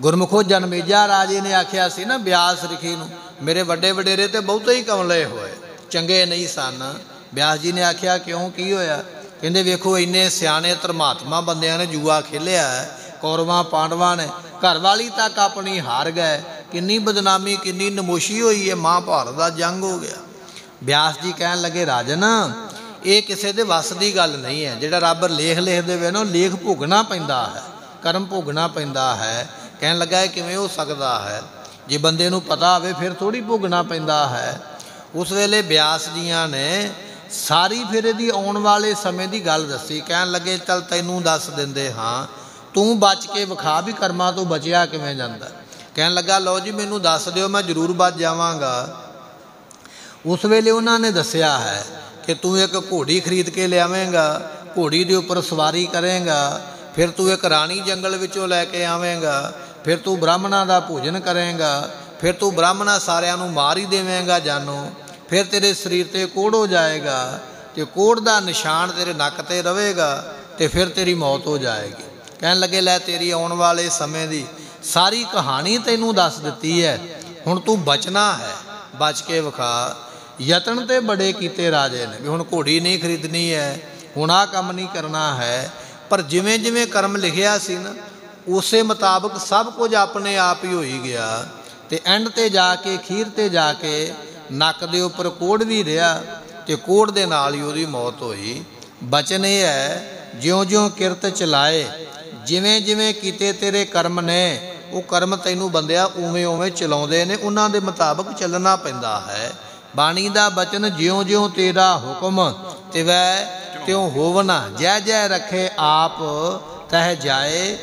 ਗੁਰਮੁਖੋ, ਜਨਮੇਜਾ ਰਾਜੇ ਨੇ ਆਖਿਆ ਸੀ ਨਾ, ਬਿਆਸ ਰਖੀ ਨੂੰ, ਮੇਰੇ ਵੱਡੇ ਵਡੇਰੇ ਤੇ ਬਹੁਤੇ ਹੀ ਕਮਲੇ ਹੋਏ, ਚੰਗੇ ਨਹੀਂ ਸਨ। ਬਿਆਸ ਜੀ ਨੇ ਆਖਿਆ, ਕਿਉਂ, ਕੀ ਹੋਇਆ? ਕਹਿੰਦੇ ਵੇਖੋ, ਇੰਨੇ ਸਿਆਣੇ ਧਰਮਾਤਮਾ ਬੰਦਿਆਂ ਨੇ ਜੂਆ ਖੇਲਿਆ ਕੌਰਵਾਂ, ਪਾਂਡਵਾਂ ਨੇ। ਘਰ ਵਾਲੀ ਤੱਕ ਆਪਣੀ ਹਾਰ ਗਏ। ਕਿੰਨੀ ਬਦਨਾਮੀ, ਕਿੰਨੀ ਨਮੋਸ਼ੀ ਹੋਈ ਹੈ, ਮਹਾਭਾਰਤ ਦਾ ਜੰਗ ਹੋ ਗਿਆ। ਬਿਆਸ ਜੀ ਕਹਿਣ ਲੱਗੇ, ਰਾਜਨ, ਇਹ ਕਿਸੇ ਦੇ ਵੱਸ ਦੀ ਗੱਲ ਨਹੀਂ ਹੈ। ਜਿਹੜਾ ਰੱਬ ਲੇਖ ਲਿਖ ਦੇਵੇ ਨਾ ਲੇਖ ਭੁਗਣਾ ਪੈਂਦਾ ਹੈ, ਕਰਮ ਭੁਗਣਾ ਪੈਂਦਾ ਹੈ। ਕਹਿਣ ਲੱਗਾ ਕਿਵੇਂ ਹੋ ਸਕਦਾ ਹੈ? ਜੇ ਬੰਦੇ ਨੂੰ ਪਤਾ ਹੋਵੇ, ਫਿਰ ਥੋੜੀ ਭੋਗਣਾ ਪੈਂਦਾ ਹੈ। ਉਸ ਵੇਲੇ ਬਿਆਸ ਜੀਆਂ ਨੇ ਸਾਰੀ ਫਿਰ ਇਹਦੀ ਆਉਣ ਵਾਲੇ ਸਮੇਂ ਦੀ ਗੱਲ ਦੱਸੀ, ਕਹਿਣ ਲੱਗੇ, ਚਲ ਤੈਨੂੰ ਦੱਸ ਦਿੰਦੇ ਹਾਂ, ਤੂੰ ਬਚ ਕੇ ਵਿਖਾ ਵੀ ਕਰਮਾਂ ਤੋਂ ਬਚਿਆ ਕਿਵੇਂ ਜਾਂਦਾ। ਕਹਿਣ ਲੱਗਾ, ਲਓ ਜੀ, ਮੈਨੂੰ ਦੱਸ ਦਿਓ, ਮੈਂ ਜ਼ਰੂਰ ਬਚ ਜਾਵਾਂਗਾ। ਉਸ ਵੇਲੇ ਉਹਨਾਂ ਨੇ ਦੱਸਿਆ ਹੈ ਕਿ ਤੂੰ ਇੱਕ ਘੋੜੀ ਖਰੀਦ ਕੇ ਲਿਆਵੇਂਗਾ, ਘੋੜੀ ਦੇ ਉੱਪਰ ਸਵਾਰੀ ਕਰੇਂਗਾ, ਫਿਰ ਤੂੰ ਇੱਕ ਰਾਣੀ ਜੰਗਲ ਵਿੱਚੋਂ ਲੈ ਕੇ ਆਵੇਂਗਾ, ਫਿਰ ਤੂੰ ਬ੍ਰਾਹਮਣਾ ਦਾ ਭੋਜਨ ਕਰੇਂਗਾ, ਫਿਰ ਤੂੰ ਬ੍ਰਾਹਮਣਾ ਸਾਰਿਆਂ ਨੂੰ ਮਾਰ ਹੀ ਦੇਵੇਂਗਾ ਜਾਨੋ। ਫਿਰ ਤੇਰੇ ਸਰੀਰ ਤੇ ਕੋੜ ਹੋ ਜਾਏਗਾ ਤੇ ਕੋੜ ਦਾ ਨਿਸ਼ਾਨ ਤੇਰੇ ਨੱਕ ਤੇ ਰਹੇਗਾ ਤੇ ਫਿਰ ਤੇਰੀ ਮੌਤ ਹੋ ਜਾਏਗੀ। ਕਹਿਣ ਲੱਗੇ, ਲੈ ਤੇਰੀ ਆਉਣ ਵਾਲੇ ਸਮੇਂ ਦੀ ਸਾਰੀ ਕਹਾਣੀ ਤੈਨੂੰ ਦੱਸ ਦਿੱਤੀ ਹੈ। ਹੁਣ ਤੂੰ ਬਚਣਾ ਹੈ। ਬਚ ਕੇ ਵਿਖਾ। ਯਤਨ ਤੇ ਬੜੇ ਕੀਤੇ ਰਾਜੇ ਨੇ ਵੀ ਹੁਣ ਘੋੜੀ ਨਹੀਂ ਖਰੀਦਣੀ ਹੈ, ਹੁਣ ਆ ਕੰਮ ਨਹੀਂ ਕਰਨਾ ਹੈ। ਪਰ ਜਿਵੇਂ ਜਿਵੇਂ ਕਰਮ ਲਿਖਿਆ ਸੀ ਨਾ, ਉਸੇ ਮੁਤਾਬਕ ਸਭ ਕੁਝ ਆਪਣੇ ਆਪ ਹੀ ਹੋਈ ਗਿਆ। ਤੇ ਐਂਡ ਤੇ ਜਾ ਕੇ ਖੀਰ ਤੇ ਜਾ ਕੇ ਨੱਕ ਦੇ ਉੱਪਰ ਕੋੜ ਵੀ ਰਿਹਾ ਤੇ ਕੋੜ ਦੇ ਨਾਲ ਹੀ ਉਹਦੀ ਮੌਤ ਹੋਈ। ਬਚਨ ਇਹ ਹੈ, ਜਿਉਂ-ਜਿਉਂ ਕਿਰਤ ਚਲਾਏ ਜਿਵੇਂ ਜਿਵੇਂ ਕੀਤੇ ਤੇਰੇ ਕਰਮ ਨੇ, ਉਹ ਕਰਮ ਤੈਨੂੰ ਬੰਦਿਆ ਉਵੇਂ ਉਵੇਂ ਚਲਾਉਂਦੇ ਨੇ, ਉਹਨਾਂ ਦੇ ਮੁਤਾਬਕ ਚੱਲਣਾ ਪੈਂਦਾ ਹੈ। ਬਾਣੀ ਦਾ ਬਚਨ, ਜਿਉਂ-ਜਿਉਂ ਤੇਰਾ ਹੁਕਮ ਤਿਵੈ, ਤਿਉ ਹੋਵਨਾ ਜੈ ਜੈ ਰਖੇ ਆਪ, ਤਹਿ ਜਾਏ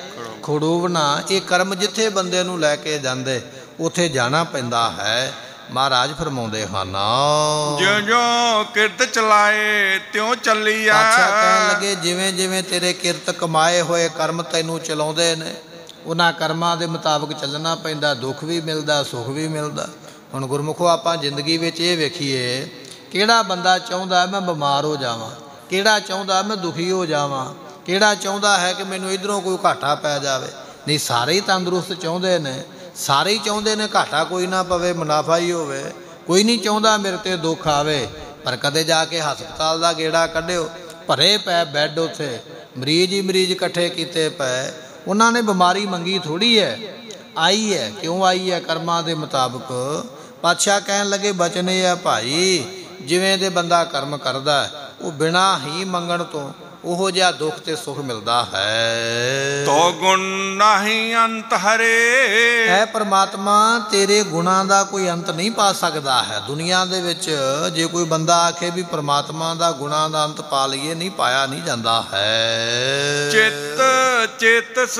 ਖੜੂਵਨਾ ਇਹ ਕਰਮ ਜਿੱਥੇ ਬੰਦੇ ਨੂੰ ਲੈ ਕੇ ਜਾਂਦੇ, ਉਥੇ ਜਾਣਾ ਪੈਂਦਾ ਹੈ। ਮਹਾਰਾਜ ਫਰਮਾਉਂਦੇ ਹਨ। ਜਿਉ ਜਿਉ ਕਿਰਤ ਚਲਾਏ ਤਿਉ ਚੱਲੀਆ ਅੱਛਾ ਕਹਿਣ ਲੱਗੇ ਜਿਵੇਂ ਜਿਵੇਂ ਤੇਰੇ ਕਿਰਤ ਕਮਾਏ ਹੋਏ ਕਰਮ ਤੈਨੂੰ ਚਲਾਉਂਦੇ ਨੇ ਉਹਨਾਂ ਕਰਮਾਂ ਦੇ ਮੁਤਾਬਕ ਚੱਲਣਾ ਪੈਂਦਾ ਦੁੱਖ ਵੀ ਮਿਲਦਾ ਸੁੱਖ ਵੀ ਮਿਲਦਾ। ਹੁਣ ਗੁਰਮੁਖੋ ਆਪਾਂ ਜ਼ਿੰਦਗੀ ਵਿੱਚ ਇਹ ਵੇਖੀਏ ਕਿਹੜਾ ਬੰਦਾ ਚਾਹੁੰਦਾ ਮੈਂ ਬਿਮਾਰ ਹੋ ਜਾਵਾਂ ਕਿਹੜਾ ਚਾਹੁੰਦਾ ਮੈਂ ਦੁਖੀ ਹੋ ਜਾਵਾਂ ਕਿਹੜਾ ਚਾਹੁੰਦਾ ਹੈ ਕਿ ਮੈਨੂੰ ਇਧਰੋਂ ਕੋਈ ਘਾਟਾ ਪੈ ਜਾਵੇ। ਨਹੀਂ ਸਾਰੇ ਹੀ ਤੰਦਰੁਸਤ ਚਾਹੁੰਦੇ ਨੇ ਸਾਰੇ ਹੀ ਚਾਹੁੰਦੇ ਨੇ ਘਾਟਾ ਕੋਈ ਨਾ ਪਵੇ, ਮੁਨਾਫਾ ਹੀ ਹੋਵੇ। ਕੋਈ ਨਹੀਂ ਚਾਹੁੰਦਾ ਮੇਰੇ ਤੇ ਦੁੱਖ ਆਵੇ, ਪਰ ਕਦੇ ਜਾ ਕੇ ਹਸਪਤਾਲ ਦਾ ਗੇੜਾ ਕੱਢਿਓ, ਭਰੇ ਪਏ ਬੈੱਡ ਉਥੇ, ਮਰੀਜ਼ ਹੀ ਮਰੀਜ਼ ਇਕੱਠੇ ਕੀਤੇ ਪਏ। ਉਹਨਾਂ ਨੇ ਬਿਮਾਰੀ ਮੰਗੀ ਥੋੜੀ ਹੈ, ਆਈ ਹੈ, ਕਿਉਂ ਆਈ ਹੈ? ਕਰਮਾਂ ਦੇ ਮੁਤਾਬਕ ਪਾਤਸ਼ਾਹ ਕਹਿਣ ਲੱਗੇ, ਬਚਨ ਇਹ ਆ ਭਾਈ, ਜਿਵੇਂ ਦੇ ਬੰਦਾ ਕਰਮ ਕਰਦਾ ਉਹ ਬਿਨਾ ਹੀ ਮੰਗਣ ਤੋਂ ਉਹੋ ਜਿਹਾ ਦੁੱਖ ਤੇ ਸੁਖ ਮਿਲਦਾ ਹੈ। ਤੋ ਗੁਣ ਨਹੀਂ ਅੰਤ ਹਰੇ। ਹੈ ਪ੍ਰਮਾਤਮਾ ਤੇਰੇ ਗੁਣਾਂ ਦਾ ਕੋਈ ਅੰਤ ਨਹੀਂ ਪਾ ਸਕਦਾ ਹੈ। ਦੁਨੀਆ ਦੇ ਵਿੱਚ ਜੇ ਕੋਈ ਬੰਦਾ ਆਖੇ ਵੀ ਪ੍ਰਮਾਤਮਾ ਦਾ ਗੁਣਾਂ ਦਾ ਅੰਤ ਪਾ ਲਈਏ ਨਹੀਂ ਪਾਇਆ ਨਹੀਂ ਜਾਂਦਾ ਹੈ। ਚਿੱਤ ਚੇਤਸ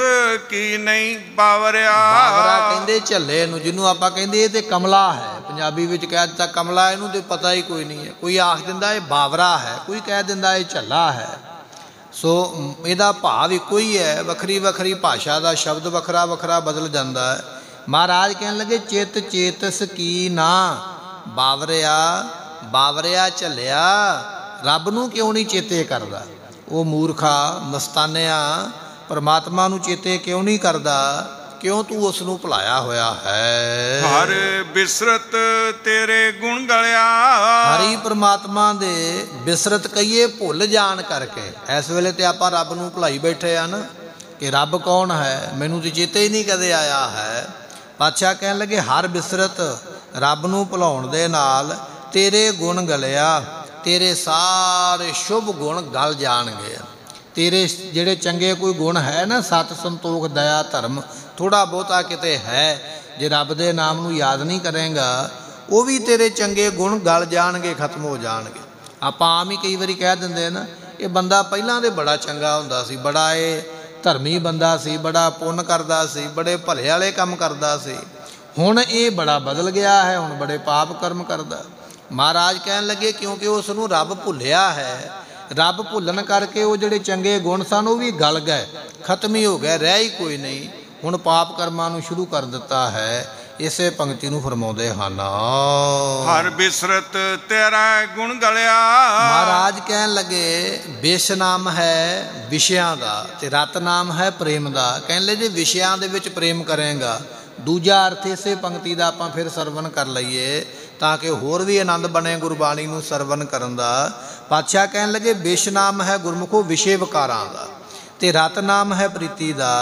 ਕੀ ਨਹੀਂ ਬਾਵਰਿਆ। ਬਾਵਰਾ ਕਹਿੰਦੇ ਝੱਲੇ ਨੂੰ ਜਿਹਨੂੰ ਆਪਾਂ ਕਹਿੰਦੇ ਇਹ ਤੇ ਕਮਲਾ ਹੈ। ਪੰਜਾਬੀ ਵਿੱਚ ਕਹਿ ਦਿੱਤਾ ਕਮਲਾ ਇਹਨੂੰ ਤੇ ਪਤਾ ਹੀ ਕੋਈ ਨਹੀਂ ਹੈ। ਕੋਈ ਆਖ ਦਿੰਦਾ ਇਹ ਬਾਵਰਾ ਹੈ ਕੋਈ ਕਹਿ ਦਿੰਦਾ ਇਹ ਝੱਲਾ ਹੈ। ਸੋ ਇਹਦਾ ਭਾਵ ਇੱਕੋ ਹੀ ਹੈ, ਵੱਖਰੀ ਵੱਖਰੀ ਭਾਸ਼ਾ ਦਾ ਸ਼ਬਦ ਵੱਖਰਾ ਵੱਖਰਾ ਬਦਲ ਜਾਂਦਾ ਹੈ। ਮਹਾਰਾਜ ਕਹਿਣ ਲੱਗੇ, ਚਿਤ ਚੇਤਸ ਕੀ ਨਾ? ਬਾਵਰਿਆ ਬਾਵਰਿਆ ਝੱਲਿਆ, ਰੱਬ ਨੂੰ ਕਿਉਂ ਨਹੀਂ ਚੇਤੇ ਕਰਦਾ? ਉਹ ਮੂਰਖਾ, ਮਸਤਾਨਿਆ, ਪਰਮਾਤਮਾ ਨੂੰ ਚੇਤੇ ਕਿਉਂ ਨਹੀਂ ਕਰਦਾ? ਕਿਉਂ ਤੂੰ ਉਸ ਨੂੰ ਭੁਲਾਇਆ ਹੋਇਆ ਹੈ? ਹਰ ਬਿਸਰਤ ਤੇਰੇ ਗੁਣ ਗਲਿਆ। ਹਰੀ ਪ੍ਰਮਾਤਮਾ ਦੇ ਬਿਸਰਤ ਕਈਏ ਭੁੱਲ ਜਾਣ ਕਰਕੇ। ਇਸ ਵੇਲੇ ਤੇ ਆਪਾਂ ਰੱਬ ਨੂੰ ਭੁਲਾਈ ਬੈਠੇ ਆ ਨਾ ਕਿ ਰੱਬ ਕੌਣ ਹੈ? ਮੈਨੂੰ ਤੇ ਚੇਤੇ ਹੀ ਨਹੀਂ ਕਦੇ ਆਇਆ ਹੈ। ਪਾਤਸ਼ਾਹ ਕਹਿਣ ਲੱਗੇ ਹਰ ਬਿਸਰਤ ਰੱਬ ਨੂੰ ਭੁਲਾਉਣ ਦੇ ਨਾਲ ਤੇਰੇ ਗੁਣ ਗਲਿਆ। ਤੇਰੇ ਸਾਰੇ ਸ਼ੁਭ ਗੁਣ ਗਲ ਜਾਣਗੇ। ਤੇਰੇ ਜਿਹੜੇ ਚੰਗੇ ਕੋਈ ਗੁਣ ਹੈ ਨਾ ਸਤ ਸੰਤੋਖ ਦਇਆ ਧਰਮ ਥੋੜਾ ਬਹੁਤਾ ਕਿਤੇ ਹੈ, ਜੇ ਰੱਬ ਦੇ ਨਾਮ ਨੂੰ ਯਾਦ ਨਹੀਂ ਕਰੇਗਾ, ਉਹ ਵੀ ਤੇਰੇ ਚੰਗੇ ਗੁਣ ਗਲ ਜਾਣਗੇ, ਖਤਮ ਹੋ ਜਾਣਗੇ। ਆਪਾਂ ਆਮ ਹੀ ਕਈ ਵਾਰੀ ਕਹਿ ਦਿੰਦੇ ਨਾ, ਇਹ ਬੰਦਾ ਪਹਿਲਾਂ ਦੇ ਬੜਾ ਚੰਗਾ ਹੁੰਦਾ ਸੀ, ਬੜਾ ਇਹ ਧਰਮੀ ਬੰਦਾ ਸੀ, ਬੜਾ ਪੁੰਨ ਕਰਦਾ ਸੀ, ਬੜੇ ਭਲੇ ਵਾਲੇ ਕੰਮ ਕਰਦਾ ਸੀ। ਹੁਣ ਇਹ ਬੜਾ ਬਦਲ ਗਿਆ ਹੈ, ਹੁਣ ਬੜੇ ਪਾਪ ਕਰਮ ਕਰਦਾ। ਮਹਾਰਾਜ ਕਹਿਣ ਲੱਗੇ, ਕਿਉਂਕਿ ਉਸ ਨੂੰ ਰੱਬ ਭੁੱਲਿਆ ਹੈ, ਰੱਬ ਭੁੱਲਣ ਕਰਕੇ ਉਹ ਜਿਹੜੇ ਚੰਗੇ ਗੁਣ ਸਨ, ਉਹ ਵੀ ਗਲ ਗਏ, ਖਤਮ ਹੀ ਹੋ ਗਏ, ਰਹਿ ਹੀ ਕੋਈ ਨਹੀਂ। ਹੁਣ ਪਾਪ ਕਰਮਾਂ ਨੂੰ ਸ਼ੁਰੂ ਕਰ ਦਿੱਤਾ ਹੈ ਇਸੇ ਪੰਕਤੀ ਨੂੰ ਫਰਮਾਉਂਦੇ ਹਨ। ਹਰ ਬਿਸਰਤ ਤੇਰਾ ਗੁਣ ਗਲਿਆ। ਮਹਾਰਾਜ ਕਹਿਣ ਲੱਗੇ ਬਿਸ਼ ਨਾਮ ਹੈ ਵਿਸ਼ਿਆਂ ਦਾ ਤੇ ਰਤ ਨਾਮ ਹੈ ਪ੍ਰੇਮ ਦਾ। ਕਹਿਣ ਲੈ ਜੇ ਵਿਸ਼ਿਆਂ ਦੇ ਵਿੱਚ ਪ੍ਰੇਮ ਕਰੇਗਾ ਦੂਜਾ ਅਰਥ ਇਸੇ ਪੰਕਤੀ ਦਾ ਆਪਾਂ ਫਿਰ ਸਰਵਨ ਕਰ ਲਈਏ ਤਾਂ ਕਿ ਹੋਰ ਵੀ ਆਨੰਦ ਬਣੇ ਗੁਰਬਾਣੀ ਨੂੰ ਸਰਵਨ ਕਰਨ ਦਾ। ਪਾਤਸ਼ਾਹ ਕਹਿਣ ਲੱਗੇ ਬਿਸ਼ ਨਾਮ ਹੈ ਗੁਰਮੁਖੋ ਵਿਸ਼ੇ ਵਿਕਾਰਾਂ ਦਾ ਤੇ ਰਤ ਨਾਮ ਹੈ ਪ੍ਰੀਤੀ ਦਾ।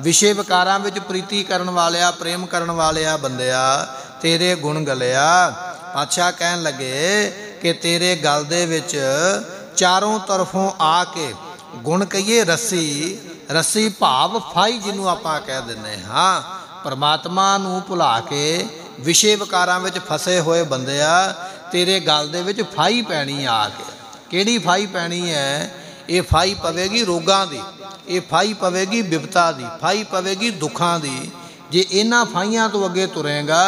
ਵਿਸ਼ੇ ਵਿਕਾਰਾਂ ਵਿੱਚ ਪ੍ਰੀਤੀ ਕਰਨ ਵਾਲਿਆ, ਪ੍ਰੇਮ ਕਰਨ ਵਾਲਿਆ ਬੰਦਿਆ, ਤੇਰੇ ਗੁਣ ਗਲਿਆ। ਪਾਤਸ਼ਾਹ ਕਹਿਣ ਲੱਗੇ ਕਿ ਤੇਰੇ ਗਲ ਦੇ ਵਿੱਚ ਚਾਰੋਂ ਤਰਫੋਂ ਆ ਕੇ ਗੁਣ ਕਹੀਏ ਰੱਸੀ ਰੱਸੀ ਭਾਵ ਫਾਈ ਜਿਹਨੂੰ ਆਪਾਂ ਕਹਿ ਦਿੰਨੇ ਹਾਂ। ਪਰਮਾਤਮਾ ਨੂੰ ਭੁਲਾ ਕੇ ਵਿਸ਼ੇ ਵਿਕਾਰਾਂ ਵਿੱਚ ਫਸੇ ਹੋਏ ਬੰਦਿਆ, ਤੇਰੇ ਗਲ ਦੇ ਵਿੱਚ ਫਾਈ ਪੈਣੀ ਆ ਕੇ। ਕਿਹੜੀ ਫਾਈ ਪੈਣੀ ਹੈ? ਇਹ ਫਾਈ ਪਵੇਗੀ ਰੋਗਾਂ ਦੀ, ਇਹ ਫਾਈ ਪਵੇਗੀ ਬਿਪਤਾ ਦੀ, ਫਾਈ ਪਵੇਗੀ ਦੁੱਖਾਂ ਦੀ। ਜੇ ਇਹਨਾਂ ਫਾਈਆਂ ਤੋਂ ਅੱਗੇ ਤੁਰੇਗਾ,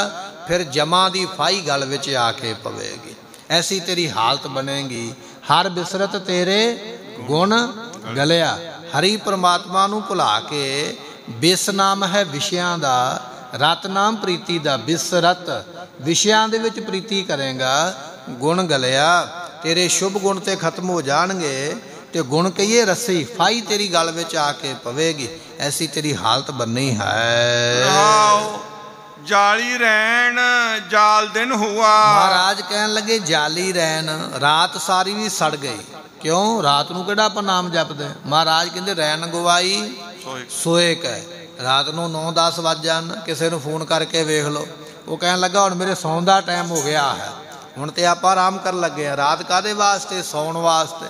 ਫਿਰ ਜਮਾ ਦੀ ਫਾਈ ਗਲ ਵਿੱਚ ਆ ਕੇ ਪਵੇਗੀ। ਐਸੀ ਤੇਰੀ ਹਾਲਤ ਬਣੇਗੀ। ਹਰ ਬਿਸਰਤ ਤੇਰੇ ਗੁਣ ਗਲਿਆ। ਹਰੀ ਪ੍ਰਮਾਤਮਾ ਨੂੰ ਭੁਲਾ ਕੇ ਬਿਸ ਨਾਮ ਹੈ ਵਿਸ਼ਿਆਂ ਦਾ, ਰਤ ਨਾਮ ਪ੍ਰੀਤੀ ਦਾ। ਬਿਸਰਤ ਵਿਸ਼ਿਆਂ ਦੇ ਵਿੱਚ ਪ੍ਰੀਤੀ ਕਰੇਗਾ, ਗੁਣ ਗਲਿਆ। ਤੇਰੇ ਸ਼ੁਭ ਗੁਣ ਤੇ ਖਤਮ ਹੋ ਜਾਣਗੇ। ਤੇ ਗੁਣ ਕਹੀਏ ਰੱਸੀ ਫਾਈ ਤੇਰੀ ਗਲ ਵਿੱਚ ਆ ਕੇ ਪਵੇਗੀ ਐਸੀ ਤੇਰੀ ਹਾਲਤ ਬੰਨੀ ਹੈ। ਰਹਾਉ ਜਾਲੀ ਰਹਿਣ ਜਾਲ ਦਿਨ ਹੁਆ। ਮਹਾਰਾਜ ਕਹਿਣ ਲੱਗੇ ਜਾਲੀ ਰਹਿਣ ਰਾਤ ਸਾਰੀ ਵੀ ਸੜ ਗਈ। ਕਿਉਂ? ਰਾਤ ਨੂੰ ਕਿਹੜਾ ਆਪਾਂ ਨਾਮ ਜਪਦੇ ਮਹਾਰਾਜ ਕਹਿੰਦੇ ਰੈਣ ਗਵਾਈ ਸੋਏ ਸੋਏ ਕੈ ਰਾਤ ਨੂੰ 9-10 ਵੱਜ ਜਾਣ ਕਿਸੇ ਨੂੰ ਫੋਨ ਕਰਕੇ ਵੇਖ ਲਓ। ਉਹ ਕਹਿਣ ਲੱਗਾ ਹੁਣ ਮੇਰੇ ਸੌਣ ਦਾ ਟਾਈਮ ਹੋ ਗਿਆ ਹੈ। ਹੁਣ ਤੇ ਆਪਾਂ ਆਰਾਮ ਕਰਨ ਲੱਗੇ ਆ ਰਾਤ ਕਾਦੇ ਵਾਸਤੇ? ਸੌਣ ਵਾਸਤੇ।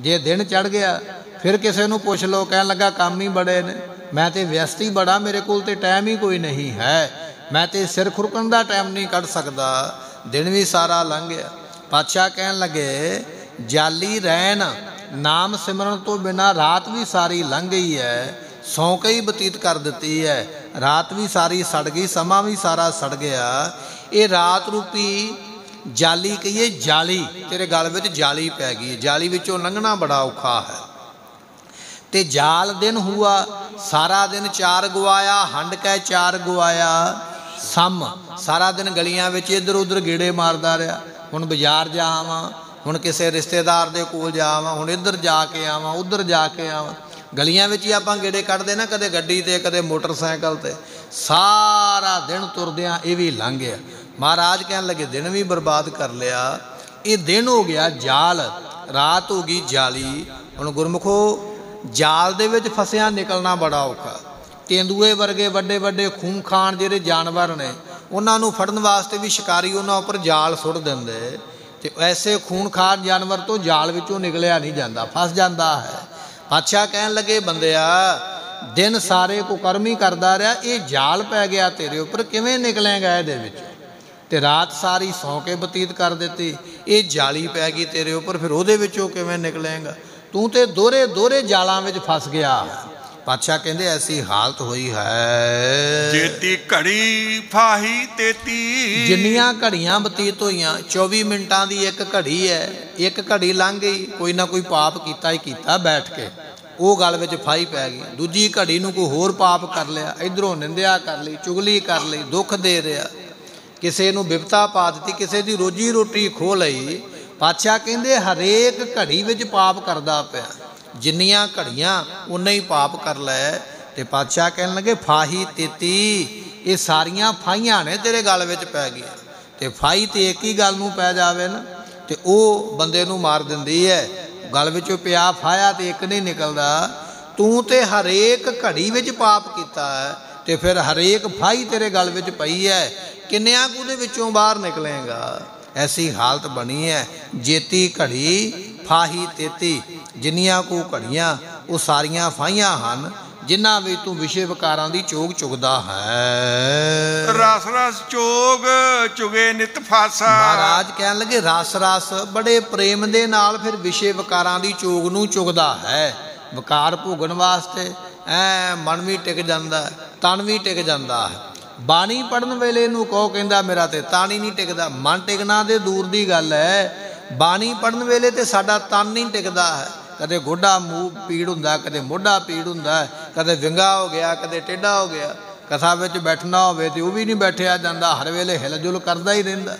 ਜੇ ਦਿਨ ਚੜ ਗਿਆ, ਫਿਰ ਕਿਸੇ ਨੂੰ ਪੁੱਛ ਲਓ, ਕਹਿਣ ਲੱਗਾ ਕੰਮ ਹੀ ਬੜੇ ਨੇ। ਮੈਂ ਤੇ ਵਿਅਸਤ ਹੀ ਬੜਾ, ਮੇਰੇ ਕੋਲ ਤੇ ਟਾਈਮ ਹੀ ਕੋਈ ਨਹੀਂ ਹੈ। ਮੈਂ ਤੇ ਸਿਰ ਖੁਰਕਣ ਦਾ ਟਾਈਮ ਨਹੀਂ ਕੱਢ ਸਕਦਾ। ਦਿਨ ਵੀ ਸਾਰਾ ਲੰਘ ਗਿਆ। ਪਾਤਸ਼ਾਹ ਕਹਿਣ ਲੱਗੇ, ਜਾਲੀ ਰਹਿਣ, ਨਾਮ ਸਿਮਰਨ ਤੋਂ ਬਿਨਾ ਰਾਤ ਵੀ ਸਾਰੀ ਲੰਘ ਗਈ ਹੈ। ਸੌਂ ਕੇ ਹੀ ਬਤੀਤ ਕਰ ਦਿੱਤੀ ਹੈ। ਰਾਤ ਵੀ ਸਾਰੀ ਸੜ ਗਈ, ਸਮਾਂ ਵੀ ਸਾਰਾ ਸੜ ਗਿਆ। ਇਹ ਰਾਤ ਰੂਪੀ ਜਾਲੀ ਕਹੀਏ ਜਾਲੀ, ਤੇਰੇ ਗਲ ਵਿੱਚ ਜਾਲੀ ਪੈ ਗਈ ਜਾਲੀ ਵਿੱਚੋਂ ਲੰਘਣਾ ਬੜਾ ਔਖਾ ਹੈ। ਤੇ ਜਾਲ ਦਿਨ ਹੁਆ, ਸਾਰਾ ਦਿਨ ਚਾਰ ਗਵਾਇਆ ਹੰਡ ਕੈ ਚਾਰ ਗਵਾਇਆ ਸਮ। ਸਾਰਾ ਦਿਨ ਗਲੀਆਂ ਵਿੱਚ ਇੱਧਰ ਉੱਧਰ ਗੇੜੇ ਮਾਰਦਾ ਰਿਹਾ। ਹੁਣ ਬਾਜ਼ਾਰ ਜਾ ਆਵਾਂ, ਹੁਣ ਕਿਸੇ ਰਿਸ਼ਤੇਦਾਰ ਦੇ ਕੋਲ ਜਾ ਆਵਾਂ, ਹੁਣ ਇੱਧਰ ਜਾ ਕੇ ਆਵਾਂ, ਉੱਧਰ ਜਾ ਕੇ ਆਵਾਂ। ਗਲੀਆਂ ਵਿੱਚ ਹੀ ਆਪਾਂ ਗੇੜੇ ਕੱਢਦੇ ਨਾ, ਕਦੇ ਗੱਡੀ ਤੇ, ਕਦੇ ਮੋਟਰਸਾਈਕਲ ਤੇ। ਸਾਰਾ ਦਿਨ ਤੁਰਦਿਆਂ ਇਹ ਵੀ ਲੰਘ ਗਿਆ। ਮਹਾਰਾਜ ਕਹਿਣ ਲੱਗੇ, ਦਿਨ ਵੀ ਬਰਬਾਦ ਕਰ ਲਿਆ। ਇਹ ਦਿਨ ਹੋ ਗਿਆ ਜਾਲ, ਰਾਤ ਹੋ ਗਈ ਜਾਲੀ। ਹੁਣ ਗੁਰਮੁਖੋ, ਜਾਲ ਦੇ ਵਿੱਚ ਫਸਿਆ ਨਿਕਲਣਾ ਬੜਾ ਔਖਾ। ਤੇਂਦੂਏ ਵਰਗੇ ਵੱਡੇ ਵੱਡੇ ਖੂਨਖਾਨ ਜਿਹੜੇ ਜਾਨਵਰ ਨੇ, ਉਹਨਾਂ ਨੂੰ ਫੜਨ ਵਾਸਤੇ ਵੀ ਸ਼ਿਕਾਰੀ ਉਹਨਾਂ ਉੱਪਰ ਜਾਲ ਸੁੱਟ ਦਿੰਦੇ। ਤੇ ਐਸੇ ਖੂਨਖਾਰ ਜਾਨਵਰ ਤੋਂ ਜਾਲ ਵਿੱਚੋਂ ਨਿਕਲਿਆ ਨਹੀਂ ਜਾਂਦਾ, ਫਸ ਜਾਂਦਾ ਹੈ। ਪਾਤਸ਼ਾਹ ਕਹਿਣ ਲੱਗੇ, ਬੰਦਿਆ, ਦਿਨ ਸਾਰੇ ਕੋ ਹੀ ਕਰਦਾ ਰਿਹਾ, ਇਹ ਜਾਲ ਪੈ ਗਿਆ ਤੇਰੇ ਉੱਪਰ, ਕਿਵੇਂ ਨਿਕਲੇਗਾ ਇਹਦੇ ਵਿੱਚ? ਤੇ ਰਾਤ ਸਾਰੀ ਸੌਂ ਕੇ ਬਤੀਤ ਕਰ ਦਿੱਤੀ। ਇਹ ਜਾਲੀ ਪੈ ਗਈ ਤੇਰੇ ਉੱਪਰ ਫਿਰ ਉਹਦੇ ਵਿੱਚੋਂ ਕਿਵੇਂ ਨਿਕਲੇਗਾ? ਤੂੰ ਤੇ ਦੋਰੇ ਦੋਰੇ ਜਾਲਾਂ ਵਿੱਚ ਫਸ ਗਿਆ। ਪਾਤਸ਼ਾਹ ਕਹਿੰਦੇ ਐਸੀ ਹਾਲਤ ਹੋਈ ਹੈ। ਜੇਤੀ ਘੜੀ ਫਾਹੀ ਤੇਤੀ। ਜਿੰਨੀਆਂ ਘੜੀਆਂ ਬਤੀਤ ਹੋਈਆਂ 24 ਮਿੰਟਾਂ ਦੀ ਇੱਕ ਘੜੀ ਹੈ ਇੱਕ ਘੜੀ ਲੰਘ ਗਈ ਕੋਈ ਨਾ ਕੋਈ ਪਾਪ ਕੀਤਾ ਹੀ ਕੀਤਾ ਬੈਠ ਕੇ। ਉਹ ਗੱਲ ਵਿੱਚ ਫਾਈ ਪੈ ਗਈ। ਦੂਜੀ ਘੜੀ ਨੂੰ ਕੋਈ ਹੋਰ ਪਾਪ ਕਰ ਲਿਆ। ਇਧਰੋਂ ਨਿੰਦਿਆ ਕਰ ਲਈ ਚੁਗਲੀ ਕਰ ਲਈ ਦੁੱਖ ਦੇ ਰਿਹਾ। ਕਿਸੇ ਨੂੰ ਵਿਪਤਾ ਪਾ ਦਿੱਤੀ, ਕਿਸੇ ਦੀ ਰੋਜੀ ਰੋਟੀ ਖੋ ਲਈ। ਪਾਤਸ਼ਾਹ ਕਹਿੰਦੇ, ਹਰੇਕ ਘੜੀ ਵਿੱਚ ਪਾਪ ਕਰਦਾ ਪਿਆ। ਜਿੰਨੀਆਂ ਘੜੀਆਂ ਉਨਾ ਹੀ ਪਾਪ ਕਰ ਲੈ। ਤੇ ਪਾਤਸ਼ਾਹ ਕਹਿਣ ਲੱਗੇ, ਫਾਹੀ ਤੇਤੀ, ਇਹ ਸਾਰੀਆਂ ਫਾਈਆਂ ਨੇ ਤੇਰੇ ਗਲ ਵਿੱਚ ਪੈ ਗਈਆਂ। ਤੇ ਫਾਈ ਤੇ ਇੱਕ ਹੀ ਗੱਲ ਨੂੰ ਪੈ ਜਾਵੇ ਨਾ, ਤੇ ਉਹ ਬੰਦੇ ਨੂੰ ਮਾਰ ਦਿੰਦੀ ਹੈ ਗਲ ਵਿੱਚੋਂ ਪਿਆ ਫਾਇਆ ਤੇ ਇੱਕ ਨਹੀਂ ਨਿਕਲਦਾ। ਤੂੰ ਤੇ ਹਰੇਕ ਘੜੀ ਵਿੱਚ ਪਾਪ ਕੀਤਾ ਹੈ। ਤੇ ਫਿਰ ਹਰੇਕ ਫਾਈ ਤੇਰੇ ਗਲ ਵਿੱਚ ਪਈ ਹੈ ਕਿੰਨਿਆਂ ਕੁ ਦੇ ਵਿੱਚੋਂ ਬਾਹਰ ਨਿਕਲੇਗਾ? ਐਸੀ ਹਾਲਤ ਬਣੀ ਹੈ ਜੇਤੀ ਘੜੀ ਫਾਹੀ ਤੇਤੀ ਜਿੰਨੀਆਂ ਕੋ ਘੜੀਆਂ ਉਹ ਸਾਰੀਆਂ ਫਾਈਆਂ ਹਨ ਜਿਨ੍ਹਾਂ ਵਿੱਚ ਤੂੰ ਵਿਸ਼ੇ ਵਿਕਾਰਾਂ ਦੀ ਚੋਗ ਚੁਗਦਾ ਹੈ। ਰਸ ਰਸ ਚੋਗ ਚੁਗੇ ਨਿਤ ਫਾਸਾ। ਮਹਾਰਾਜ ਕਹਿਣ ਲੱਗੇ ਰਸ ਰਸ ਬੜੇ ਪ੍ਰੇਮ ਦੇ ਨਾਲ ਫਿਰ ਵਿਸ਼ੇ ਵਿਕਾਰਾਂ ਦੀ ਚੋਗ ਨੂੰ ਚੁਗਦਾ ਹੈ। ਵਿਕਾਰ ਭੋਗਣ ਵਾਸਤੇ ਐ ਮਨ ਵੀ ਟਿਕ ਜਾਂਦਾ। ਤਨ ਵੀ ਟਿਕ ਜਾਂਦਾ ਹੈ। ਬਾਣੀ ਪੜਨ ਵੇਲੇ ਨੂੰ ਕਹੋ ਕਹਿੰਦਾ, ਮੇਰਾ ਤੇ ਤਨ ਹੀ ਨਹੀਂ ਟਿਕਦਾ। ਮਨ ਟਿਕਣਾ ਦੇ ਦੂਰ ਦੀ ਗੱਲ ਹੈ। ਬਾਣੀ ਪੜਨ ਵੇਲੇ ਤੇ ਸਾਡਾ ਤਨ ਨਹੀਂ ਟਿਕਦਾ ਹੈ। ਕਦੇ ਗੋਡਾ ਮੂੰਹ ਪੀੜ ਹੁੰਦਾ, ਕਦੇ ਮੋਢਾ ਪੀੜ ਹੁੰਦਾ ਕਦੇ ਵਿੰਗਾ ਹੋ ਗਿਆ, ਕਦੇ ਟੇਢਾ ਹੋ ਗਿਆ। ਕਥਾ ਵਿੱਚ ਬੈਠਣਾ ਹੋਵੇ ਤੇ ਉਹ ਵੀ ਨਹੀਂ ਬੈਠਿਆ ਜਾਂਦਾ। ਹਰ ਵੇਲੇ ਹਿਲਜੁਲ ਕਰਦਾ ਹੀ ਰਹਿੰਦਾ।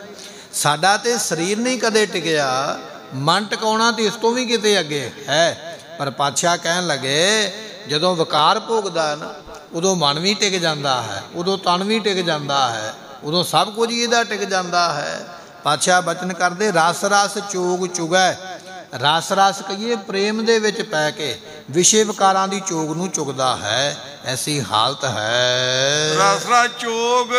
ਸਾਡਾ ਤੇ ਸਰੀਰ ਨਹੀਂ ਕਦੇ ਟਿਕਿਆ। ਮਨ ਟਿਕਾਉਣਾ ਤੇ ਇਸ ਤੋਂ ਵੀ ਕਿਤੇ ਅੱਗੇ ਹੈ। ਪਰ ਪਾਤਸ਼ਾਹ ਕਹਿਣ ਲੱਗੇ, ਜਦੋਂ ਵਿਕਾਰ ਭੋਗਦਾ ਨਾ ਉਦੋਂ ਮਨ ਵੀ ਟਿਕ ਜਾਂਦਾ ਹੈ ਉਦੋਂ ਤਨ ਵੀ ਟਿਕ ਜਾਂਦਾ ਹੈ ਉਦੋਂ ਸਭ ਕੁਝ ਇਹਦਾ ਟਿਕ ਜਾਂਦਾ ਹੈ। ਪਾਤਸ਼ਾਹ ਬਚਨ ਕਰਦੇ ਰਸ ਰਸ ਚੋਗ ਚੁਗੈ। ਰਸ ਰਸ ਕਹੀਏ ਪ੍ਰੇਮ ਦੇ ਵਿੱਚ ਪੈ ਕੇ ਵਿਸ਼ੇ ਵਿਕਾਰਾਂ ਦੀ ਚੋਗ ਨੂੰ ਚੁਗਦਾ ਹੈ ਐਸੀ ਹਾਲਤ ਹੈ। ਰਸ ਰਸ ਚੋਗ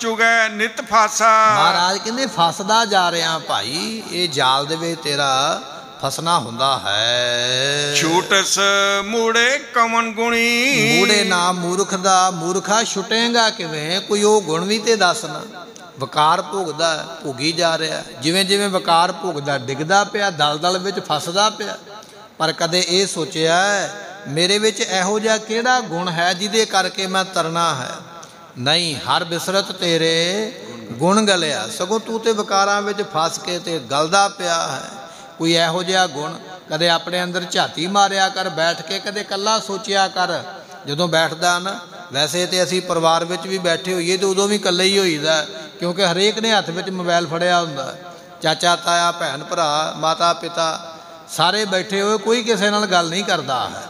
ਚੁਗੈ ਨਿਤ ਫਾਸਾ। ਮਹਾਰਾਜ ਕਹਿੰਦੇ ਫਸਦਾ ਜਾ ਰਿਹਾ ਭਾਈ ਇਹ ਜਾਲ ਦੇ ਵਿੱਚ ਤੇਰਾ ਫਸਣਾ ਹੁੰਦਾ ਹੈ। ਛੂਟਸ ਮੂੜੇ ਕਮਨ ਗੁਣੀ। ਮੂੜੇ ਨਾ ਮੂਰਖ ਦਾ ਮੂਰਖਾ ਛੁਟੇਗਾ ਕਿਵੇਂ? ਕੋਈ ਉਹ ਗੁਣ ਵੀ ਤੇ ਦੱਸਣਾ ਵਕਾਰ ਭੋਗਦਾ ਭੋਗੀ ਜਾ ਰਿਹਾ। ਜਿਵੇਂ ਜਿਵੇਂ ਵਕਾਰ ਭੋਗਦਾ ਡਿੱਗਦਾ ਪਿਆ ਦਲਦਲ ਵਿੱਚ ਫਸਦਾ ਪਿਆ। ਪਰ ਕਦੇ ਇਹ ਸੋਚਿਆ ਮੇਰੇ ਵਿੱਚ ਇਹੋ ਜਿਹਾ ਕਿਹੜਾ ਗੁਣ ਹੈ ਜਿਹਦੇ ਕਰਕੇ ਮੈਂ ਤਰਨਾ ਹੈ? ਨਹੀਂ ਹਰ ਬਿਸਰਤ ਤੇਰੇ ਗੁਣ ਗਲਿਆ। ਸਗੋਂ ਤੂੰ ਤੇ ਵਿਕਾਰਾਂ ਵਿੱਚ ਫਸ ਕੇ ਤੇ ਗਲਦਾ ਪਿਆ ਹੈ। ਕੋਈ ਇਹੋ ਜਿਹਾ ਗੁਣ ਕਦੇ ਆਪਣੇ ਅੰਦਰ ਝਾਤੀ ਮਾਰਿਆ ਕਰ, ਬੈਠ ਕੇ ਕਦੇ ਕੱਲਾ ਸੋਚਿਆ ਕਰ। ਜਦੋਂ ਬੈਠਦਾ ਨਾ, ਵੈਸੇ ਤੇ ਅਸੀਂ ਪਰਿਵਾਰ ਵਿੱਚ ਵੀ ਬੈਠੇ ਹੋਈਏ ਤੇ ਉਦੋਂ ਵੀ ਇਕੱਲੇ ਹੀ ਹੋਈਦਾ, ਕਿਉਂਕਿ ਹਰੇਕ ਨੇ ਹੱਥ ਵਿੱਚ ਮੋਬਾਈਲ ਫੜਿਆ ਹੁੰਦਾ। ਚਾਚਾ, ਤਾਇਆ, ਭੈਣ, ਭਰਾ, ਮਾਤਾ, ਪਿਤਾ, ਸਾਰੇ ਬੈਠੇ ਹੋਏ, ਕੋਈ ਕਿਸੇ ਨਾਲ ਗੱਲ ਨਹੀਂ ਕਰਦਾ। ਹੈ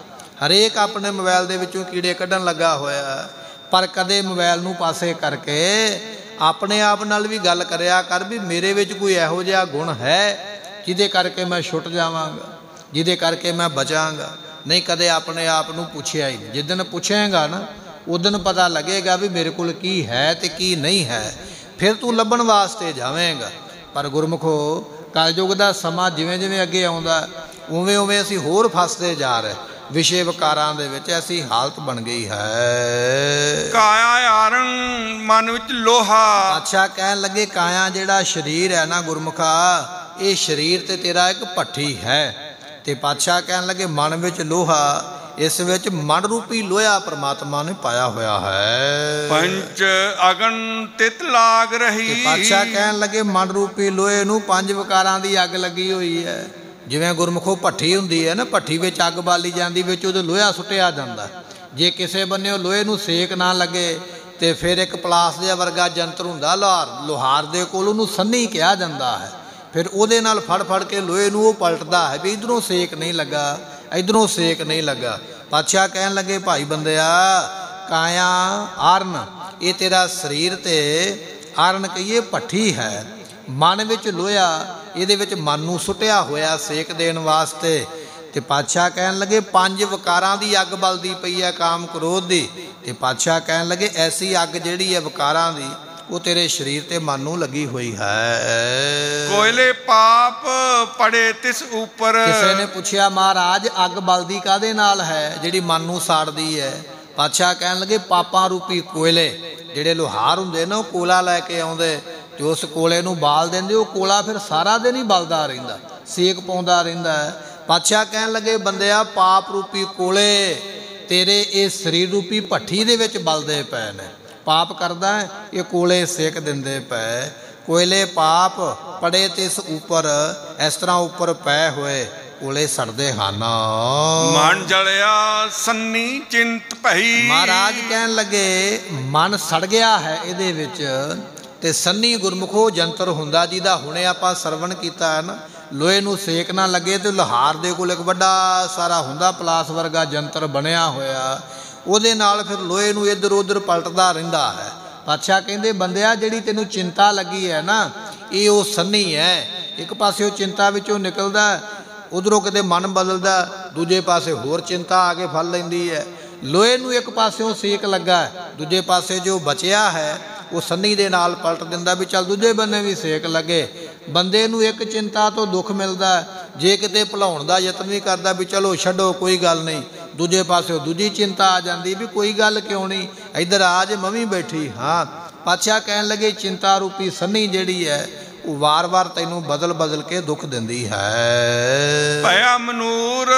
ਹਰੇਕ ਆਪਣੇ ਮੋਬਾਈਲ ਦੇ ਵਿੱਚੋਂ ਕੀੜੇ ਕੱਢਣ ਲੱਗਾ ਹੋਇਆ। ਪਰ ਕਦੇ ਮੋਬਾਈਲ ਨੂੰ ਪਾਸੇ ਕਰਕੇ ਆਪਣੇ ਆਪ ਨਾਲ ਵੀ ਗੱਲ ਕਰਿਆ ਕਰ ਵੀ ਮੇਰੇ ਵਿੱਚ ਕੋਈ ਇਹੋ ਜਿਹਾ ਗੁਣ ਹੈ? ਜਿਹਦੇ ਕਰਕੇ ਮੈਂ ਛੁੱਟ ਜਾਵਾਂਗਾ ਜਿਹਦੇ ਕਰਕੇ ਮੈਂ ਬਚਾਂਗਾ। ਨਹੀਂ ਕਦੇ ਆਪਣੇ ਆਪ ਨੂੰ ਪੁੱਛਿਆ ਹੀ ਨਹੀਂ। ਜਿੱਦਨ ਪੁੱਛੇਗਾ ਨਾ ਉਦੋਂ ਪਤਾ ਲੱਗੇਗਾ ਵੀ ਮੇਰੇ ਕੋਲ ਕੀ ਹੈ ਤੇ ਕੀ ਨਹੀਂ ਹੈ। ਫਿਰ ਤੂੰ ਲੱਭਣ ਵਾਸਤੇ ਜਾਵੇਂਗਾ। ਪਰ ਗੁਰਮੁਖੋ ਕਲਯੁਗ ਦਾ ਸਮਾਂ ਜਿਵੇਂ ਜਿਵੇਂ ਅੱਗੇ ਆਉਂਦਾ ਉਵੇਂ ਉਵੇਂ ਅਸੀਂ ਹੋਰ ਫਸਦੇ ਜਾ ਰਹੇ ਵਿਸ਼ੇ ਵਿਕਾਰਾਂ ਦੇ ਵਿੱਚ ਐਸੀ ਹਾਲਤ ਬਣ ਗਈ ਹੈ। ਕਾਇਆ ਆਰੰ ਮਨ ਵਿੱਚ ਲੋਹਾ। ਅੱਛਾ ਕਹਿਣ ਲੱਗੇ ਕਾਇਆ ਜਿਹੜਾ ਸਰੀਰ ਹੈ ਨਾ ਗੁਰਮੁਖਾ ਇਹ ਸਰੀਰ ਤੇ ਤੇਰਾ ਇੱਕ ਭੱਠੀ ਹੈ। ਤੇ ਪਾਤਸ਼ਾਹ ਕਹਿਣ ਲੱਗੇ ਮਨ ਵਿੱਚ ਲੋਹਾ ਇਸ ਵਿੱਚ ਮਨ ਰੂਪੀ ਲੋਹਾ ਪ੍ਰਮਾਤਮਾ ਨੇ ਪਾਇਆ ਹੋਇਆ ਹੈ। ਪੰਚ ਅਗਨ ਤਿਤ ਲਾਗ ਤੇ ਰਹੀ ਪਾਤਸ਼ਾਹ ਕਹਿਣ ਲੱਗੇ ਮਨ ਰੂਪੀ ਲੋਹੇ ਨੂੰ ਪੰਜ ਵਿਕਾਰਾਂ ਦੀ ਅੱਗ ਲੱਗੀ ਹੋਈ ਹੈ। ਜਿਵੇਂ ਗੁਰਮੁਖੋ ਭੱਠੀ ਹੁੰਦੀ ਹੈ ਨਾ ਭੱਠੀ ਵਿੱਚ ਅੱਗ ਬਾਲੀ ਜਾਂਦੀ ਵਿੱਚ ਉਹਦੇ ਲੋਹਾ ਸੁੱਟਿਆ ਜਾਂਦਾ। ਜੇ ਕਿਸੇ ਬੰਨਿਓ ਲੋਹੇ ਨੂੰ ਸੇਕ ਨਾ ਲੱਗੇ ਤੇ ਫਿਰ ਇੱਕ ਪਲਾਸ ਦੇ ਵਰਗਾ ਜੰਤਰ ਹੁੰਦਾ ਲੋਹਾਰ ਲੋਹਾਰ ਦੇ ਕੋਲ ਉਹਨੂੰ ਸੰਨੀ ਕਿਹਾ ਜਾਂਦਾ ਹੈ। ਫਿਰ ਉਹਦੇ ਨਾਲ ਫੜ ਫੜ ਕੇ ਲੋਹੇ ਨੂੰ ਉਹ ਪਲਟਦਾ ਹੈ ਵੀ ਇਧਰੋਂ ਸੇਕ ਨਹੀਂ ਲੱਗਾ, ਇਧਰੋਂ ਸੇਕ ਨਹੀਂ ਲੱਗਾ। ਪਾਤਸ਼ਾਹ ਕਹਿਣ ਲੱਗੇ, ਭਾਈ ਬੰਦਿਆ, ਕਾਇਆ, ਆਰਨ, ਇਹ ਤੇਰਾ ਸਰੀਰ ਤੇ ਆਰਨ ਕਹੀਏ ਭੱਠੀ ਹੈ। ਮਨ ਵਿੱਚ ਲੋਹਾ ਇਹਦੇ ਵਿੱਚ ਮਨ ਨੂੰ ਸੁੱਟਿਆ ਹੋਇਆ ਸੇਕ ਦੇਣ ਵਾਸਤੇ। ਤੇ ਪਾਤਸ਼ਾਹ ਕਹਿਣ ਲੱਗੇ, ਪੰਜ ਵਿਕਾਰਾਂ ਦੀ ਅੱਗ ਬਲਦੀ ਪਈ ਹੈ ਕਾਮ ਕ੍ਰੋਧ ਦੀ। ਤੇ ਪਾਤਸ਼ਾਹ ਕਹਿਣ ਲੱਗੇ, ਐਸੀ ਅੱਗ ਜਿਹੜੀ ਹੈ ਵਿਕਾਰਾਂ ਦੀ ਉਹ ਤੇਰੇ ਸਰੀਰ ਤੇ ਮਨ ਨੂੰ ਲੱਗੀ ਹੋਈ ਹੈ। ਕੋਇਲੇ ਪਾਪ ਪੜੇ ਤਿਸ ਉੱਪਰ। ਕਿਸੇ ਨੇ ਪੁੱਛਿਆ ਮਹਾਰਾਜ ਅੱਗ ਬਲਦੀ ਕਾਦੇ ਨਾਲ ਹੈ? ਜਿਹੜੀ ਮਨ ਨੂੰ ਸਾੜਦੀ ਹੈ। ਪਾਤਸ਼ਾਹ ਕਹਿਣ ਲੱਗੇ ਪਾਪਾਂ ਰੂਪੀ ਕੋਇਲੇ ਜਿਹੜੇ ਲੋਹਾਰ ਹੁੰਦੇ ਨਾ ਉਹ ਕੋਲਾ ਲੈ ਕੇ ਆਉਂਦੇ। ਤੇ ਉਸ ਕੋਲੇ ਨੂੰ ਬਾਲ ਦਿੰਦੇ ਉਹ ਕੋਲਾ ਫਿਰ ਸਾਰਾ ਦਿਨ ਹੀ ਬਲਦਾ ਰਹਿੰਦਾ ਸੇਕ ਪਾਉਂਦਾ ਰਹਿੰਦਾ। ਪਾਤਸ਼ਾਹ ਕਹਿਣ ਲੱਗੇ ਬੰਦਿਆ ਪਾਪ ਰੂਪੀ ਕੋਲੇ ਤੇਰੇ ਇਹ ਸਰੀਰ ਰੂਪੀ ਭੱਠੀ ਦੇ ਵਿੱਚ ਬਲਦੇ ਪਏ ਨੇ। ਪਾਪ ਕਰਦਾ ਹੈ, ਇਹ ਕੋਲੇ ਸੇਕ ਦਿੰਦੇ ਪਏ। ਕੋਇਲੇ ਪਾਪ ਪੜੇ ਤੇ ਇਸ ਉੱਪਰ ਇਸ ਤਰ੍ਹਾਂ ਉੱਪਰ ਪਏ ਹੋਏ ਕੋਲੇ ਸੜਦੇ ਹਨ। ਮਨ ਜਲਿਆ ਸੰਨੀ ਚਿੰਤ ਭਈ। ਮਹਾਰਾਜ ਕਹਿਣ ਲੱਗੇ ਮਨ ਸੜ ਗਿਆ ਹੈ ਇਹਦੇ ਵਿੱਚ ਤੇ ਸੰਨੀ ਗੁਰਮੁਖੋ ਜੰਤਰ ਹੁੰਦਾ ਜਿਹਦਾ ਹੁਣੇ ਆਪਾਂ ਸਰਵਣ ਕੀਤਾ ਹੈ ਨਾ ਲੋਹੇ ਨੂੰ ਸੇਕ ਨਾ ਲੱਗੇ ਤੇ ਲੋਹਾਰ ਦੇ ਕੋਲ ਇੱਕ ਵੱਡਾ ਸਾਰਾ ਹੁੰਦਾ ਪਲਾਸ ਵਰਗਾ ਜੰਤਰ ਬਣਿਆ ਹੋਇਆ। ਉਹਦੇ ਨਾਲ ਫਿਰ ਲੋਹੇ ਨੂੰ ਇੱਧਰ ਉੱਧਰ ਪਲਟਦਾ ਰਹਿੰਦਾ ਹੈ। ਪਾਤਸ਼ਾਹ ਕਹਿੰਦੇ, ਬੰਦਿਆ, ਜਿਹੜੀ ਤੈਨੂੰ ਚਿੰਤਾ ਲੱਗੀ ਹੈ ਨਾ, ਇਹ ਉਹ ਸੰਨੀ ਹੈ। ਇੱਕ ਪਾਸੇ ਉਹ ਚਿੰਤਾ ਵਿੱਚੋਂ ਨਿਕਲਦਾ, ਉਧਰੋਂ ਕਿਤੇ ਮਨ ਬਦਲਦਾ, ਦੂਜੇ ਪਾਸੇ ਹੋਰ ਚਿੰਤਾ ਆ ਕੇ ਫਲ ਲੈਂਦੀ ਹੈ। ਲੋਹੇ ਨੂੰ ਇੱਕ ਪਾਸਿਓਂ ਸੇਕ ਲੱਗਾ, ਦੂਜੇ ਪਾਸੇ ਜੋ ਬਚਿਆ ਹੈ, ਉਹ ਸੰਨੀ ਦੇ ਨਾਲ ਪਲਟ ਦਿੰਦਾ ਵੀ ਚੱਲ ਦੂਜੇ ਬੰਨੇ ਵੀ ਸੇਕ ਲੱਗੇ। ਬੰਦੇ ਨੂੰ ਇੱਕ ਚਿੰਤਾ ਤੋਂ ਦੁੱਖ ਮਿਲਦਾ, ਜੇ ਕਿਤੇ ਭੁਲਾਉਣ ਦਾ ਯਤਨ ਵੀ ਕਰਦਾ ਵੀ ਚਲੋ ਛੱਡੋ, ਕੋਈ ਗੱਲ ਨਹੀਂ। ਦੂਜੇ ਪਾਸੇ ਦੂਜੀ ਚਿੰਤਾ ਆ ਜਾਂਦੀ ਵੀ ਕੋਈ ਗੱਲ ਕਿਉਂ ਨਹੀਂ? ਇੱਧਰ ਆ ਜੇ ਮੈਂ ਵੀ ਬੈਠੀ ਹਾਂ। ਪਾਤਸ਼ਾਹ ਕਹਿਣ ਲੱਗੇ ਚਿੰਤਾ ਰੂਪੀ ਸੰਨੀ ਜਿਹੜੀ ਹੈ ਉਹ ਵਾਰ-ਵਾਰ ਤੈਨੂੰ ਬਦਲ-ਬਦਲ ਕੇ ਦੁੱਖ ਦਿੰਦੀ ਹੈ। ਭਇਆ ਮਨੂਰ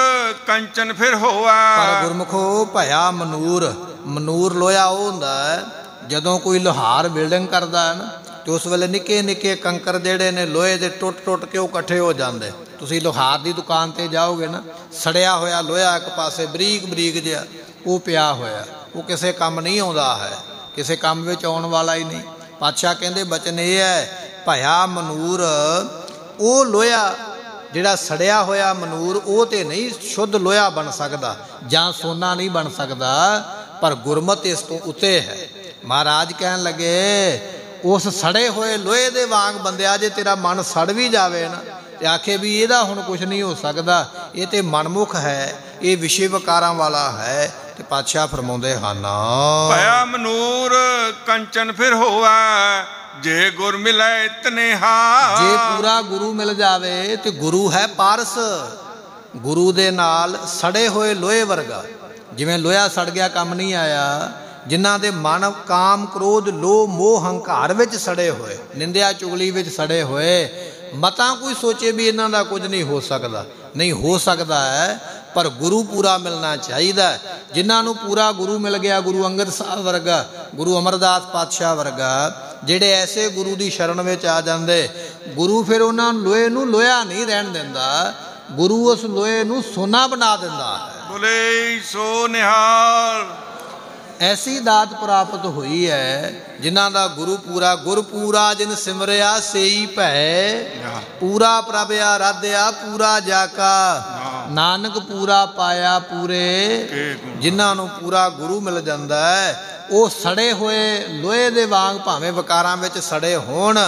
ਕੰਚਨ ਫਿਰ ਪਰ ਹੋਆ ਗੁਰਮੁਖੋ ਭਇਆ ਮਨੂਰ ਮਨੂਰ ਲੋਹਾ ਉਹ ਹੁੰਦਾ ਹੈ ਜਦੋਂ ਕੋਈ ਲੋਹਾਰ ਬਿਲਡਿੰਗ ਕਰਦਾ ਹੈ ਨਾ ਤੇ ਉਸ ਵੇਲੇ ਨਿੱਕੇ ਨਿੱਕੇ ਕੰਕਰ ਜਿਹੜੇ ਨੇ ਲੋਹੇ ਦੇ ਟੁੱਟ-ਟੁੱਟ ਕੇ ਉਹ ਇਕੱਠੇ ਹੋ ਜਾਂਦੇ। ਤੁਸੀਂ ਲੋਹਾਰ ਦੀ ਦੁਕਾਨ ਤੇ ਜਾਓਗੇ ਨਾ, ਸੜਿਆ ਹੋਇਆ ਲੋਹਾ ਇੱਕ ਪਾਸੇ ਬਰੀਕ ਬਰੀਕ ਜਿਹਾ, ਉਹ ਪਿਆ ਹੋਇਆ। ਉਹ ਕਿਸੇ ਕੰਮ ਨਹੀਂ ਆਉਂਦਾ ਹੈ, ਕਿਸੇ ਕੰਮ ਵਿੱਚ ਆਉਣ ਵਾਲਾ ਹੀ ਨਹੀਂ। ਪਾਤਸ਼ਾਹ ਕਹਿੰਦੇ, ਬਚਨ ਇਹ ਹੈ, ਭਇਆ ਮਨੂਰ, ਉਹ ਲੋਹਾ ਜਿਹੜਾ ਸੜਿਆ ਹੋਇਆ ਮਨੂਰ, ਉਹ ਤੇ ਨਹੀਂ ਸ਼ੁੱਧ ਲੋਹਾ ਬਣ ਸਕਦਾ, ਜਾਂ ਸੋਨਾ ਨਹੀਂ ਬਣ ਸਕਦਾ, ਪਰ ਗੁਰਮਤ ਇਸ ਤੋਂ ਉੱਤੇ ਹੈ। ਮਹਾਰਾਜ ਕਹਿਣ ਲੱਗੇ, ਉਸ ਸੜੇ ਹੋਏ ਲੋਹੇ ਦੇ ਵਾਂਗ ਬੰਦਿਆ, ਜੇ ਤੇਰਾ ਮਨ ਸੜ ਵੀ ਜਾਵੇ ਨਾ ਤੇ ਆਖੇ ਵੀ ਇਹਦਾ ਹੁਣ ਕੁਝ ਨਹੀਂ ਹੋ ਸਕਦਾ। ਇਹ ਤੇ ਮਨਮੁਖ ਹੈ ਇਹ ਵਿਸ਼ੇ ਵਿਕਾਰਾਂ ਵਾਲਾ ਹੈ ਤੇ ਪਾਤਸ਼ਾਹ ਫਰਮਾਉਂਦੇ ਹਨ। ਭਇਆ ਮਨੂਰ ਕੰਚਨ ਫਿਰ ਹੋਆ ਜੇ ਗੁਰ ਮਿਲੈ ਤਨੇਹਾ। ਜੇ ਪੂਰਾ ਗੁਰੂ ਮਿਲ ਜਾਵੇ ਤੇ ਗੁਰੂ ਹੈ ਪਾਰਸ। ਗੁਰੂ ਦੇ ਨਾਲ ਸੜੇ ਹੋਏ ਲੋਹੇ ਵਰਗਾ। ਜਿਵੇਂ ਲੋਹਾ ਸੜ ਗਿਆ ਕੰਮ ਨਹੀਂ ਆਇਆ। ਜਿਨ੍ਹਾਂ ਦੇ ਮਨ ਕਾਮ ਕ੍ਰੋਧ ਲੋਭ ਮੋਹ ਹੰਕਾਰ ਵਿੱਚ ਸੜੇ ਹੋਏ ਨਿੰਦਿਆ ਚੁਗਲੀ ਵਿੱਚ ਸੜੇ ਹੋਏ ਮਤਾ ਕੋਈ ਸੋਚੇ ਵੀ ਇਹਨਾਂ ਦਾ ਕੁਝ ਨਹੀਂ ਹੋ ਸਕਦਾ। ਨਹੀਂ ਹੋ ਸਕਦਾ ਹੈ, ਪਰ ਗੁਰੂ ਪੂਰਾ ਮਿਲਣਾ ਚਾਹੀਦਾ ਹੈ। ਜਿਨ੍ਹਾਂ ਨੂੰ ਪੂਰਾ ਗੁਰੂ ਮਿਲ ਗਿਆ, ਗੁਰੂ ਅੰਗਦ ਸਾਹਿਬ ਵਰਗਾ, ਗੁਰੂ ਅਮਰਦਾਸ ਪਾਤਸ਼ਾਹ ਵਰਗਾ, ਜਿਹੜੇ ਐਸੇ ਗੁਰੂ ਦੀ ਸ਼ਰਨ ਵਿੱਚ ਆ ਜਾਂਦੇ, ਗੁਰੂ ਫਿਰ ਉਹਨਾਂ ਲੋਹੇ ਨੂੰ ਲੋਹਾ ਨਹੀਂ ਰਹਿਣ ਦਿੰਦਾ। ਗੁਰੂ ਉਸ ਲੋਹੇ ਨੂੰ ਸੋਨਾ ਬਣਾ ਦਿੰਦਾ ਹੈ। ਬੋਲੇ ਸੋ ਨਿਹਾਲ। ਐਸੀ ਦਾਤ ਪ੍ਰਾਪਤ ਹੋਈ ਹੈ ਜਿਨ੍ਹਾਂ ਦਾ ਗੁਰੂ ਪੂਰਾ ਗੁਰ ਪੂਰਾ ਜਿਨ ਸਿਮਰਿਆ ਸੇਈ ਭੈ। ਪੂਰਾ ਪ੍ਰਭ ਆਰਾਧਿਆ ਪੂਰਾ ਜਾਕਾ। ਨਾਨਕ ਪੂਰਾ ਪਾਇਆ ਪੂਰੇ। ਜਿਨ੍ਹਾਂ ਨੂੰ ਪੂਰਾ ਗੁਰੂ ਮਿਲ ਜਾਂਦਾ ਹੈ ਉਹ ਸੜੇ ਹੋਏ ਲੋਹੇ ਦੇ ਵਾਂਗ ਭਾਵੇਂ ਵਿਕਾਰਾਂ ਵਿੱਚ ਸੜੇ ਹੋਣ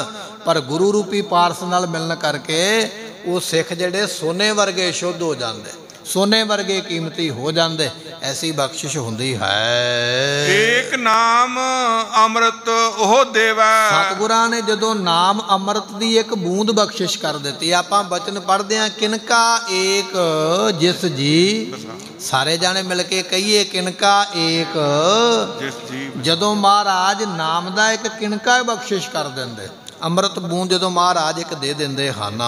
ਪਰ ਗੁਰੂ ਰੂਪੀ ਪਾਰਸ ਨਾਲ ਮਿਲਣ ਕਰਕੇ ਉਹ ਸਿੱਖ ਜਿਹੜੇ ਸੋਨੇ ਵਰਗੇ ਸ਼ੁੱਧ ਹੋ ਜਾਂਦੇ। ਸੋਨੇ ਵਰਗੇ ਕੀਮਤੀ ਹੋ ਜਾਂਦੇ ਐਸੀ ਬਖਸ਼ਿਸ਼ ਹੁੰਦੀ ਹੈ। ਏਕ ਨਾਮ ਅੰਮ੍ਰਿਤ ਉਹ ਦੇਵੈ। ਸਤਿਗੁਰਾਂ ਨੇ ਜਦੋਂ ਨਾਮ ਅੰਮ੍ਰਿਤ ਦੀ ਇੱਕ ਬੂੰਦ ਬਖਸ਼ਿਸ਼ ਕਰ ਦਿੱਤੀ ਆਪਾਂ ਬਚਨ ਪੜ੍ਹਦੇ ਹਾਂ ਕਿਨਕਾ ਏਕ ਜਿਸ ਜੀ। ਸਾਰੇ ਜਾਣੇ ਮਿਲ ਕੇ ਕਹੀਏ ਕਿਨਕਾ ਏਕ। ਜਿਸ ਜੀ ਜਦੋਂ ਮਹਾਰਾਜ ਨਾਮ ਦਾ ਇੱਕ ਕਿਣਕਾ ਬਖਸ਼ਿਸ਼ ਕਰ ਦਿੰਦੇ ਅੰਮ੍ਰਿਤ ਬੂੰਦ ਜਦੋਂ ਮਹਾਰਾਜ ਇੱਕ ਦੇ ਦਿੰਦੇ ਹਨ।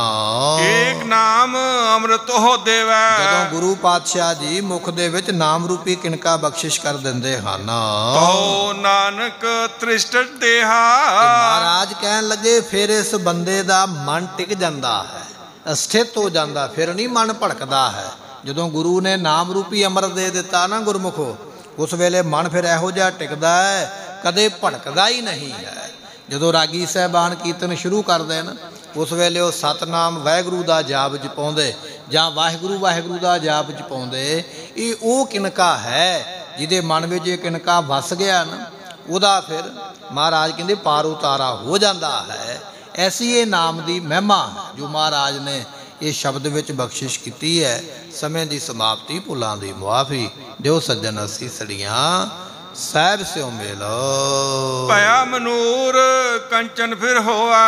ਏਕ ਨਾਮ ਅੰਮ੍ਰਿਤ ਉਹ ਦੇਵੈ। ਜਦੋਂ ਗੁਰੂ ਪਾਤਸ਼ਾਹ ਜੀ ਮੁਖ ਦੇ ਵਿੱਚ ਨਾਮ ਰੂਪੀ ਕਿਣਕਾ ਬਖਸ਼ਿਸ਼ ਕਰ ਦਿੰਦੇ ਹਨ। ਤੋ ਨਾਨਕ ਤ੍ਰਿਸ਼ਟ ਦੇਹਾ। ਮਹਾਰਾਜ ਕਹਿਣ ਲੱਗੇ ਫਿਰ ਇਸ ਬੰਦੇ ਦਾ ਮਨ ਟਿਕ ਜਾਂਦਾ ਹੈ ਸਥਿਤ ਹੋ ਜਾਂਦਾ ਫਿਰ ਨਹੀਂ ਮਨ ਭੜਕਦਾ ਹੈ। ਜਦੋਂ ਗੁਰੂ ਨੇ ਨਾਮ ਰੂਪੀ ਅੰਮ੍ਰਿਤ ਦੇ ਦਿੱਤਾ ਨਾ ਗੁਰਮੁਖੋ ਉਸ ਵੇਲੇ ਮਨ ਫਿਰ ਇਹੋ ਜਿਹਾ ਟਿਕਦਾ ਹੈ ਕਦੇ ਭੜਕਦਾ ਹੀ ਨਹੀਂ ਹੈ। ਜਦੋਂ ਰਾਗੀ ਸਾਹਿਬਾਨ ਕੀਰਤਨ ਸ਼ੁਰੂ ਕਰਦੇ ਨੇ ਉਸ ਵੇਲੇ ਉਹ ਸਤਨਾਮ ਵਾਹਿਗੁਰੂ ਦਾ ਜਾਪ ਜਪਾਉਂਦੇ ਜਾਂ ਵਾਹਿਗੁਰੂ ਵਾਹਿਗੁਰੂ ਦਾ ਜਾਪ ਜਪਾਉਂਦੇ ਇਹ ਉਹ ਕਿਨਕਾ ਹੈ ਜਿਹਦੇ ਮਨ ਵਿੱਚ ਇਹ ਕਿਨਕਾ ਵਸ ਗਿਆ ਨਾ, ਉਹਦਾ ਫਿਰ ਮਹਾਰਾਜ ਕਹਿੰਦੇ ਪਾਰ ਉਤਾਰਾ ਹੋ ਜਾਂਦਾ ਹੈ। ਐਸੀ ਇਹ ਨਾਮ ਦੀ ਮਹਿਮਾ ਹੈ ਜੋ ਮਹਾਰਾਜ ਨੇ ਇਹ ਸ਼ਬਦ ਵਿੱਚ ਬਖਸ਼ਿਸ਼ ਕੀਤੀ ਹੈ। ਸਮੇਂ ਦੀ ਸਮਾਪਤੀ, ਭੁੱਲਾਂ ਦੀ ਮੁਆਫੀ। ਦਿਓ ਸੱਜਣ ਅਸੀਂ ਸੜੀਆਂ। ਸਾਹਿਬ ਸਿਓ ਮੇਲੋ। ਭਇਆ ਮਨੂਰ ਕੰਚਨ ਫਿਰ ਹੋਆ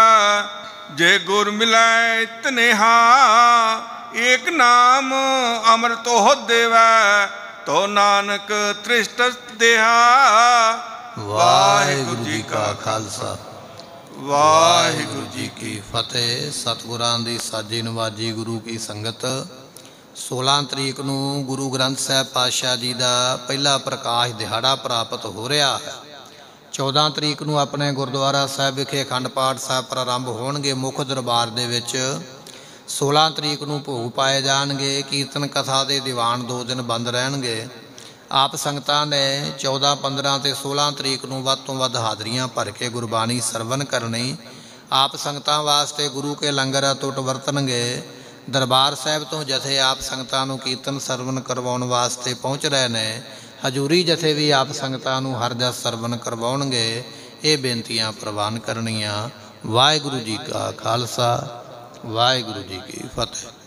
ਜੇ ਗੁਰ ਮਿਲੈ ਤਨੇਹਾ ਏਕ ਨਾਮ ਅੰਮ੍ਰਿਤ ਉਹ ਦੇਵੈ ਤੋ ਨਾਨਕ ਤ੍ਰਿਸ਼ਟ ਦੇਹਾ। ਵਾਹਿਗੁਰੂ ਜੀ ਕਾ ਖਾਲਸਾ। ਵਾਹਿਗੁਰੂ ਜੀ ਕੀ ਫਤਿਹ। ਸਤਿਗੁਰਾਂ ਦੀ ਸਾਜੀ ਨਵਾਜੀ ਗੁਰੂ ਕੀ ਸੰਗਤ। 16 ਤਰੀਕ ਨੂੰ ਗੁਰੂ ਗ੍ਰੰਥ ਸਾਹਿਬ ਪਾਤਸ਼ਾਹ ਜੀ ਦਾ ਪਹਿਲਾ ਪ੍ਰਕਾਸ਼ ਦਿਹਾੜਾ ਪ੍ਰਾਪਤ ਹੋ ਰਿਹਾ ਹੈ। 14 ਤਰੀਕ ਨੂੰ ਆਪਣੇ ਗੁਰਦੁਆਰਾ ਸਾਹਿਬ ਵਿਖੇ ਅਖੰਡ ਪਾਠ ਸਾਹਿਬ ਪ੍ਰਾਰੰਭ ਹੋਣਗੇ। ਮੁੱਖ ਦਰਬਾਰ ਦੇ ਵਿੱਚ 16 ਤਰੀਕ ਨੂੰ ਭੋਗ ਪਾਏ ਜਾਣਗੇ। ਕੀਰਤਨ ਕਥਾ ਦੇ ਦੀਵਾਨ ਦੋ ਦਿਨ ਬੰਦ ਰਹਿਣਗੇ। ਆਪ ਸੰਗਤਾਂ ਨੇ 14 15 ਤੇ 16 ਤਰੀਕ ਨੂੰ ਵੱਧ ਤੋਂ ਵੱਧ ਹਾਜ਼ਰੀਆਂ ਭਰ ਕੇ ਗੁਰਬਾਣੀ ਸਰਵਨ ਕਰਨੀ ਆਪ ਸੰਗਤਾਂ ਵਾਸਤੇ ਗੁਰੂ ਕੇ ਲੰਗਰ ਅਟੁੱਟ ਵਰਤਣਗੇ। ਦਰਬਾਰ ਸਾਹਿਬ ਤੋਂ ਜਥੇ ਆਪ ਸੰਗਤਾਂ ਨੂੰ ਕੀਰਤਨ ਸਰਵਨ ਕਰਵਾਉਣ ਵਾਸਤੇ ਪਹੁੰਚ ਰਹੇ ਨੇ, ਹਜੂਰੀ ਜਥੇ ਵੀ ਆਪ ਸੰਗਤਾਂ ਨੂੰ ਹਰ ਜਸ ਸਰਵਨ ਕਰਵਾਉਣਗੇ, ਇਹ ਬੇਨਤੀਆਂ ਪ੍ਰਵਾਨ ਕਰਨੀਆਂ। ਵਾਹਿਗੁਰੂ ਜੀ ਕਾ ਖਾਲਸਾ, ਵਾਹਿਗੁਰੂ ਜੀ ਕੀ ਫਤਿਹ।